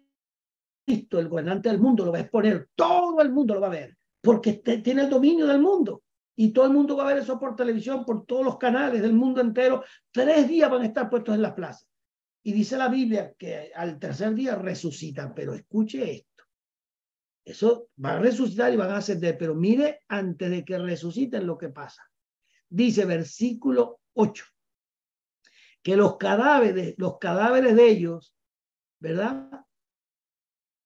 el gobernante del mundo, lo va a exponer. Todo el mundo lo va a ver porque tiene el dominio del mundo. Y todo el mundo va a ver eso por televisión, por todos los canales del mundo entero. Tres días van a estar puestos en las plazas. Y dice la Biblia que al tercer día resucitan. Pero escuche esto. Eso va a resucitar y van a ascender. Pero mire antes de que resuciten lo que pasa. Dice versículo 8. Que los cadáveres, los cadáveres de ellos, ¿verdad?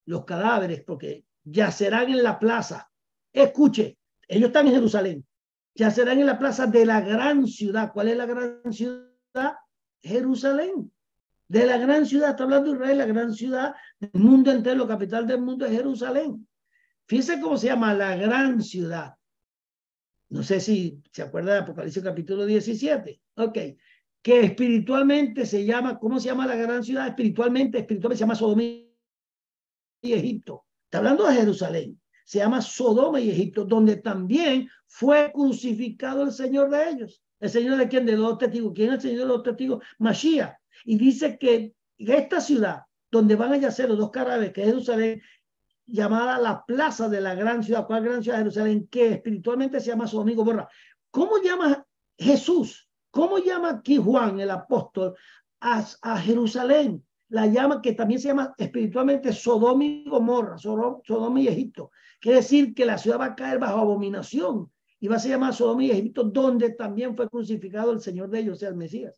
Los cadáveres, porque yacerán en la plaza Escuche, ellos están en Jerusalén. Ya serán en la plaza de la gran ciudad. ¿Cuál es la gran ciudad? Jerusalén. De la gran ciudad, está hablando Israel, la gran ciudad del mundo entero, capital del mundo es Jerusalén. Fíjense cómo se llama la gran ciudad. No sé si se acuerda de Apocalipsis capítulo 17. Ok. Que espiritualmente se llama, ¿cómo se llama la gran ciudad? Espiritualmente, espiritualmente se llama Sodoma y Egipto. Está hablando de Jerusalén se llama Sodoma y Egipto, donde también fue crucificado el Señor de ellos. ¿El Señor de quién? De los testigos. ¿Quién es el Señor de los testigos? Mashiach. Y dice que esta ciudad, donde van a yacer los dos cadáveres, que es Jerusalén, llamada la plaza de la gran ciudad, ¿cuál gran ciudad de Jerusalén? Que espiritualmente se llama Sodoma y Gomorra. ¿Cómo llama Jesús? ¿Cómo llama aquí Juan, el apóstol, a, a Jerusalén? La llama que también se llama espiritualmente Sodoma y Gomorra, Sodoma y Egipto. Quiere decir que la ciudad va a caer bajo abominación y va a ser llamada Sodoma y Egipto, donde también fue crucificado el Señor de ellos, o sea, el Mesías.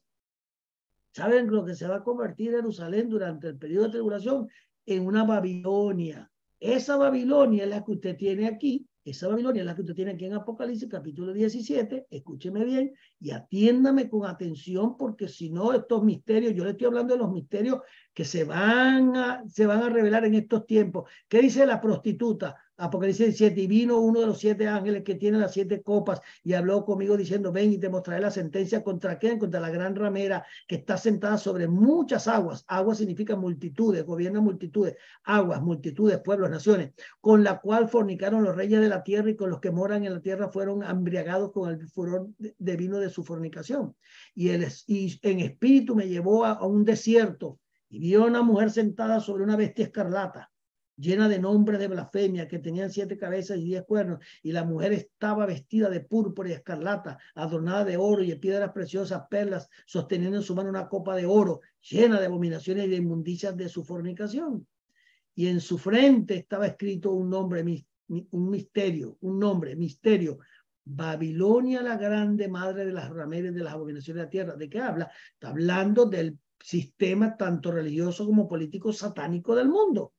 ¿Saben lo que se va a convertir Jerusalén durante el periodo de tribulación? En una Babilonia. Esa Babilonia es la que usted tiene aquí, esa Babilonia es la que usted tiene aquí en Apocalipsis capítulo 17, escúcheme bien y atiéndame con atención porque si no estos misterios, yo le estoy hablando de los misterios que se van a, se van a revelar en estos tiempos. ¿Qué dice la prostituta? Apocalipsis 17, y vino uno de los siete ángeles que tiene las siete copas y habló conmigo diciendo, ven y te mostraré la sentencia contra quién, contra la gran ramera que está sentada sobre muchas aguas. Agua significa multitudes, gobierna multitudes, aguas, multitudes, pueblos, naciones, con la cual fornicaron los reyes de la tierra y con los que moran en la tierra fueron embriagados con el furor de vino de su fornicación. Y, el, y en espíritu me llevó a, un desierto y vio una mujer sentada sobre una bestia escarlata llena de nombres de blasfemia, que tenían siete cabezas y diez cuernos, y la mujer estaba vestida de púrpura y escarlata, adornada de oro y de piedras preciosas, perlas, sosteniendo en su mano una copa de oro, llena de abominaciones y de inmundicias de su fornicación. Y en su frente estaba escrito un nombre, un misterio, un nombre, misterio, Babilonia la grande, madre de las rameras de las abominaciones de la tierra. ¿De qué habla? Está hablando del sistema tanto religioso como político satánico del mundo.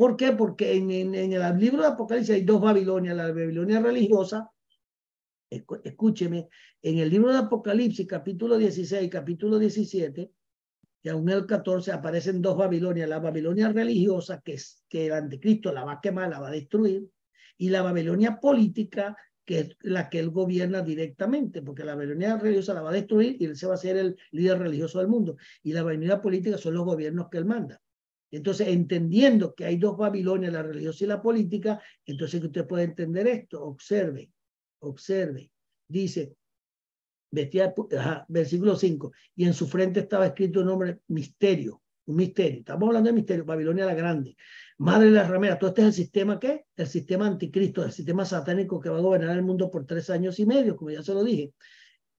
¿Por qué? Porque en, el libro de Apocalipsis hay dos Babilonias, la Babilonia religiosa, escúcheme, en el libro de Apocalipsis, capítulo 16, capítulo 17, y aún en el 14 aparecen dos Babilonias, la Babilonia religiosa, que, es, que el anticristo la va a quemar, la va a destruir, y la Babilonia política, que es la que él gobierna directamente, porque la Babilonia religiosa la va a destruir y él se va a ser el líder religioso del mundo, y la Babilonia política son los gobiernos que él manda. Entonces, entendiendo que hay dos Babilonias, la religiosa y la política, entonces que usted puede entender esto, observe, observe. Dice, versículo 5, y en su frente estaba escrito un nombre misterio, un misterio. Estamos hablando de misterio, Babilonia la Grande, madre de la ramera. Todo este es el sistema, ¿qué? El sistema anticristo, el sistema satánico que va a gobernar el mundo por tres años y medio, como ya se lo dije.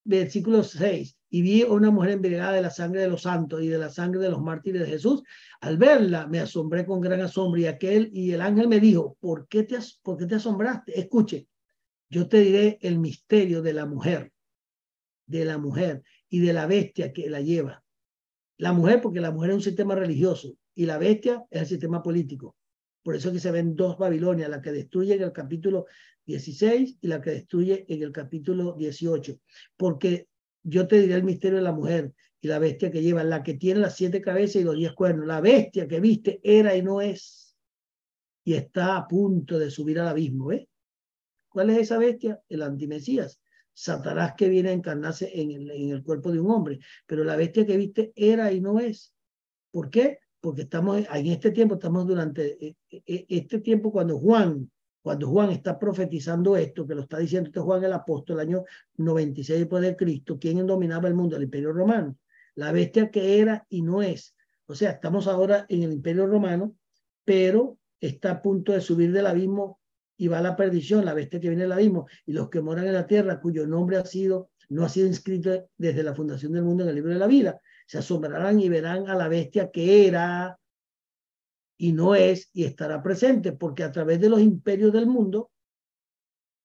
Versículo 6. Y vi a una mujer embriagada de la sangre de los santos y de la sangre de los mártires de Jesús. Al verla, me asombré con gran asombro y aquel y el ángel me dijo, ¿por qué te, por qué te asombraste? Escuche, yo te diré el misterio de la mujer, de la mujer y de la bestia que la lleva. La mujer, porque la mujer es un sistema religioso y la bestia es el sistema político. Por eso es que se ven dos Babilonias, la que destruye en el capítulo 16 y la que destruye en el capítulo 18. Porque yo te diré el misterio de la mujer y la bestia que lleva, la que tiene las siete cabezas y los diez cuernos. La bestia que viste era y no es. Y está a punto de subir al abismo. ¿eh? ¿Cuál es esa bestia? El antimesías. Satanás que viene a encarnarse en el, en el cuerpo de un hombre. Pero la bestia que viste era y no es. ¿Por qué? Porque estamos en este tiempo, estamos durante eh, eh, este tiempo cuando Juan, cuando Juan está profetizando esto, que lo está diciendo este Juan el apóstol, el año 96 después de Cristo, ¿quién dominaba el mundo? El imperio romano. La bestia que era y no es. O sea, estamos ahora en el imperio romano, pero está a punto de subir del abismo y va a la perdición, la bestia que viene del abismo, y los que moran en la tierra, cuyo nombre ha sido, no ha sido inscrito desde la fundación del mundo en el libro de la vida, se asombrarán y verán a la bestia que era y no es y estará presente, porque a través de los imperios del mundo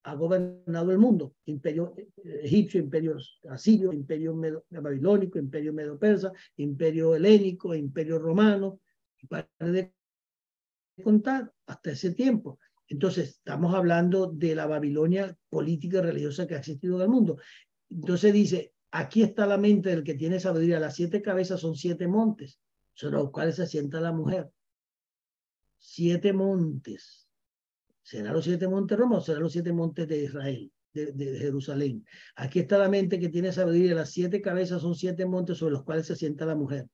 ha gobernado el mundo, imperio eh, egipcio, imperio asirio, imperio babilónico, imperio medo-persa, imperio helénico, imperio romano, y para de contar hasta ese tiempo. Entonces, estamos hablando de la Babilonia política y religiosa que ha existido en el mundo. Entonces dice, aquí está la mente del que tiene sabiduría. Las siete cabezas son siete montes, sobre los cuales se asienta la mujer. Siete montes. ¿Serán los siete montes Roma o serán los siete montes de Israel, de, de, Jerusalén? Aquí está la mente que tiene sabiduría. Las siete cabezas son siete montes sobre los cuales se asienta la mujer.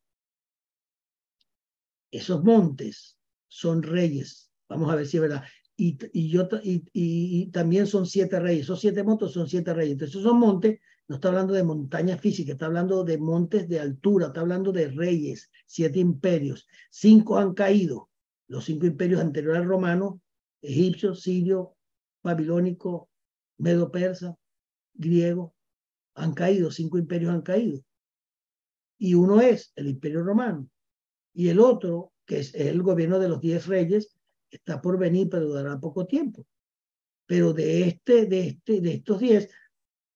Esos montes son reyes. Vamos a ver si es verdad y, y, yo, y, y, también son siete reyes. Esos siete montes son siete reyes. Entonces, esos montes, no está hablando de montañas físicas, está hablando de montes de altura, está hablando de reyes, siete imperios. Cinco han caído. Los cinco imperios anteriores al romano, egipcio, sirio, babilónico, medo-persa, griego, han caído, cinco imperios han caído. Y uno es el imperio romano. Y el otro, que es el gobierno de los diez reyes, está por venir, pero durará poco tiempo. Pero de, este, de, este, de estos diez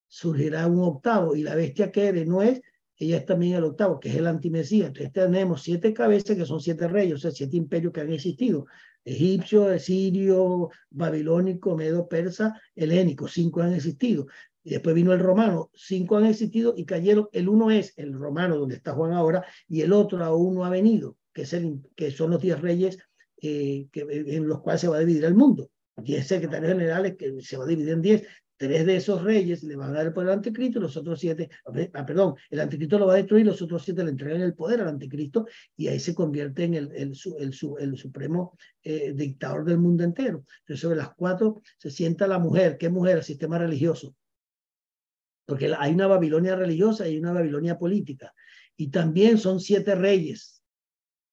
surgirá un octavo y la bestia que eres no es, ella es también el octavo, que es el antimesías. Entonces tenemos siete cabezas que son siete reyes, o sea, siete imperios que han existido. Egipcio, sirio, babilónico, medo, persa, helénico, cinco han existido. Y después vino el romano, cinco han existido y cayeron, el uno es el romano, donde está Juan ahora, y el otro aún no ha venido, que, es el, que son los diez reyes eh, que, en los cuales se va a dividir el mundo. Diez secretarios generales que se va a dividir en diez. Tres de esos reyes le van a dar el poder al anticristo, los otros siete, ah, perdón, el anticristo lo va a destruir, los otros siete le entregan el poder al anticristo y ahí se convierte en el, el, el, el supremo eh, dictador del mundo entero. Entonces, sobre las cuatro se sienta la mujer. ¿Qué mujer? El sistema religioso. Porque hay una Babilonia religiosa y una Babilonia política. Y también son siete reyes.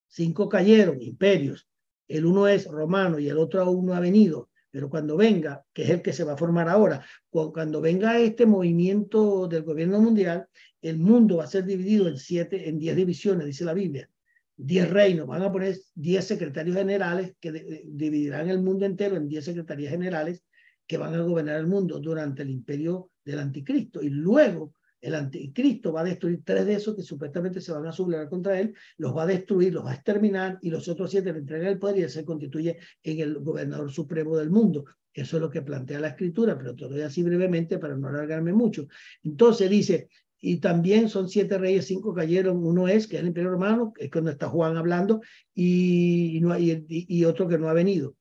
Cinco cayeron, imperios el uno es romano y el otro aún no ha venido, pero cuando venga, que es el que se va a formar ahora, cuando venga este movimiento del gobierno mundial, el mundo va a ser dividido en siete, en diez divisiones, dice la Biblia. Diez reinos, van a poner diez secretarios generales que dividirán el mundo entero en diez secretarías generales que van a gobernar el mundo durante el imperio del anticristo. Y luego el anticristo va a destruir tres de esos que supuestamente se van a sublevar contra él, los va a destruir, los va a exterminar y los otros siete le entregan el poder y él se constituye en el gobernador supremo del mundo. Eso es lo que plantea la escritura, pero te lo doy así brevemente para no alargarme mucho. Entonces dice, y también son siete reyes, cinco cayeron, uno es, que es el imperio romano, es cuando está Juan hablando, y, y otro que no ha venido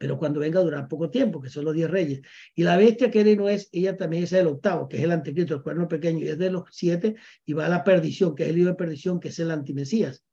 pero cuando venga a durar poco tiempo, que son los diez reyes. Y la bestia que no es, ella también es el octavo, que es el anticristo, el cuerno pequeño, y es de los siete, y va a la perdición, que es el libro de perdición, que es el antimesías.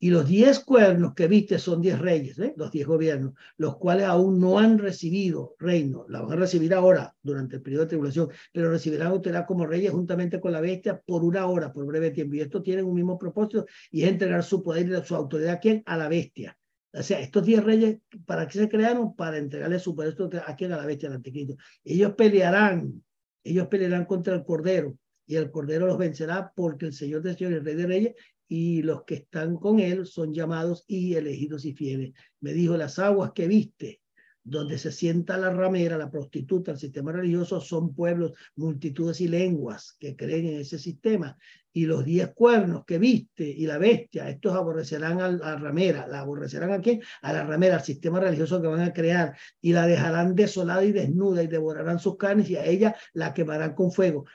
Y los diez cuernos que viste son diez reyes, ¿eh? los diez gobiernos, los cuales aún no han recibido reino. La van a recibir ahora, durante el periodo de tribulación, pero recibirán autoridad como reyes juntamente con la bestia por una hora, por breve tiempo. Y esto tienen un mismo propósito y es entregar su poder y su autoridad a quién? A la bestia. O sea, estos diez reyes, ¿para qué se crearon? Para entregarle su poder a quién? A la bestia, al anticristo. Ellos pelearán, ellos pelearán contra el cordero y el cordero los vencerá porque el Señor de Señor, el Rey de Reyes, y los que están con él son llamados y elegidos y fieles. Me dijo, las aguas que viste, donde se sienta la ramera, la prostituta, el sistema religioso, son pueblos, multitudes y lenguas que creen en ese sistema. Y los diez cuernos que viste y la bestia, estos aborrecerán a la ramera. ¿La aborrecerán a quién? A la ramera, al sistema religioso que van a crear. Y la dejarán desolada y desnuda y devorarán sus carnes y a ella la quemarán con fuego.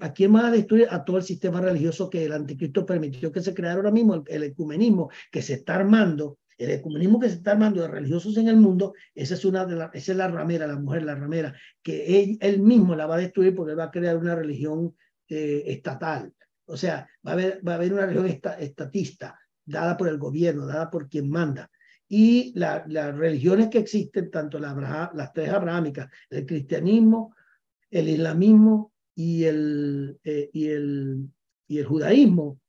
¿A quién va a destruir? A todo el sistema religioso que el anticristo permitió que se creara ahora mismo, el, ecumenismo que se está armando, el ecumenismo que se está armando de religiosos en el mundo, esa es, una de la, esa es la ramera, la mujer, la ramera, que él, mismo la va a destruir porque va a crear una religión eh, estatal. O sea, va a haber, va a haber una religión estatista, dada por el gobierno, dada por quien manda. Y las religiones que existen, tanto las tres abrahámicas, el cristianismo, el islamismo y el, eh, y el, y el judaísmo,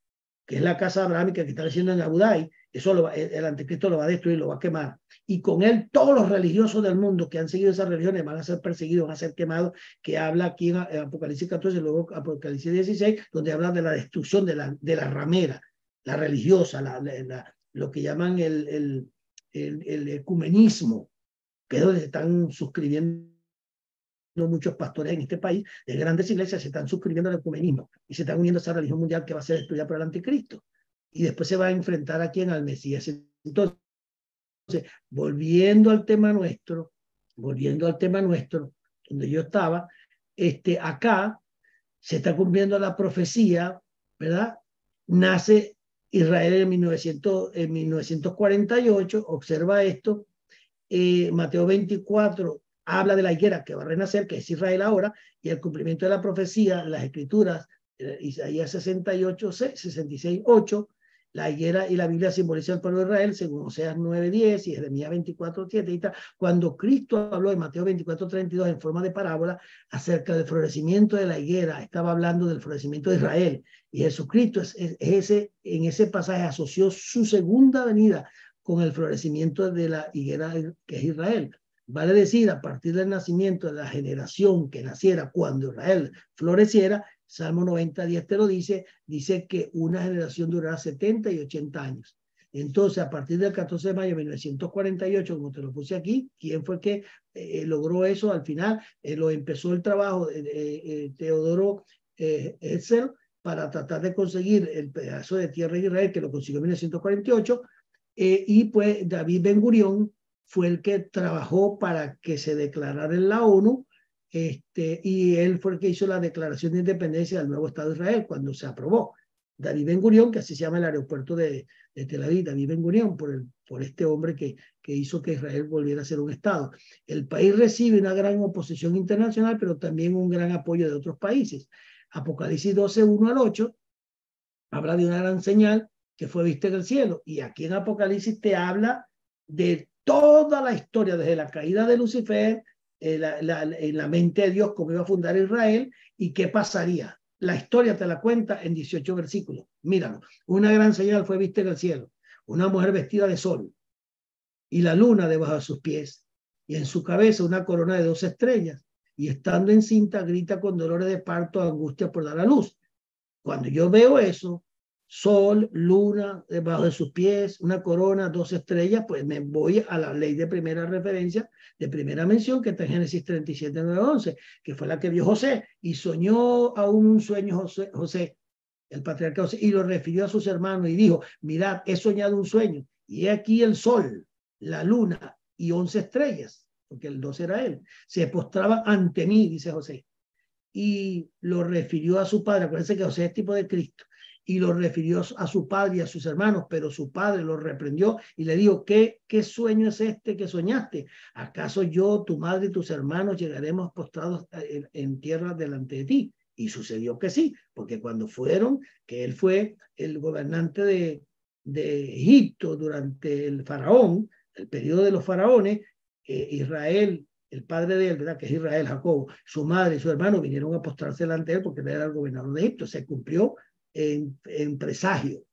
que es la casa abrahámica que está diciendo en Abu Dhabi, eso lo el anticristo lo va a destruir, lo va a quemar. Y con él todos los religiosos del mundo que han seguido esas religiones van a ser perseguidos, van a ser quemados, que habla aquí en Apocalipsis 14 y luego Apocalipsis 16, donde habla de la destrucción de la, de la ramera, la religiosa, la, lo que llaman el, el, el, el ecumenismo, que es donde están suscribiendo muchos pastores en este país de grandes iglesias se están suscribiendo al ecumenismo y se están uniendo a esa religión mundial que va a ser destruida por el anticristo. Y después se va a enfrentar a quién? Al Mesías. Entonces, volviendo al tema nuestro, volviendo al tema nuestro, donde yo estaba, este, acá se está cumpliendo la profecía, ¿verdad? Nace Israel en, 1900, en 1948, observa esto, eh, Mateo 24, habla de la higuera que va a renacer, que es Israel ahora, y el cumplimiento de la profecía, las escrituras, eh, Isaías 68, 66, 8, la higuera y la Biblia simbolizan el pueblo de Israel, según Oseas 9.10 y Jeremías 24.7 y tal. Cuando Cristo habló en Mateo 24.32 en forma de parábola acerca del florecimiento de la higuera, estaba hablando del florecimiento de Israel. Y Jesucristo es, ese, en ese pasaje asoció su segunda venida con el florecimiento de la higuera que es Israel. Vale decir, a partir del nacimiento de la generación que naciera cuando Israel floreciera, Salmo 90, 10 te lo dice, dice que una generación durará 70 y 80 años. Entonces, a partir del 14 de mayo de 1948, como te lo puse aquí, ¿quién fue que eh, logró eso al final? Eh, lo empezó el trabajo eh, Teodoro Herzl para tratar de conseguir el pedazo de tierra de Israel, que lo consiguió en 1948, y pues David Ben Gurión fue el que trabajó para que se declarara en la ONU este, y él fue el que hizo la declaración de independencia del nuevo Estado de Israel cuando se aprobó. David Ben Gurión, que así se llama el aeropuerto de, Tel Aviv, David Ben Gurión, por, por este hombre que, que hizo que Israel volviera a ser un Estado. El país recibe una gran oposición internacional, pero también un gran apoyo de otros países. Apocalipsis 12, 1 al 8, habla de una gran señal que fue vista en el cielo. Y aquí en Apocalipsis te habla de toda la historia, desde la caída de Lucifer, eh, la, mente de Dios, cómo iba a fundar Israel y qué pasaría. La historia te la cuenta en 18 versículos. Míralo. Una gran señal fue vista en el cielo. Una mujer vestida de sol y la luna debajo de sus pies y en su cabeza una corona de dos estrellas y estando encinta grita con dolores de parto, angustia por dar a luz. Cuando yo veo eso, sol, luna debajo de sus pies, una corona, dos estrellas, pues me voy a la ley de primera referencia, de primera mención, que está en Génesis 37, 9, 11, que fue la que vio José y soñó aún un sueño José, el patriarca José, y lo refirió a sus hermanos y dijo, mirad, he soñado un sueño y he aquí el sol, la luna y once estrellas, porque el dos era él, se postraba ante mí, dice José, y lo refirió a su padre, acuérdense que José es tipo de Cristo, y lo refirió a su padre y a sus hermanos, pero su padre lo reprendió y le dijo, ¿qué, qué sueño es este que soñaste? ¿Acaso yo, tu madre y tus hermanos llegaremos postrados en, en tierra delante de ti? Y sucedió que sí, porque cuando fueron, que él fue el gobernante de, de Egipto durante el faraón, el periodo de los faraones, eh, Israel, el padre de él, ¿verdad? que es Israel, Jacob, su madre y su hermano vinieron a postrarse delante de él porque él era el gobernador de Egipto. Se cumplió en, presagio.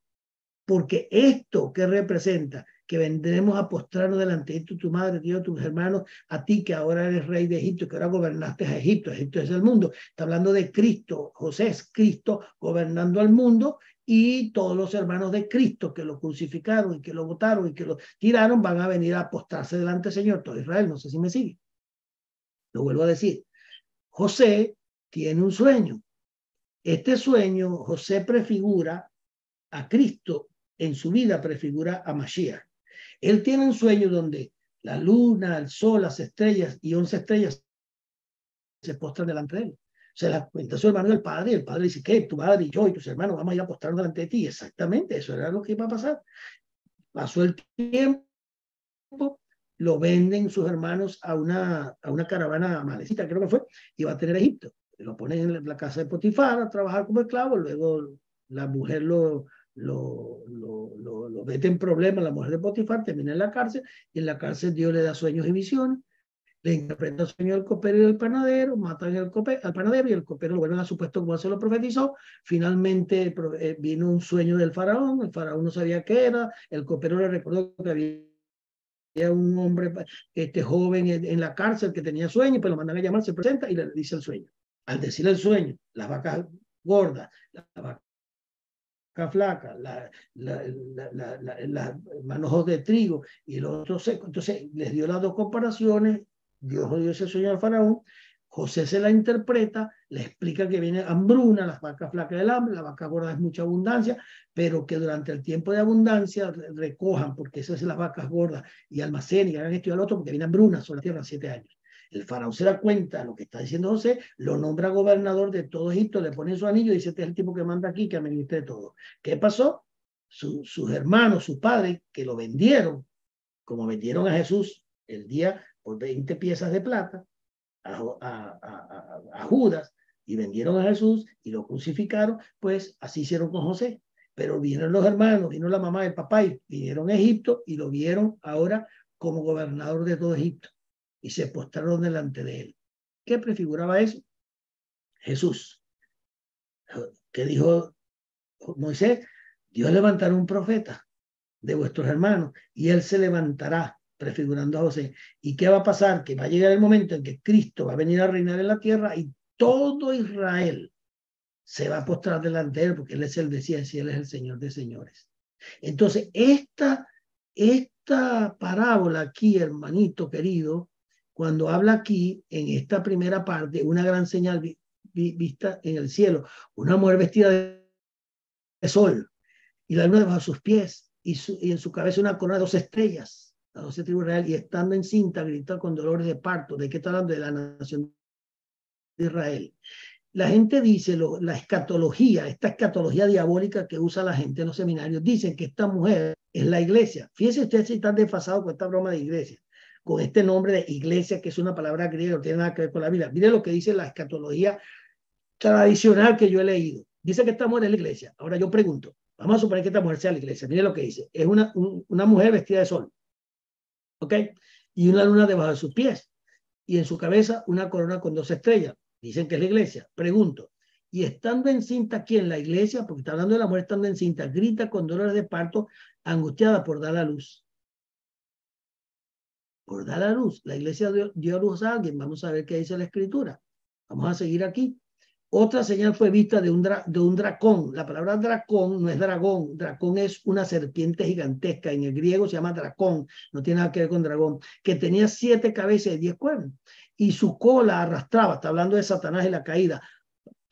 Porque esto que representa que vendremos a postrarnos delante de tu, tu madre, Dios, tus hermanos, a ti que ahora eres rey de Egipto, que ahora gobernaste a Egipto, Egipto es el mundo. Está hablando de Cristo, José es Cristo gobernando al mundo y todos los hermanos de Cristo que lo crucificaron y que lo votaron y que lo tiraron van a venir a postrarse delante del Señor, todo Israel, no sé si me sigue. Lo vuelvo a decir. José tiene un sueño. Este sueño, José prefigura a Cristo en su vida, prefigura a Mashiach. Él tiene un sueño donde la luna, el sol, las estrellas y once estrellas se postran delante de él. Se la cuenta su hermano el padre, y el padre dice, ¿qué? Tu madre y yo y tus hermanos vamos a ir a postrarnos delante de ti. Exactamente, eso era lo que iba a pasar. Pasó el tiempo, lo venden sus hermanos a una, a una caravana malecita, creo que fue, y va a tener Egipto. Lo ponen en la casa de Potifar a trabajar como esclavo, luego la mujer lo, lo, lo, lo, lo mete en problemas, la mujer de Potifar termina en la cárcel, y en la cárcel Dios le da sueños y visiones, le interpreta el sueño al copero y al panadero, matan al, al panadero y el copero lo vuelven a su puesto como se lo profetizó. Finalmente eh, vino un sueño del faraón, el faraón no sabía qué era, el copero le recordó que había un hombre este, joven en, la cárcel que tenía sueño, pues lo mandan a llamar, se presenta y le dice el sueño. Al decir el sueño, las vacas gordas, la vaca flaca, la, la, la, manojos de trigo y el otro seco. Entonces les dio las dos comparaciones, Dios dio ese sueño al faraón, José se la interpreta, le explica que viene hambruna, las vacas flacas del hambre, la vaca gorda es mucha abundancia, pero que durante el tiempo de abundancia recojan, porque esas son las vacas gordas, y almacenen y hagan esto y al otro, porque viene hambruna sobre la tierra siete años. El faraón se da cuenta de lo que está diciendo José, lo nombra gobernador de todo Egipto, le pone su anillo y dice, este es el tipo que manda aquí, que administre todo. ¿Qué pasó? sus hermanos, su padre, que lo vendieron, como vendieron a Jesús el día por 20 piezas de plata a, Judas y vendieron a Jesús y lo crucificaron, pues así hicieron con José. Pero vinieron los hermanos, vino la mamá, el papá y vinieron a Egipto y lo vieron ahora como gobernador de todo Egipto y se postraron delante de él. ¿Qué prefiguraba eso? Jesús. ¿Qué dijo Moisés? Dios levantará un profeta de vuestros hermanos y él se levantará, prefigurando a José. ¿Y qué va a pasar? Que va a llegar el momento en que Cristo va a venir a reinar en la tierra y todo Israel se va a postrar delante de él porque él es el de y él es el Señor de señores. Entonces, esta, esta parábola aquí, hermanito querido, cuando habla aquí, en esta primera parte, una gran señal vista en el cielo, una mujer vestida de, sol y la luna debajo de sus pies y, y, en su cabeza una corona de dos estrellas, la doce tribus real, y estando encinta grita con dolores de parto. ¿De qué está hablando? De la nación de Israel. La gente dice, lo, la escatología, esta escatología diabólica que usa la gente en los seminarios, dicen que esta mujer es la iglesia. Fíjese usted si están desfasados con esta broma de iglesia con este nombre de iglesia, que es una palabra griega, no tiene nada que ver con la Biblia. Mire lo que dice la escatología tradicional que yo he leído. Dice que esta mujer es la iglesia. Ahora yo pregunto, vamos a suponer que esta mujer sea la iglesia. Mire lo que dice. Es una, una mujer vestida de sol. ¿Ok? Y una luna debajo de sus pies. Y en su cabeza una corona con dos estrellas. Dicen que es la iglesia. Pregunto, y estando encinta aquí en la iglesia, porque está hablando de la mujer estando encinta, grita con dolores de parto, angustiada por dar la luz por dar a luz. La iglesia dio, luz a alguien. Vamos a ver qué dice la escritura. Vamos a seguir aquí. Otra señal fue vista de un, de un dracón. La palabra dracón no es dragón. Dracón es una serpiente gigantesca. En el griego se llama dracón. No tiene nada que ver con dragón. Que tenía siete cabezas y diez cuernos. Y su cola arrastraba. Está hablando de Satanás y la caída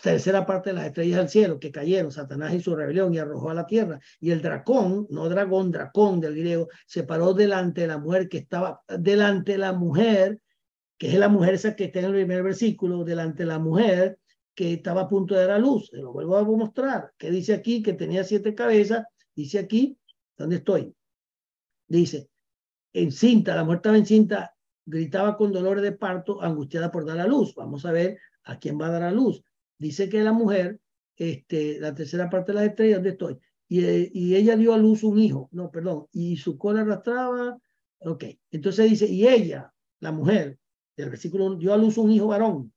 tercera parte de las estrellas del cielo que cayeron, Satanás y su rebelión y arrojó a la tierra. Y el dracón, no dragón, dracón del griego, se paró delante de la mujer que estaba, delante de la mujer, que es la mujer esa que está en el primer versículo, delante de la mujer que estaba a punto de dar a luz. Lo vuelvo a mostrar. Que dice aquí que tenía siete cabezas. Dice aquí, ¿dónde estoy? Dice, encinta, la mujer estaba encinta, gritaba con dolores de parto, angustiada por dar a luz. Vamos a ver a quién va a dar a luz dice que la mujer, este, la tercera parte de las estrellas, ¿dónde estoy? y, y ella dio a luz un hijo, no, perdón, y su cola arrastraba, ok, entonces dice, y ella, la mujer, del versículo dio a luz un hijo varón,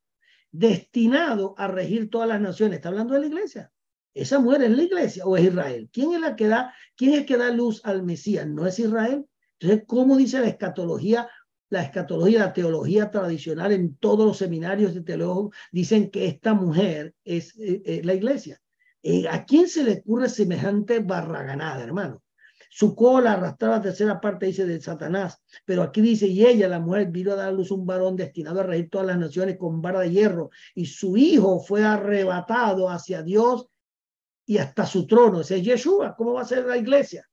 destinado a regir todas las naciones, está hablando de la iglesia, esa mujer es la iglesia o es Israel. ¿Quién es la que da, quién es que da luz al Mesías? ¿No es Israel? Entonces, ¿cómo dice la escatología? La escatología, la teología tradicional en todos los seminarios de teólogos dicen que esta mujer es eh, eh, la iglesia. Eh, ¿A quién se le ocurre semejante barraganada, hermano? Su cola arrastraba la tercera parte, dice, de Satanás. Pero aquí dice, y ella, la mujer, vino a dar luz un varón destinado a regir todas las naciones con vara de hierro. Y su hijo fue arrebatado hacia Dios y hasta su trono. Ese es Yeshua. ¿Cómo va a ser la iglesia?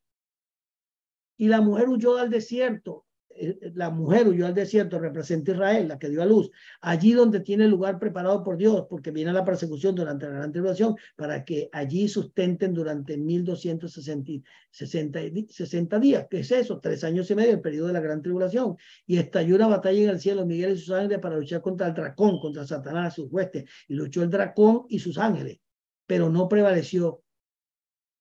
Y la mujer huyó al desierto. Eh, eh, la mujer huyó al desierto, representa Israel, la que dio a luz, allí donde tiene lugar preparado por Dios, porque viene la persecución durante la gran tribulación, para que allí sustenten durante 1260 60, días. ¿Qué es eso? Tres años y medio, el periodo de la gran tribulación. Y estalló una batalla en el cielo, Miguel y sus ángeles, para luchar contra el dragón, contra Satanás sus huestes. Y luchó el dragón y sus ángeles pero no prevaleció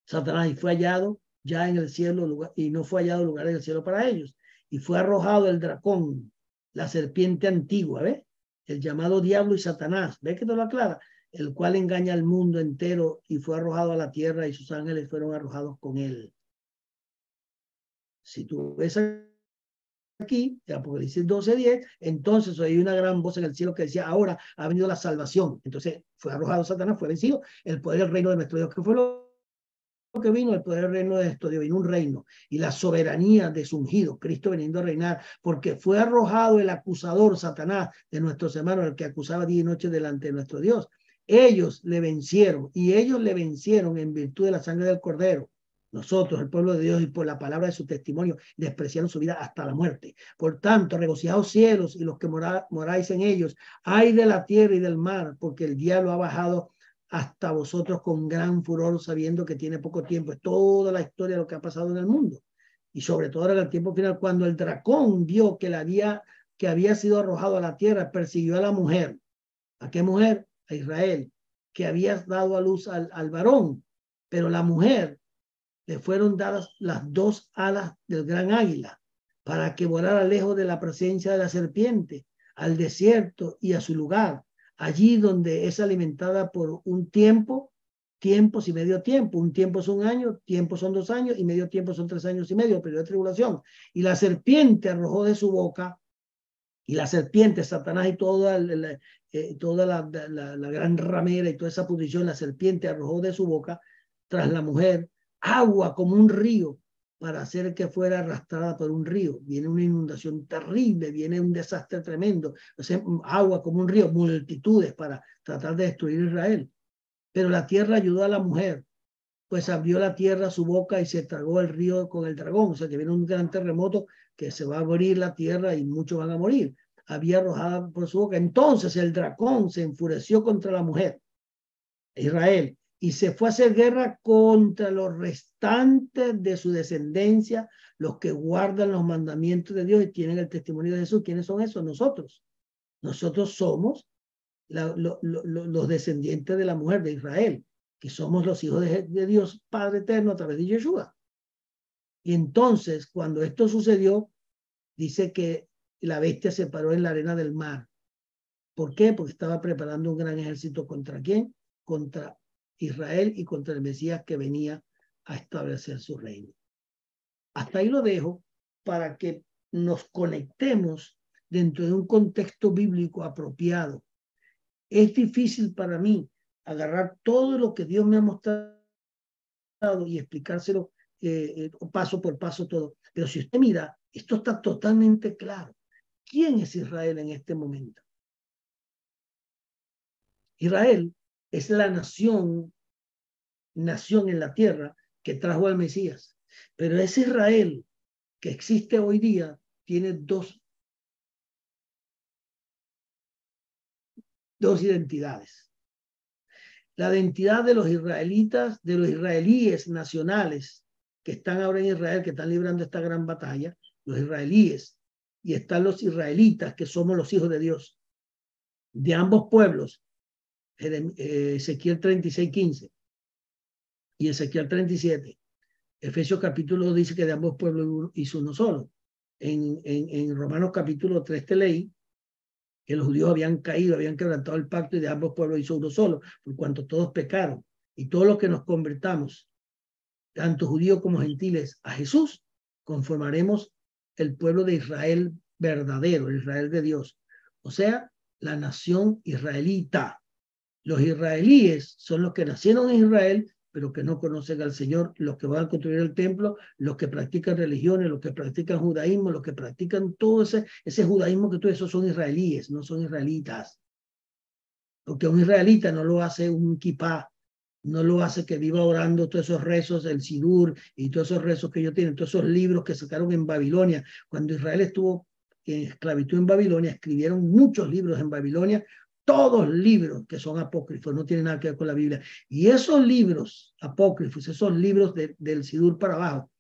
Satanás y fue hallado ya en el cielo y no fue hallado lugar en el cielo para ellos. Y fue arrojado el dracón, la serpiente antigua, ¿ve? El llamado diablo y Satanás, ¿ve que te lo aclara? El cual engaña al mundo entero y fue arrojado a la tierra y sus ángeles fueron arrojados con él. Si tú ves aquí, Apocalipsis 12:10, entonces hay una gran voz en el cielo que decía, ahora ha venido la salvación. Entonces fue arrojado Satanás, fue vencido, el poder del reino de nuestro Dios, que fue lo que vino, el poder del reino de Dios, vino un reino y la soberanía de su ungido, Cristo veniendo a reinar, porque fue arrojado el acusador, Satanás, de nuestros hermanos, el que acusaba día y noche delante de nuestro Dios. Ellos le vencieron y ellos le vencieron en virtud de la sangre del cordero nosotros, el pueblo de Dios, y por la palabra de su testimonio, despreciaron su vida hasta la muerte. Por tanto, regocijados cielos y los que moráis en ellos, hay de la tierra y del mar, porque el diablo ha bajado hasta vosotros con gran furor, sabiendo que tiene poco tiempo. Es toda la historia de lo que ha pasado en el mundo. Y sobre todo en el tiempo final, cuando el dragón vio que, la había, que había sido arrojado a la tierra, persiguió a la mujer. ¿A qué mujer? A Israel, que había dado a luz al, al varón. Pero la mujer le fueron dadas las dos alas del gran águila para que volara lejos de la presencia de la serpiente, al desierto y a su lugar, allí donde es alimentada por un tiempo, tiempos y medio tiempo. Un tiempo es un año, tiempo son dos años y medio tiempo son tres años y medio, periodo de tribulación. Y la serpiente arrojó de su boca, y la serpiente, Satanás y toda, la, eh, toda la, la gran ramera y toda esa pudrición, la serpiente arrojó de su boca tras la mujer agua como un río para hacer que fuera arrastrada por un río. Viene una inundación terrible, viene un desastre tremendo. O sea, agua como un río, multitudes para tratar de destruir Israel. Pero la tierra ayudó a la mujer, pues abrió la tierra su boca y se tragó el río con el dragón. O sea, que viene un gran terremoto que se va a abrir la tierra y muchos van a morir. Había arrojada por su boca. Entonces el dragón se enfureció contra la mujer, Israel, y se fue a hacer guerra contra los restantes de su descendencia, los que guardan los mandamientos de Dios y tienen el testimonio de Jesús. ¿Quiénes son esos? Nosotros. Nosotros somos los descendientes de la mujer de Israel, que somos los hijos de, Dios Padre Eterno a través de Yeshua. Y entonces, cuando esto sucedió, dice que la bestia se paró en la arena del mar. ¿Por qué? Porque estaba preparando un gran ejército contra quién? Contra Israel y contra el Mesías que venía a establecer su reino. Hasta ahí lo dejo para que nos conectemos dentro de un contexto bíblico apropiado. Es difícil para mí agarrar todo lo que Dios me ha mostrado y explicárselo eh, eh, paso por paso todo. Pero si usted mira, esto está totalmente claro. ¿Quién es Israel en este momento? Israel es la nación, nación en la tierra que trajo al Mesías. Pero ese Israel que existe hoy día tiene dos, dos identidades. La identidad de los israelitas, de los israelíes nacionales que están ahora en Israel, que están librando esta gran batalla, los israelíes, y están los israelitas, que somos los hijos de Dios, de ambos pueblos, Ezequiel 36, 15. y Ezequiel 37. Efesios capítulo 2 dice que de ambos pueblos hizo uno solo. En, en, en Romanos capítulo 3 te leí que los judíos habían caído, habían quebrantado el pacto y de ambos pueblos hizo uno solo, por cuanto todos pecaron. Y todos los que nos convertamos, tanto judíos como gentiles, a Jesús, conformaremos el pueblo de Israel verdadero, el Israel de Dios. O sea, la nación israelita. Los israelíes son los que nacieron en Israel, pero que no conocen al Señor, los que van a construir el templo, los que practican religiones, los que practican judaísmo, los que practican todo ese, ese judaísmo que tú, esos son israelíes, no son israelitas. Porque un israelita no lo hace un kipá, no lo hace que viva orando todos esos rezos del Sidur y todos esos rezos que ellos tienen, todos esos libros que sacaron en Babilonia. Cuando Israel estuvo en esclavitud en Babilonia, escribieron muchos libros en Babilonia todos libros que son apócrifos, no tienen nada que ver con la Biblia. Y esos libros apócrifos, esos libros del Sidur para abajo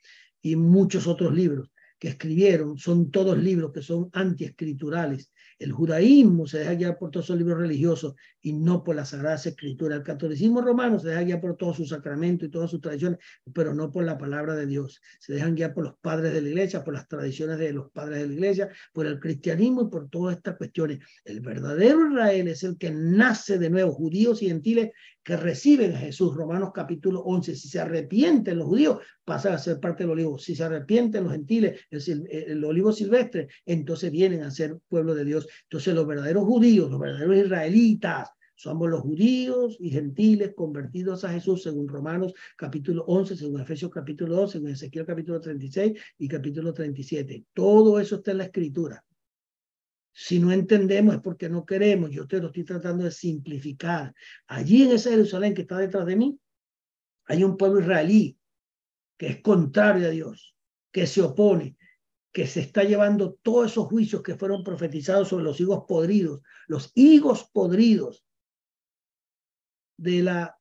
y muchos otros libros que escribieron, son todos libros que son antiescriturales el judaísmo se deja guiar por todos sus libros religiosos y no por la Sagrada Escritura. El catolicismo romano se deja guiar por todos sus sacramentos y todas sus tradiciones, pero no por la palabra de Dios. Se dejan guiar por los padres de la iglesia, por las tradiciones de los padres de la iglesia, por el cristianismo y por todas estas cuestiones. El verdadero Israel es el que nace de nuevo, judíos y gentiles que reciben a Jesús. Romanos capítulo 11. Si se arrepienten los judíos, pasan a ser parte del olivo. Si se arrepienten los gentiles, el, el olivo silvestre, entonces vienen a ser pueblo de Dios. Entonces los verdaderos judíos, los verdaderos israelitas, somos los judíos y gentiles convertidos a Jesús, según Romanos capítulo 11, según Efesios capítulo 12, según Ezequiel capítulo 36 y capítulo 37. Todo eso está en la escritura. Si no entendemos es porque no queremos. Yo te lo estoy tratando de simplificar. Allí en ese Jerusalén que está detrás de mí, hay un pueblo israelí que es contrario a Dios, que se opone, que se está llevando todos esos juicios que fueron profetizados sobre los higos podridos, los higos podridos de la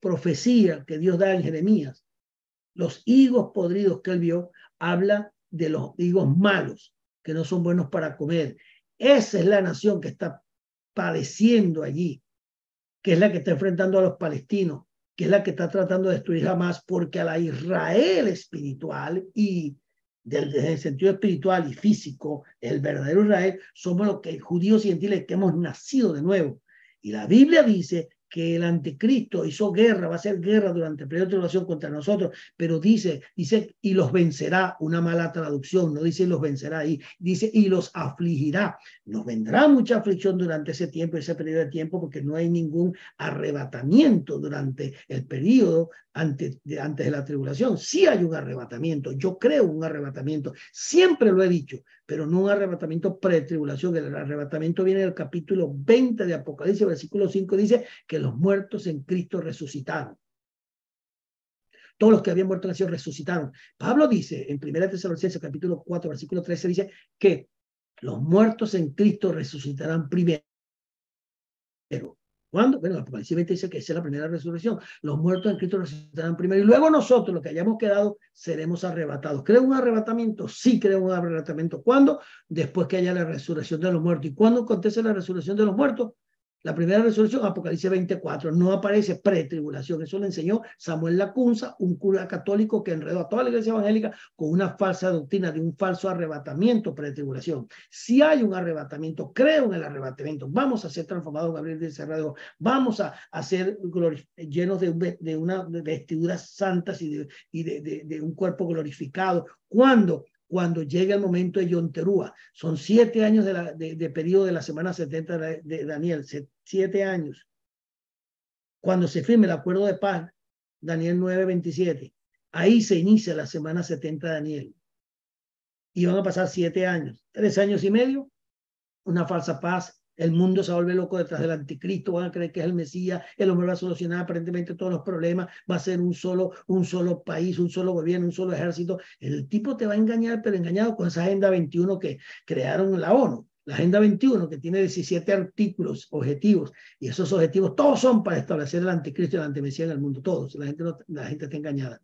profecía que Dios da en Jeremías, los higos podridos que él vio, habla de los higos malos, que no son buenos para comer. Esa es la nación que está padeciendo allí, que es la que está enfrentando a los palestinos, que es la que está tratando de destruir jamás, porque a la Israel espiritual y desde el sentido espiritual y físico, el verdadero Israel, somos los que judíos y gentiles que hemos nacido de nuevo. Y la Biblia dice que el anticristo hizo guerra, va a hacer guerra durante el periodo de tribulación contra nosotros, pero dice, dice, y los vencerá, una mala traducción, no dice los vencerá ahí, dice, y los afligirá. Nos vendrá mucha aflicción durante ese tiempo, ese periodo de tiempo, porque no hay ningún arrebatamiento durante el periodo antes de, antes de la tribulación. Sí hay un arrebatamiento, yo creo un arrebatamiento, siempre lo he dicho, pero no un arrebatamiento pre-tribulación. El arrebatamiento viene del capítulo 20 de Apocalipsis, versículo 5, dice que los muertos en Cristo resucitaron. Todos los que habían muerto en el resucitaron. Pablo dice en 1 Tesalonicenses capítulo 4, versículo 13, dice que los muertos en Cristo resucitarán primero. ¿Cuándo? Bueno, Apocalipsis 20 dice que esa es la primera resurrección. Los muertos en Cristo resucitarán primero y luego nosotros, los que hayamos quedado, seremos arrebatados. ¿Creo un arrebatamiento? Sí, creo un arrebatamiento. ¿Cuándo? Después que haya la resurrección de los muertos. ¿Y cuándo acontece la resurrección de los muertos? La primera resolución, Apocalipsis 24, no aparece pretribulación. Eso le enseñó Samuel Lacunza, un cura católico que enredó a toda la iglesia evangélica con una falsa doctrina de un falso arrebatamiento pretribulación. Si hay un arrebatamiento, creo en el arrebatamiento. Vamos a ser transformados, Gabriel de Cerrado. Vamos a, a ser llenos de, de una vestiduras santas y, de, de, de un cuerpo glorificado. ¿Cuándo? Cuando llegue el momento de Yonterúa. Son siete años de, la, de, periodo de la semana 70 de, Daniel, siete años. Cuando se firme el acuerdo de paz, Daniel 9:27, ahí se inicia la semana 70 de Daniel. Y van a pasar siete años, tres años y medio, una falsa paz, el mundo se vuelve loco detrás del anticristo, van a creer que es el Mesías, el hombre va a solucionar aparentemente todos los problemas, va a ser un solo, un solo país, un solo gobierno, un solo ejército. El tipo te va a engañar, pero engañado con esa Agenda 21 que crearon la ONU. La Agenda 21, que tiene 17 artículos, objetivos, y esos objetivos todos son para establecer el anticristo y el antimesías en el mundo, todos. La gente, la gente está engañada.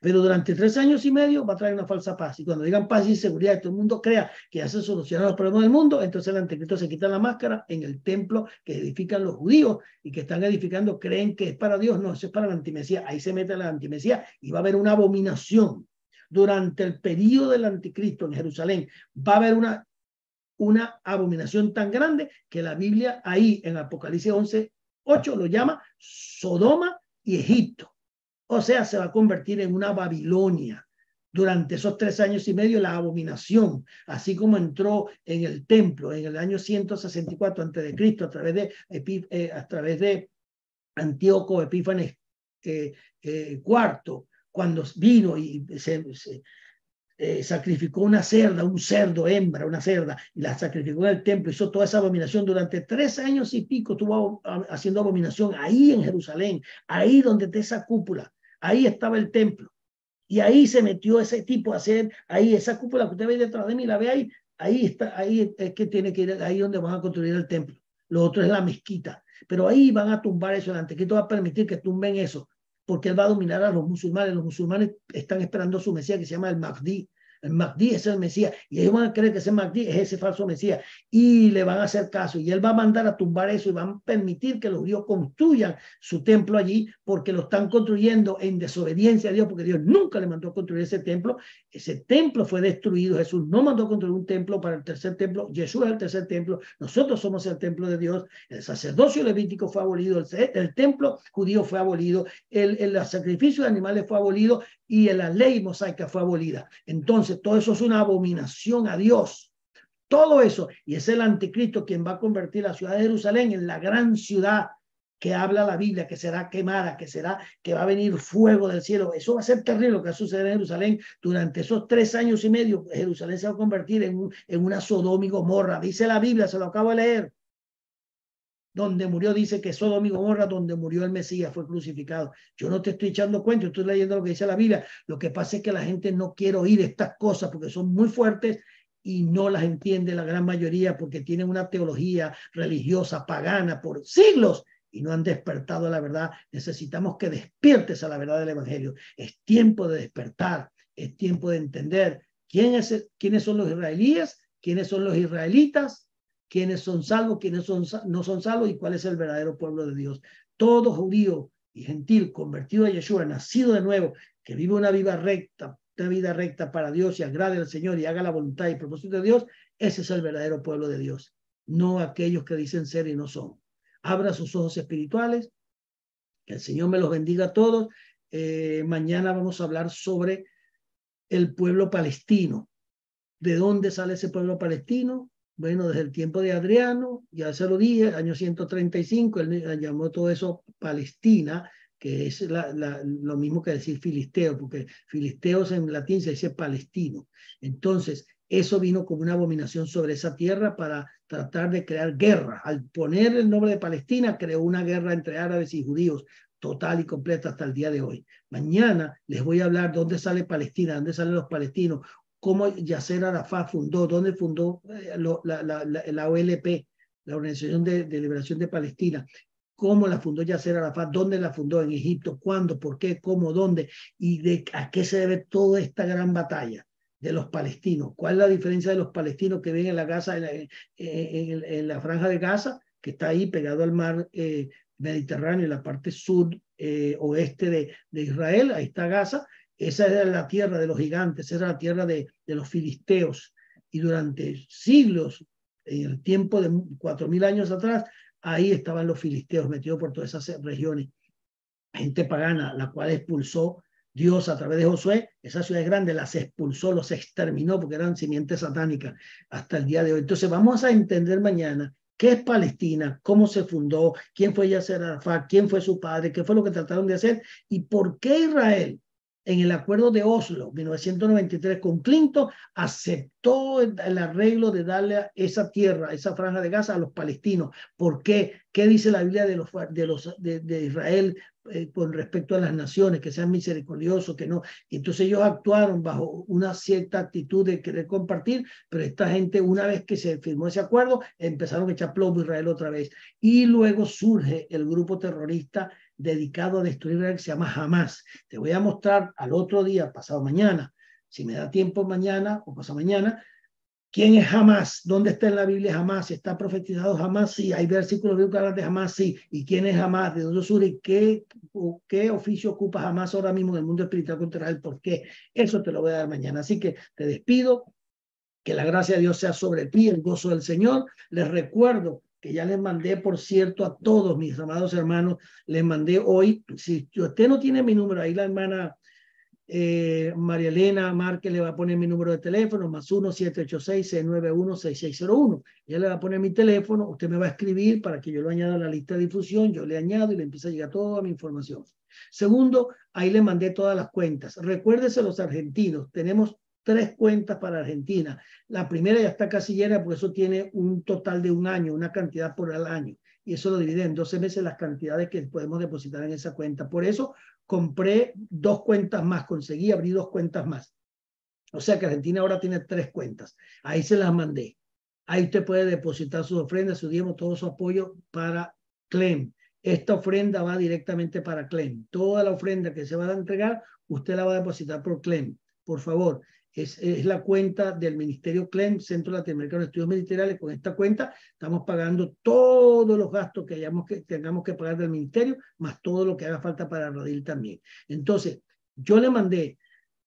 Pero durante tres años y medio va a traer una falsa paz. Y cuando digan paz y seguridad y todo el mundo crea que ya se los problemas del mundo, entonces el anticristo se quita la máscara en el templo que edifican los judíos y que están edificando, creen que es para Dios. No, eso es para la antimesía. Ahí se mete la antimesía y va a haber una abominación. Durante el periodo del anticristo en Jerusalén va a haber una, una abominación tan grande que la Biblia ahí en Apocalipsis 11, 8 lo llama Sodoma y Egipto. O sea, se va a convertir en una Babilonia. Durante esos tres años y medio la abominación, así como entró en el templo en el año 164 antes de Cristo a través de eh, a través de Antíoco Epífanes eh, eh, cuarto, cuando vino y se, sacrificó una cerda, un cerdo hembra, una cerda, y la sacrificó en el templo, hizo toda esa abominación. Durante tres años y pico, estuvo haciendo abominación ahí en Jerusalén, ahí donde está esa cúpula Ahí estaba el templo. Y ahí se metió ese tipo a hacer, ahí esa cúpula que usted ve detrás de mí, la ve ahí, ahí está, ahí es que tiene que ir, ahí donde van a construir el templo. Lo otro es la mezquita. Pero ahí van a tumbar eso, el anticristo va a permitir que tumben eso, porque él va a dominar a los musulmanes. Los musulmanes están esperando su Mesías que se llama el Mahdi. El Mahdi es el Mesías. Y ellos van a creer que ese Mahdi es ese falso Mesías. Y le van a hacer caso. Y él va a mandar a tumbar eso y van a permitir que los judíos construyan su templo allí porque lo están construyendo en desobediencia a Dios, porque Dios nunca le mandó a construir ese templo. Ese templo fue destruido. Jesús no mandó a construir un templo para el tercer templo. Jesús es el tercer templo. Nosotros somos el templo de Dios. El sacerdocio levítico fue abolido. El, templo judío fue abolido. El, el sacrificio de animales fue abolido y la ley mosaica fue abolida. Entonces, todo eso es una abominación a Dios. Todo eso, y es el anticristo quien va a convertir la ciudad de Jerusalén en la gran ciudad que habla la Biblia, que será quemada, que será, que va a venir fuego del cielo. Eso va a ser terrible lo que va a suceder en Jerusalén. Durante esos tres años y medio, Jerusalén se va a convertir en, en una Sodoma y Gomorra. Dice la Biblia, se lo acabo de leer donde murió, dice que Sodoma y Gomorra, donde murió el Mesías, fue crucificado. Yo no te estoy echando cuento, estoy leyendo lo que dice la Biblia. Lo que pasa es que la gente no quiere oír estas cosas porque son muy fuertes y no las entiende la gran mayoría porque tienen una teología religiosa pagana por siglos y no han despertado a la verdad. Necesitamos que despiertes a la verdad del Evangelio. Es tiempo de despertar, es tiempo de entender quién es, quiénes son los israelíes, quiénes son los israelitas quiénes son salvos, quiénes son, no son salvos y cuál es el verdadero pueblo de Dios. Todo judío y gentil convertido a Yeshua, nacido de nuevo, que vive una vida recta, una vida recta para Dios y agrade al Señor y haga la voluntad y propósito de Dios, ese es el verdadero pueblo de Dios, no aquellos que dicen ser y no son. Abra sus ojos espirituales, que el Señor me los bendiga a todos. Eh, mañana vamos a hablar sobre el pueblo palestino. ¿De dónde sale ese pueblo palestino? Bueno, desde el tiempo de Adriano, ya se lo dije, año 135, él llamó todo eso Palestina, que es lo mismo que decir filisteo, porque filisteos en latín se dice palestino. Entonces, eso vino como una abominación sobre esa tierra para tratar de crear guerra. Al poner el nombre de Palestina, creó una guerra entre árabes y judíos total y completa hasta el día de hoy. Mañana les voy a hablar dónde sale Palestina, dónde salen los palestinos, cómo Yasser Arafat fundó, dónde fundó eh, la, la, la, OLP, la Organización de, Liberación de Palestina, cómo la fundó Yasser Arafat, dónde la fundó, en Egipto, cuándo, por qué, cómo, dónde, y de a qué se debe toda esta gran batalla de los palestinos. ¿Cuál es la diferencia de los palestinos que ven en la Gaza, en la, franja de Gaza, que está ahí pegado al mar eh, Mediterráneo, en la parte sur eh, oeste de, de Israel, ahí está Gaza, esa era la tierra de los gigantes, era la tierra de, de los filisteos. Y durante siglos, en el tiempo de cuatro mil años atrás, ahí estaban los filisteos metidos por todas esas regiones. Gente pagana, la cual expulsó Dios a través de Josué, esas ciudades grandes las expulsó, los exterminó porque eran simientes satánicas hasta el día de hoy. Entonces vamos a entender mañana qué es Palestina, cómo se fundó, quién fue Yasser Arafat, quién fue su padre, qué fue lo que trataron de hacer y por qué Israel en el acuerdo de Oslo, 1993, con Clinton, aceptó el arreglo de darle esa tierra, esa franja de Gaza a los palestinos. ¿Por qué? ¿Qué dice la Biblia de, Israel eh, con respecto a las naciones? Que sean misericordiosos, que no. Entonces ellos actuaron bajo una cierta actitud de querer compartir, pero esta gente, una vez que se firmó ese acuerdo, empezaron a echar plomo a Israel otra vez. Y luego surge el grupo terrorista dedicado a destruir que se llama Hamas. Te voy a mostrar al otro día, pasado mañana, si me da tiempo mañana o pasado mañana, quién es Hamas, dónde está en la Biblia Hamas, está profetizado Hamas, sí, hay versículos que hablan de Hamas, sí, y quién es Hamas, de dónde surge, qué, qué oficio ocupa Hamas ahora mismo en el mundo espiritual contra él, por qué, eso te lo voy a dar mañana. Así que te despido, que la gracia de Dios sea sobre ti, el gozo del Señor. Les recuerdo que ya les mandé, por cierto, a todos mis amados hermanos, les mandé hoy, si usted no tiene mi número, ahí la hermana eh, María Elena Márquez le va a poner mi número de teléfono, más 1-786-691-6601. Ella le va a poner mi teléfono, usted me va a escribir para que yo lo añada a la lista de difusión, yo le añado y le empieza a llegar toda mi información. Segundo, ahí le mandé todas las cuentas. Recuérdese los argentinos, tenemos tres cuentas para Argentina. La primera ya está casi llena, por eso tiene un total de un año, una cantidad por el año. Y eso lo divide en 12 meses las cantidades que podemos depositar en esa cuenta. Por eso compré dos cuentas más, conseguí abrir dos cuentas más. O sea que Argentina ahora tiene tres cuentas. Ahí se las mandé. Ahí usted puede depositar sus ofrendas, su diezmo, todo su apoyo para CLEM. Esta ofrenda va directamente para CLEM. Toda la ofrenda que se va a entregar, usted la va a depositar por CLEM. Por favor, es, la cuenta del Ministerio CLEM, Centro Latinoamericano de Estudios Ministeriales. Con esta cuenta estamos pagando todos los gastos que, hayamos que tengamos que pagar del Ministerio, más todo lo que haga falta para Radil también. Entonces, yo le mandé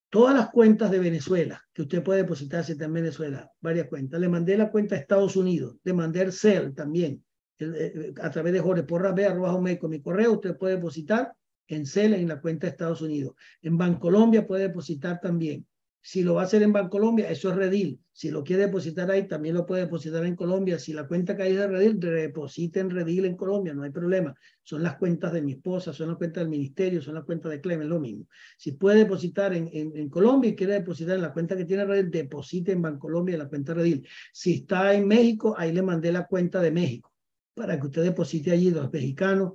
todas las cuentas de Venezuela, que usted puede depositar si está en Venezuela, varias cuentas. Le mandé la cuenta de Estados Unidos, le mandé el CEL también, eh, a través de Jorge Porra B, arroba con mi correo, usted puede depositar en CEL en la cuenta de Estados Unidos. En Bancolombia puede depositar también. Si lo va a hacer en Bancolombia, eso es Redil. Si lo quiere depositar ahí, también lo puede depositar en Colombia. Si la cuenta cae de Redil, deposite en Redil en Colombia, no hay problema. Son las cuentas de mi esposa, son las cuentas del ministerio, son las cuentas de Clemen, lo mismo. Si puede depositar en, en, Colombia y quiere depositar en la cuenta que tiene Redil, deposite en Bancolombia en la cuenta Redil. Si está en México, ahí le mandé la cuenta de México para que usted deposite allí los mexicanos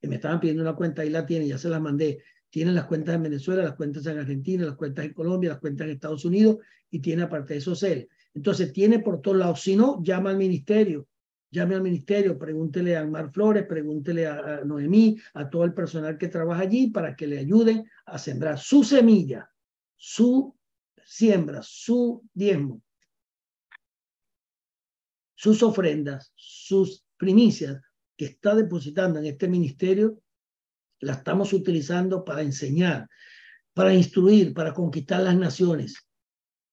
que me estaban pidiendo una cuenta, ahí la tiene, ya se la mandé tienen las cuentas en Venezuela, las cuentas en Argentina, las cuentas en Colombia, las cuentas en Estados Unidos y tiene aparte de eso CEL. Entonces tiene por todos lados. Si no, llama al ministerio. Llame al ministerio, pregúntele a Mar Flores, pregúntele a, Noemí, a todo el personal que trabaja allí para que le ayuden a sembrar su semilla, su siembra, su diezmo, sus ofrendas, sus primicias que está depositando en este ministerio la estamos utilizando para enseñar, para instruir, para conquistar las naciones.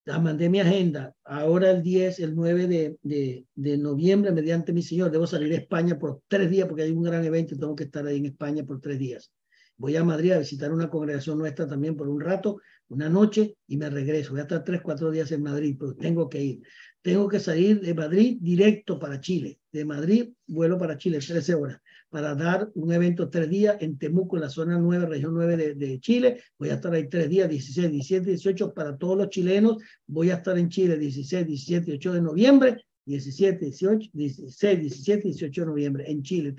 La mandé mi agenda. Ahora el 10, el 9 de, de, noviembre, mediante mi Señor, debo salir a España por tres días porque hay un gran evento y tengo que estar ahí en España por tres días. Voy a Madrid a visitar una congregación nuestra también por un rato, una noche, y me regreso. Voy a estar tres, cuatro días en Madrid, pero tengo que ir. Tengo que salir de Madrid directo para Chile. De Madrid vuelo para Chile, 13 horas para dar un evento tres días en Temuco, en la zona 9, región 9 de, de, Chile. Voy a estar ahí tres días, 16, 17, 18 para todos los chilenos. Voy a estar en Chile 16, 17, 18 de noviembre. 17, 18, 16, 17, 18 de noviembre en Chile,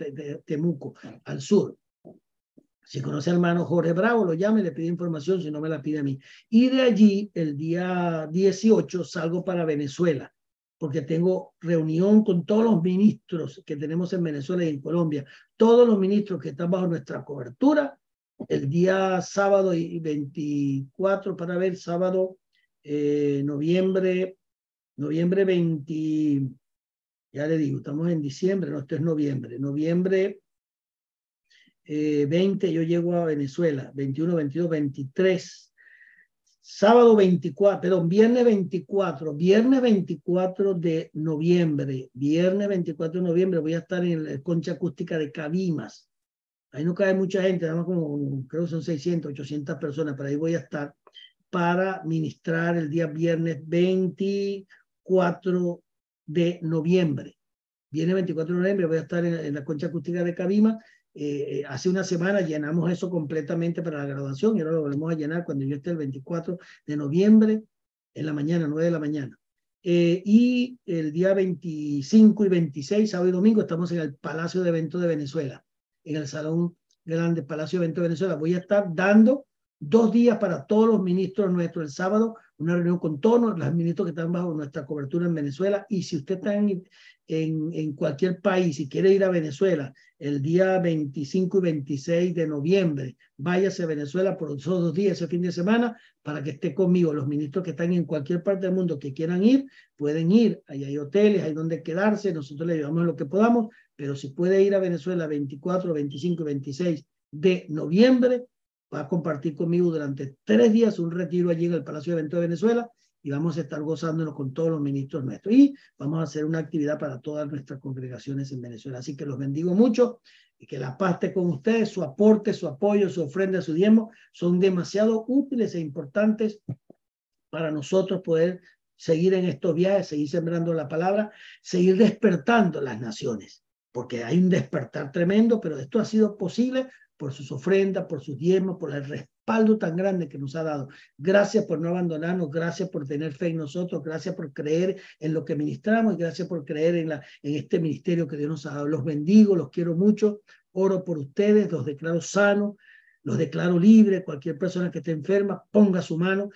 Temuco, al sur. Si conoce al hermano Jorge Bravo, lo llame, le pide información, si no me la pide a mí. Y de allí, el día 18, salgo para Venezuela porque tengo reunión con todos los ministros que tenemos en Venezuela y en Colombia, todos los ministros que están bajo nuestra cobertura, el día sábado y 24 para ver, sábado, eh, noviembre, noviembre 20, ya le digo, estamos en diciembre, no, esto es noviembre, noviembre 20 eh, yo llego a Venezuela, 21, 22, 23 sábado 24, perdón, viernes 24, viernes 24 de noviembre, viernes 24 de noviembre voy a estar en la concha acústica de Cabimas. Ahí no cae mucha gente, nada más como, creo que son 600, 800 personas, pero ahí voy a estar para ministrar el día viernes 24 de noviembre. Viernes 24 de noviembre voy a estar en, en la concha acústica de Cabimas eh, hace una semana llenamos eso completamente para la graduación y ahora lo volvemos a llenar cuando yo esté el 24 de noviembre en la mañana, 9 de la mañana. Eh, y el día 25 y 26, sábado y domingo, estamos en el Palacio de Eventos de Venezuela, en el Salón Grande Palacio de Eventos de Venezuela. Voy a estar dando dos días para todos los ministros nuestros el sábado, una reunión con todos los ministros que están bajo nuestra cobertura en Venezuela. Y si usted está en cualquier país y quiere ir a Venezuela el día 25 y 26 de noviembre. Váyase a Venezuela por esos dos días, ese fin de semana, para que esté conmigo. Los ministros que están en cualquier parte del mundo que quieran ir, pueden ir. Ahí hay hoteles, hay donde quedarse. Nosotros le llevamos lo que podamos, pero si puede ir a Venezuela 24, 25 y 26 de noviembre, va a compartir conmigo durante tres días un retiro allí en el Palacio de Eventos de Venezuela y vamos a estar gozándonos con todos los ministros nuestros. Y vamos a hacer una actividad para todas nuestras congregaciones en Venezuela. Así que los bendigo mucho y que la paz esté con ustedes. Su aporte, su apoyo, su ofrenda, su diezmo son demasiado útiles e importantes para nosotros poder seguir en estos viajes, seguir sembrando la palabra, seguir despertando las naciones, porque hay un despertar tremendo, pero esto ha sido posible por sus ofrendas, por sus diezmos, por el respaldo tan grande que nos ha dado. Gracias por no abandonarnos, gracias por tener fe en nosotros, gracias por creer en lo que ministramos y gracias por creer en, la, en este ministerio que Dios nos ha dado. Los bendigo, los quiero mucho, oro por ustedes, los declaro sanos, los declaro libres. Cualquier persona que esté enferma, ponga su mano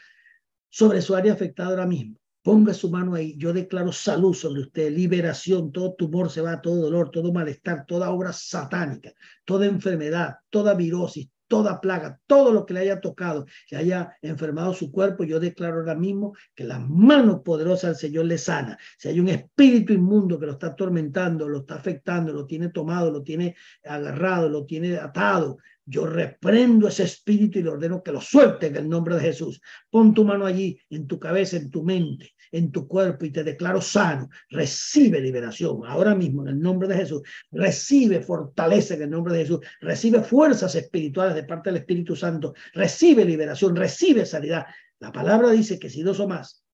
sobre su área afectada ahora mismo. Ponga su mano ahí. Yo declaro salud sobre usted, liberación. Todo tumor se va, todo dolor, todo malestar, toda obra satánica, toda enfermedad, toda virosis, toda plaga, todo lo que le haya tocado, que haya enfermado su cuerpo, yo declaro ahora mismo que la mano poderosa del Señor le sana. Si hay un espíritu inmundo que lo está atormentando, lo está afectando, lo tiene tomado, lo tiene agarrado, lo tiene atado, yo reprendo ese espíritu y le ordeno que lo suelte en el nombre de Jesús. Pon tu mano allí, en tu cabeza, en tu mente, en tu cuerpo y te declaro sano. Recibe liberación ahora mismo en el nombre de Jesús. Recibe fortaleza en el nombre de Jesús. Recibe fuerzas espirituales de parte del Espíritu Santo. Recibe liberación, recibe sanidad. La palabra dice que si dos o más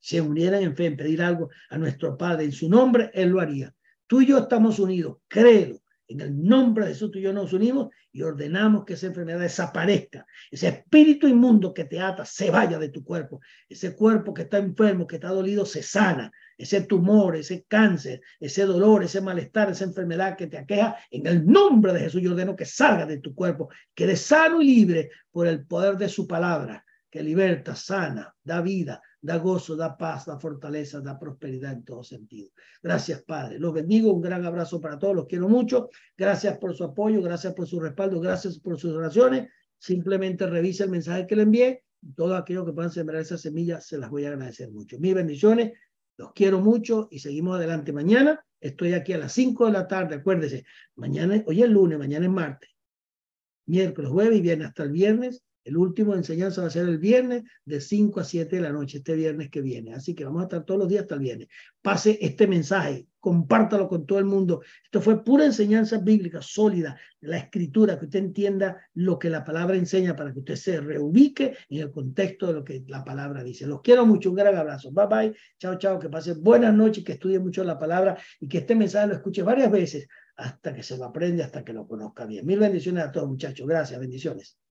se unieran en fe en pedir algo a nuestro Padre en su nombre, Él lo haría. Tú y yo estamos unidos, créelo en el nombre de Jesús tú y yo nos unimos y ordenamos que esa enfermedad desaparezca. Ese espíritu inmundo que te ata se vaya de tu cuerpo. Ese cuerpo que está enfermo, que está dolido, se sana. Ese tumor, ese cáncer, ese dolor, ese malestar, esa enfermedad que te aqueja, en el nombre de Jesús yo ordeno que salga de tu cuerpo, quede sano y libre por el poder de su palabra, que liberta, sana, da vida, da gozo, da paz, da fortaleza, da prosperidad en todo sentido. Gracias, Padre. Los bendigo. Un gran abrazo para todos. Los quiero mucho. Gracias por su apoyo, gracias por su respaldo, gracias por sus oraciones. Simplemente revisa el mensaje que le envié. Todo aquello que puedan sembrar esas semillas, se las voy a agradecer mucho. Mis bendiciones. Los quiero mucho y seguimos adelante. Mañana estoy aquí a las 5 de la tarde. Acuérdese, mañana, hoy es lunes, mañana es martes. Miércoles, jueves y viernes hasta el viernes el último enseñanza va a ser el viernes de 5 a 7 de la noche, este viernes que viene. Así que vamos a estar todos los días hasta el viernes. Pase este mensaje, compártalo con todo el mundo. Esto fue pura enseñanza bíblica sólida, la escritura, que usted entienda lo que la palabra enseña para que usted se reubique en el contexto de lo que la palabra dice. Los quiero mucho, un gran abrazo. Bye bye, chao, chao, que pase buenas noches, que estudie mucho la palabra y que este mensaje lo escuche varias veces hasta que se lo aprende, hasta que lo conozca bien. Mil bendiciones a todos, muchachos. Gracias, bendiciones.